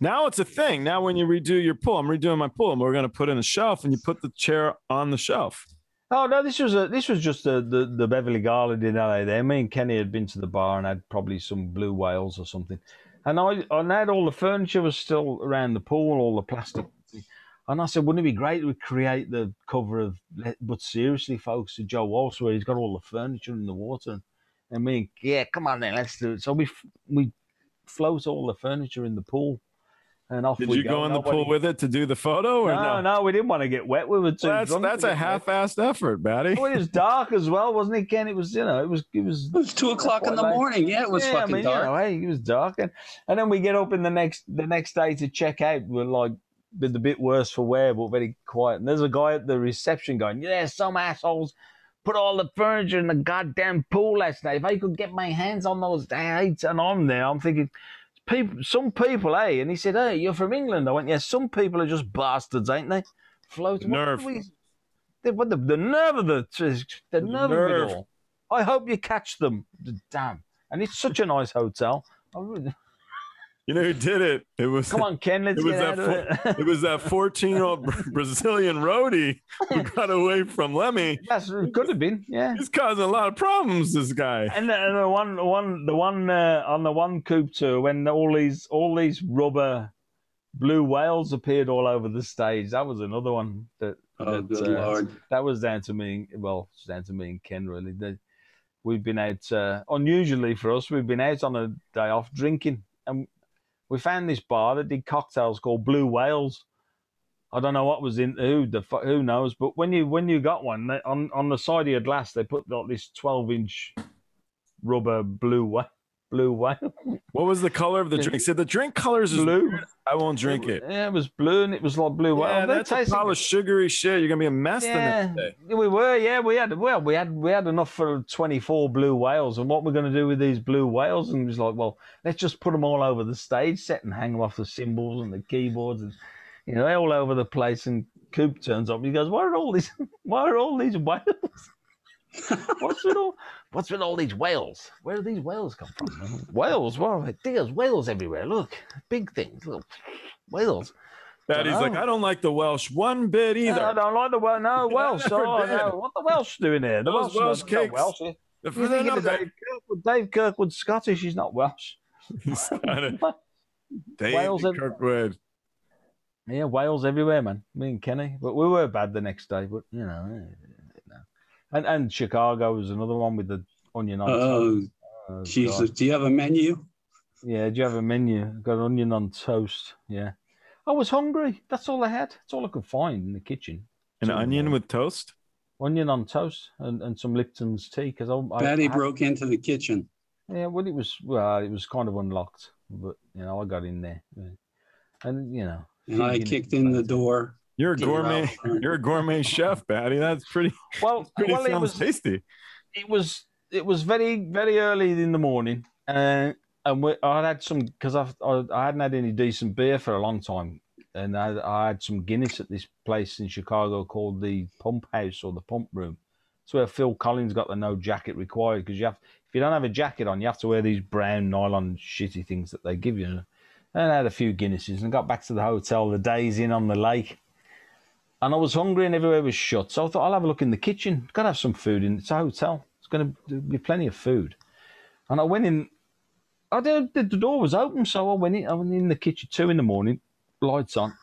Now it's a thing. Now when you redo your pool, I'm redoing my pool, and we're going to put in a shelf, and you put the chair on the shelf. Oh no, this was a this was just the, the, Beverly Garland in LA. There, me and Kenny had been to the bar and had probably some blue whales or something, and I and had all the furniture was still around the pool, all the plastic. And I said, wouldn't it be great to create the cover of But Seriously, folks, to Joe Walsh, where he's got all the furniture in the water, and me, yeah, come on then, let's do it. So we we float all the furniture in the pool, and off Did we you go in the Nobody- pool with it to do the photo, or No, no? no, we didn't want to get wet. We were too Well, that's drunk that's a half-assed effort, Batty. Well, it was dark as well, wasn't it, Ken? It was, you know, it was, it was. It was two o'clock in the Like- morning. Yeah, it was yeah, fucking I mean, dark. You know, hey, it was dark, and and then we get up in the next the next day to check out. We're like, with a bit worse for wear, but very quiet. And there's a guy at the reception going, "Yeah, some assholes put all the furniture in the goddamn pool last night. If I could get my hands on those dates and I'm there, I'm thinking." People, some people, eh? And he said, "Hey, you're from England." I went, "Yeah." Some people are just bastards, ain't they? Floating. what Nerve. do we- the, what the, the nerve of the the nerve, nerve. of it all. I hope you catch them. Damn. And it's such a nice hotel. I really- You know who did it? It was Come on, Ken, let's It was get out that of it. it was that 14 year old Brazilian roadie who got away from Lemmy. That's it could have been, yeah. He's causing a lot of problems. This guy. And the, and the one, the one, the one uh, on the one Coop tour when all these, all these rubber blue whales appeared all over the stage. That was another one that. Oh, that, good uh, lord! That was down to me. Well, it's down to me and Ken really. They, we've been out uh, unusually for us. We've been out on a day off drinking, and we found this bar that did cocktails called Blue Whales. I don't know what was in who the who knows, but when you when you got one they, on on the side of your glass, they put like this twelve inch rubber blue whale. Blue whale. What was the color of the drink? Said the drink colors is Blue. weird. I won't drink it. Yeah, it was blue and it was like blue whale. Yeah, that's a pile of sugary shit. You're gonna be a mess the yeah, next day. we were. Yeah, we had. Well, we had. We had enough for twenty-four blue whales, and what we're going to do with these blue whales? And it was like, well, let's just put them all over the stage set and hang them off the cymbals and the keyboards, and you know, they're all over the place. And Coop turns up. And he goes, "Why are all these? Why are all these whales? what's with all? What's with all these whales? Where do these whales come from? whales? What are they? There's whales everywhere. Look, big things. Little whales." Daddy's like, I don't like the Welsh one bit either. No, I don't like the Welsh. No, Welsh. Oh, no. What the Welsh doing here? The Those Welsh, Welsh not cakes. Welsh. here. If thinking not of Dave Kirkwood. Dave Kirkwood's Scottish. He's not Welsh. He's kinda- Dave Wales Kirkwood. Yeah, Wales everywhere, man. Me and Kenny, but we were bad the next day. But you know, no. And and Chicago was another one with the onion on. Oh, toast. Oh, Jesus! God. Do you have a menu? Yeah, do you have a menu? Got onion on toast. Yeah, I was hungry. That's all I had. That's all I could find in the kitchen. An Something onion like- with toast? Onion on toast and, and some Lipton's tea because I, I Batty I had- broke into the kitchen. Yeah, well, it was well, it was kind of unlocked, but you know, I got in there, and you know, And I kicked in the door. You're a Get it out gourmet. You're a gourmet chef, Batty. That's pretty Well, pretty well, it sounds was tasty. it was it was very very early in the morning, uh, and we, I had some because I I hadn't had any decent beer for a long time, and I, I had some Guinness at this place in Chicago called the Pump House or the Pump Room. It's where Phil Collins got the no jacket required because you have if you don't have a jacket on, you have to wear these brown nylon shitty things that they give you. And I had a few Guinnesses and got back to the hotel. The days in on the lake, and I was hungry and everywhere was shut. So I thought I'll have a look in the kitchen. Got to have some food in. It's a hotel. It's going to be plenty of food. And I went in. I did, the door was open, so I went in. I went in the kitchen two in the morning, lights on,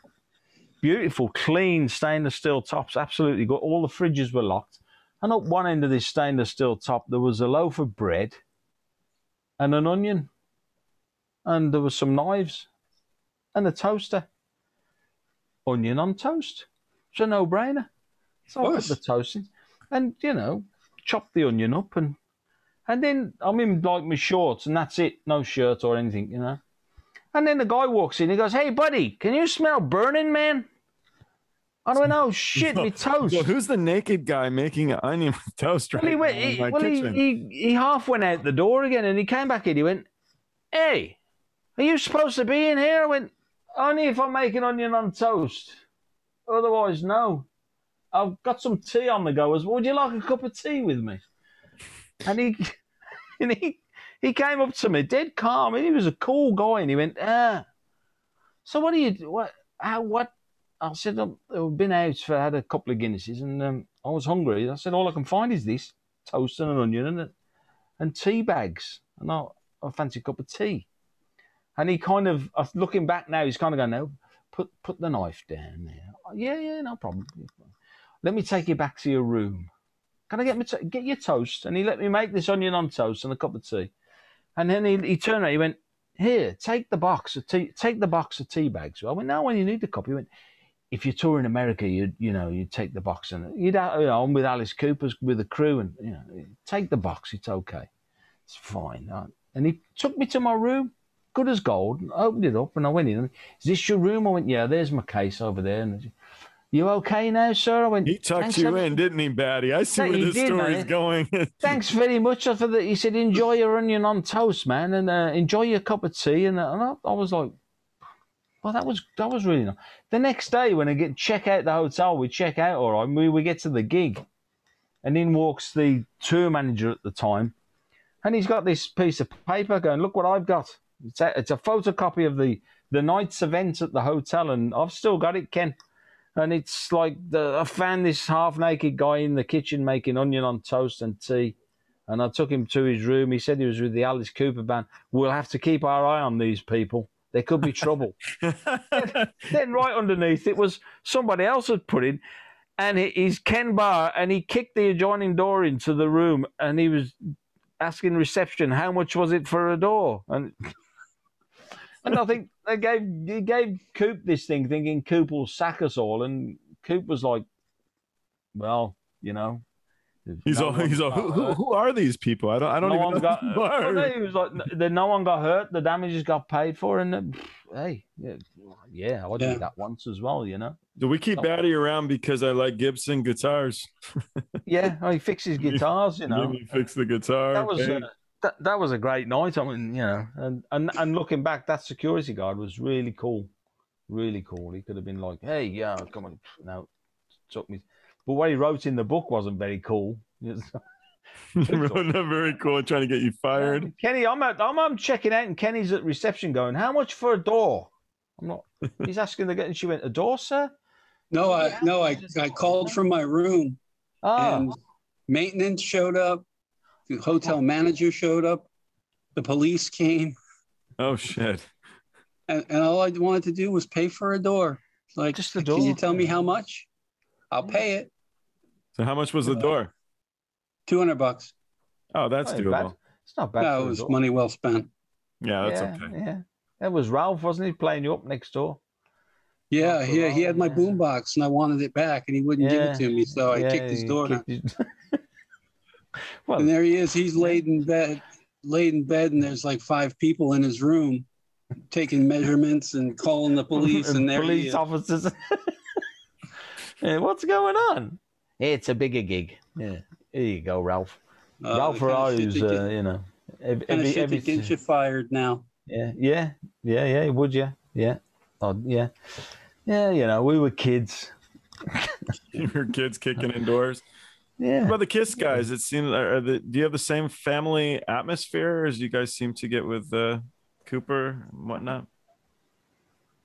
beautiful, clean stainless steel tops, absolutely good. All the fridges were locked, and up one end of this stainless steel top there was a loaf of bread, and an onion, and there was some knives, and a toaster. Onion on toast. It's a no-brainer. So I put the toast in, and you know, chop the onion up and and then I'm in like my shorts and that's it, no shirt or anything, you know. And then the guy walks in, he goes, Hey buddy, can you smell burning, man? I went, Oh shit, me toast. So who's the naked guy making an onion with toast right well, he, went, now in he, my well he, kitchen? he, he half went out the door again and he came back in. He went, Hey, are you supposed to be in here? I went, Only if I'm making onion on toast. Otherwise, no. I've got some tea on the go as well. Would you like a cup of tea with me? And he and he he came up to me dead calm and he was a cool guy and he went, ah. So what do you do? What how what I said "Um, I've been out for had a couple of Guinnesses and um, I was hungry. I said all I can find is this toast and an onion and and tea bags. And I fancy a cup of tea. And he kind of uh, looking back now, he's kind of going, No, put put the knife down there. Yeah, yeah, no problem. Let me take you back to your room. Can I get me to- get your toast? And he let me make this onion on toast and a cup of tea. And then he, he turned around. He went, "Here, take the box of tea. Take the box of tea bags." I went, "No, when you need the cup." He went, "If you tour in America, you you know you take the box and you'd you know I'm with Alice Cooper's with the crew and you know take the box. It's okay. It's fine." And he took me to my room, good as gold. and Opened it up and I went in. Is this your room? I went, "Yeah." There's my case over there. And you okay now, sir? I went. He tucked you in, didn't he, Batty? I see Yeah, where this did, story's man. going. Thanks very much for that. He said, "Enjoy your onion on toast, man, and uh, enjoy your cup of tea." And, uh, and I, I was like, "Well, that was that was really nice." The next day, when I get check out the hotel, we check out all right. We we get to the gig, and in walks the tour manager at the time, and he's got this piece of paper going, "Look what I've got." It's a, it's a photocopy of the the night's event at the hotel, and I've still got it, Ken. And it's like the, I found this half naked guy in the kitchen making onion on toast and tea. And I took him to his room. He said he was with the Alice Cooper band. We'll have to keep our eye on these people. There could be trouble. then right underneath it was somebody else had put in, and he- he's Ken Barr, and he kicked the adjoining door into the room, and he was asking reception how much was it for a door, and and I think they gave he gave Coop this thing, thinking Coop will sack us all, and Coop was like, well, you know. He's no all he's all who, who, who are these people? I don't I don't no even one know got. who are. well, no, he was like, the, no one got hurt. The damages got paid for, and uh, hey, yeah, yeah, I did Yeah. that once as well. You know. Do we keep Batty around because I like Gibson guitars? Yeah, he fixes guitars. You know, Maybe fix the guitar. that was Hey, uh, that, that was a great night. I mean, you know, and, and and looking back, that security guard was really cool, really cool. He could have been like, "Hey, yeah, come on," no, took me. But what he wrote in the book wasn't very cool. not very cool. Trying to get you fired. Kenny, I'm at, I'm I'm checking out, and Kenny's at reception going, "How much for a door?" I'm not. He's asking the and she went, "A door, sir?" No, I no, I, I called from my room Ah, and maintenance showed up, the hotel manager showed up, the police came, Oh shit. and, and all I wanted to do was pay for a door. Like, Just the door. can you tell me how much? I'll pay it. So how much was the door? Two hundred bucks. Oh, that's Not bad. doable. it's not bad. No, it was door. money well spent. Yeah, that's yeah, okay. Yeah, that was Ralph, wasn't he, playing you up next door? Yeah, yeah, he had my long, yeah. boombox and I wanted it back and he wouldn't give it to me. So I Yeah, kicked his door kicked his- well, And there he is. He's laid in bed, laid in bed, and there's like five people in his room taking measurements and calling the police. And there he police is. officers. Yeah, what's going on? It's a bigger gig. Yeah, here you go, Ralph. Uh, Ralph the kind of shit Ferrari's, that get- uh, you know, every, kind of every, shit every- that gets you fired now. yeah, yeah, yeah, yeah. Would you? Yeah, oh, yeah, yeah. You know, we were kids. Your kids kicking indoors. What Yeah, about the Kiss guys? It seems. Are the, do you have the same family atmosphere as you guys seem to get with uh, Cooper and whatnot?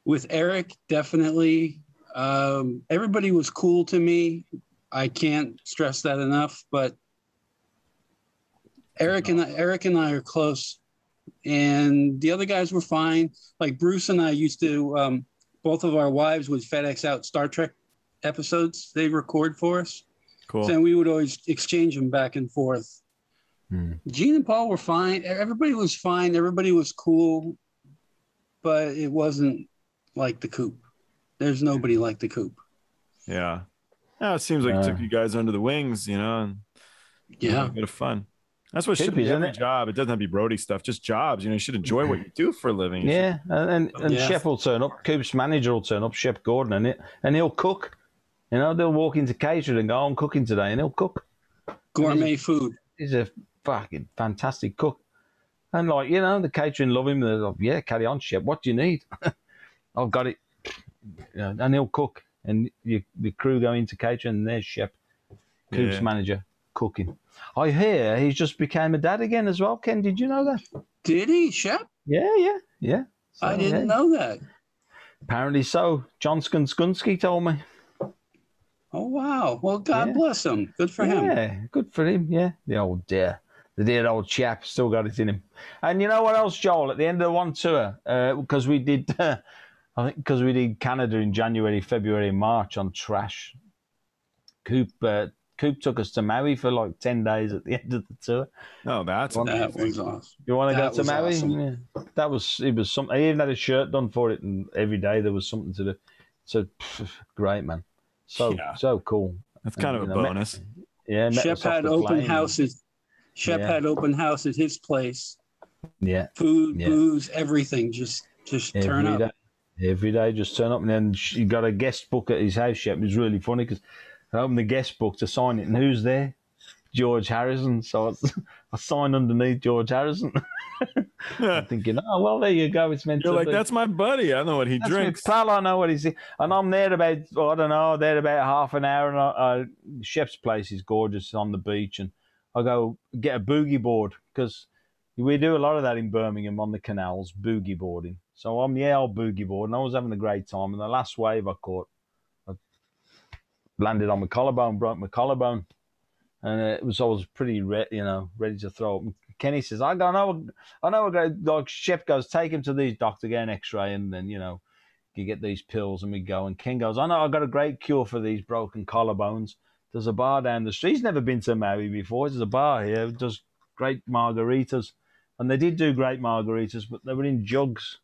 With Eric, definitely. Um, everybody was cool to me. I can't stress that enough. But Eric and I, Eric and I are close, and the other guys were fine. Like Bruce and I used to. Um, both of our wives would FedEx out Star Trek episodes they record for us. Cool. and we would always exchange them back and forth. Hmm. Gene and Paul were fine. Everybody was fine. Everybody was cool, but it wasn't like the coop. There's nobody like the coop. Yeah. Yeah, it seems like it Uh, took you guys under the wings, you know, and you know, Yeah. a bit of fun. That's what Could should be, be isn't every it? job. It doesn't have to be Brody stuff, just jobs. You know, you should enjoy what you do for a living. You should- yeah, and and, and Yeah. Shep will turn up. Coop's manager will turn up, Shep Gordon, and it, and he'll cook. You know, they'll walk into catering and go, oh, "I'm cooking today," and he'll cook. Gourmet food. He's a fucking fantastic cook. And like, you know, the catering love him. They're like, yeah, carry on, chef. What do you need? I've got it. You know, and he'll cook. And you, the crew go into catering and there's chef, Coop's Yeah. manager, cooking. I hear he's just became a dad again as well. Ken, did you know that? Did he, Shep? Yeah, yeah, yeah. So, I didn't yeah. know that. Apparently so. John Skunsky told me. Oh wow. Well, God Yeah. bless him. Good for him. Yeah, good for him. Yeah, the old dear, the dear old chap still got it in him. And you know what else, Joel? At the end of the one tour, because we did, I think, because we did Canada in January, February, March on Trash. Coop, uh, Coop took us to Maui for like ten days at the end of the tour. Oh, that's That was awesome. You want to go to Maui? awesome. Yeah. That was it. Was something. I even had a shirt done for it, and every day there was something to do. So pff, great, man. So Yeah. so cool. That's kind of a You know, ma- bonus. Yeah, met Shep had open plane. houses. Shep Yeah. had open house at his place. Yeah. Food, Yeah. booze, everything. Just just turn Every up. day. Every day, just turn up, and then sh- you got a guest book at his house. Yet it was really funny because I opened the guest book to sign it, and who's there? George Harrison. So I, sign underneath George Harrison. I'm thinking, oh well, there you go. It's meant You're to like, be. that's my buddy. I know what he That's drinks. pal. I know what he's. And I'm there about, I don't know, there about half an hour. And I, uh, Shep's place is gorgeous on the beach, and I go get a boogie board because we do a lot of that in Birmingham on the canals, boogie boarding. So I'm yeah, I'll boogie board, and I was having a great time. And the last wave I caught, I landed on my collarbone, broke my collarbone, and it was always pretty, re- you know, ready to throw up. Kenny says, I I know, I know. I go, like Shep goes, take him to these doctor, get an X-ray, and then you know, you get these pills, and we go. And Ken goes, I know, I got a great cure for these broken collarbones. There's a bar down the street. He's never been to Maui before. There's a bar here. It does great margaritas, and they did do great margaritas, but they were in jugs.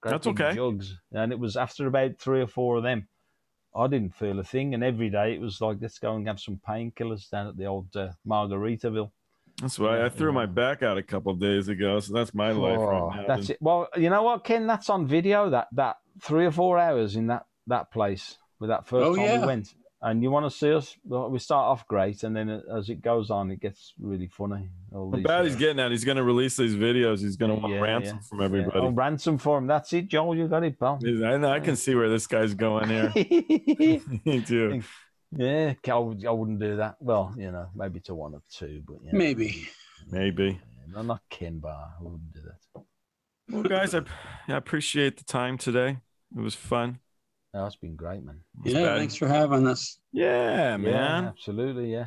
Great That's okay. Jugs, and it was after about three or four of them. I didn't feel a thing, and every day it was like, let's go and have some painkillers down at the old uh, Margaritaville. That's why I threw my back out a couple of days ago. So that's my life Oh, right now. That's it. Well, you know what, Ken? That's on video. That that three or four hours in that that place with that first Oh, time yeah. we went. And you want to see us? We start off great, and then as it goes on, it gets really funny. All these, bad uh, he's getting at. He's going to release these videos. He's going to want Yeah, ransom yeah. from yeah. everybody. Oh, ransom for him. That's it, Joel. You got it, pal. I know. I can see where this guy's going here. Me too. yeah, I, would, I wouldn't do that. Well, you know, maybe to one or two, but yeah, Maybe. Maybe. No, not Ken Barr. I wouldn't do that. Well, guys, I, I appreciate the time today. It was fun. No, it's been great, man. It's Yeah, bad. thanks for having us. Yeah, Yeah, man. absolutely, yeah.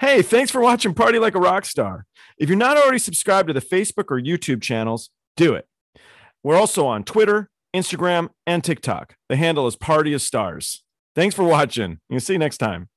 Hey, thanks for watching Party Like a Rock Star. If you're not already subscribed to the Facebook or YouTube channels, do it. We're also on Twitter, Instagram, and TikTok. The handle is Party of Stars. Thanks for watching. We'll see you next time.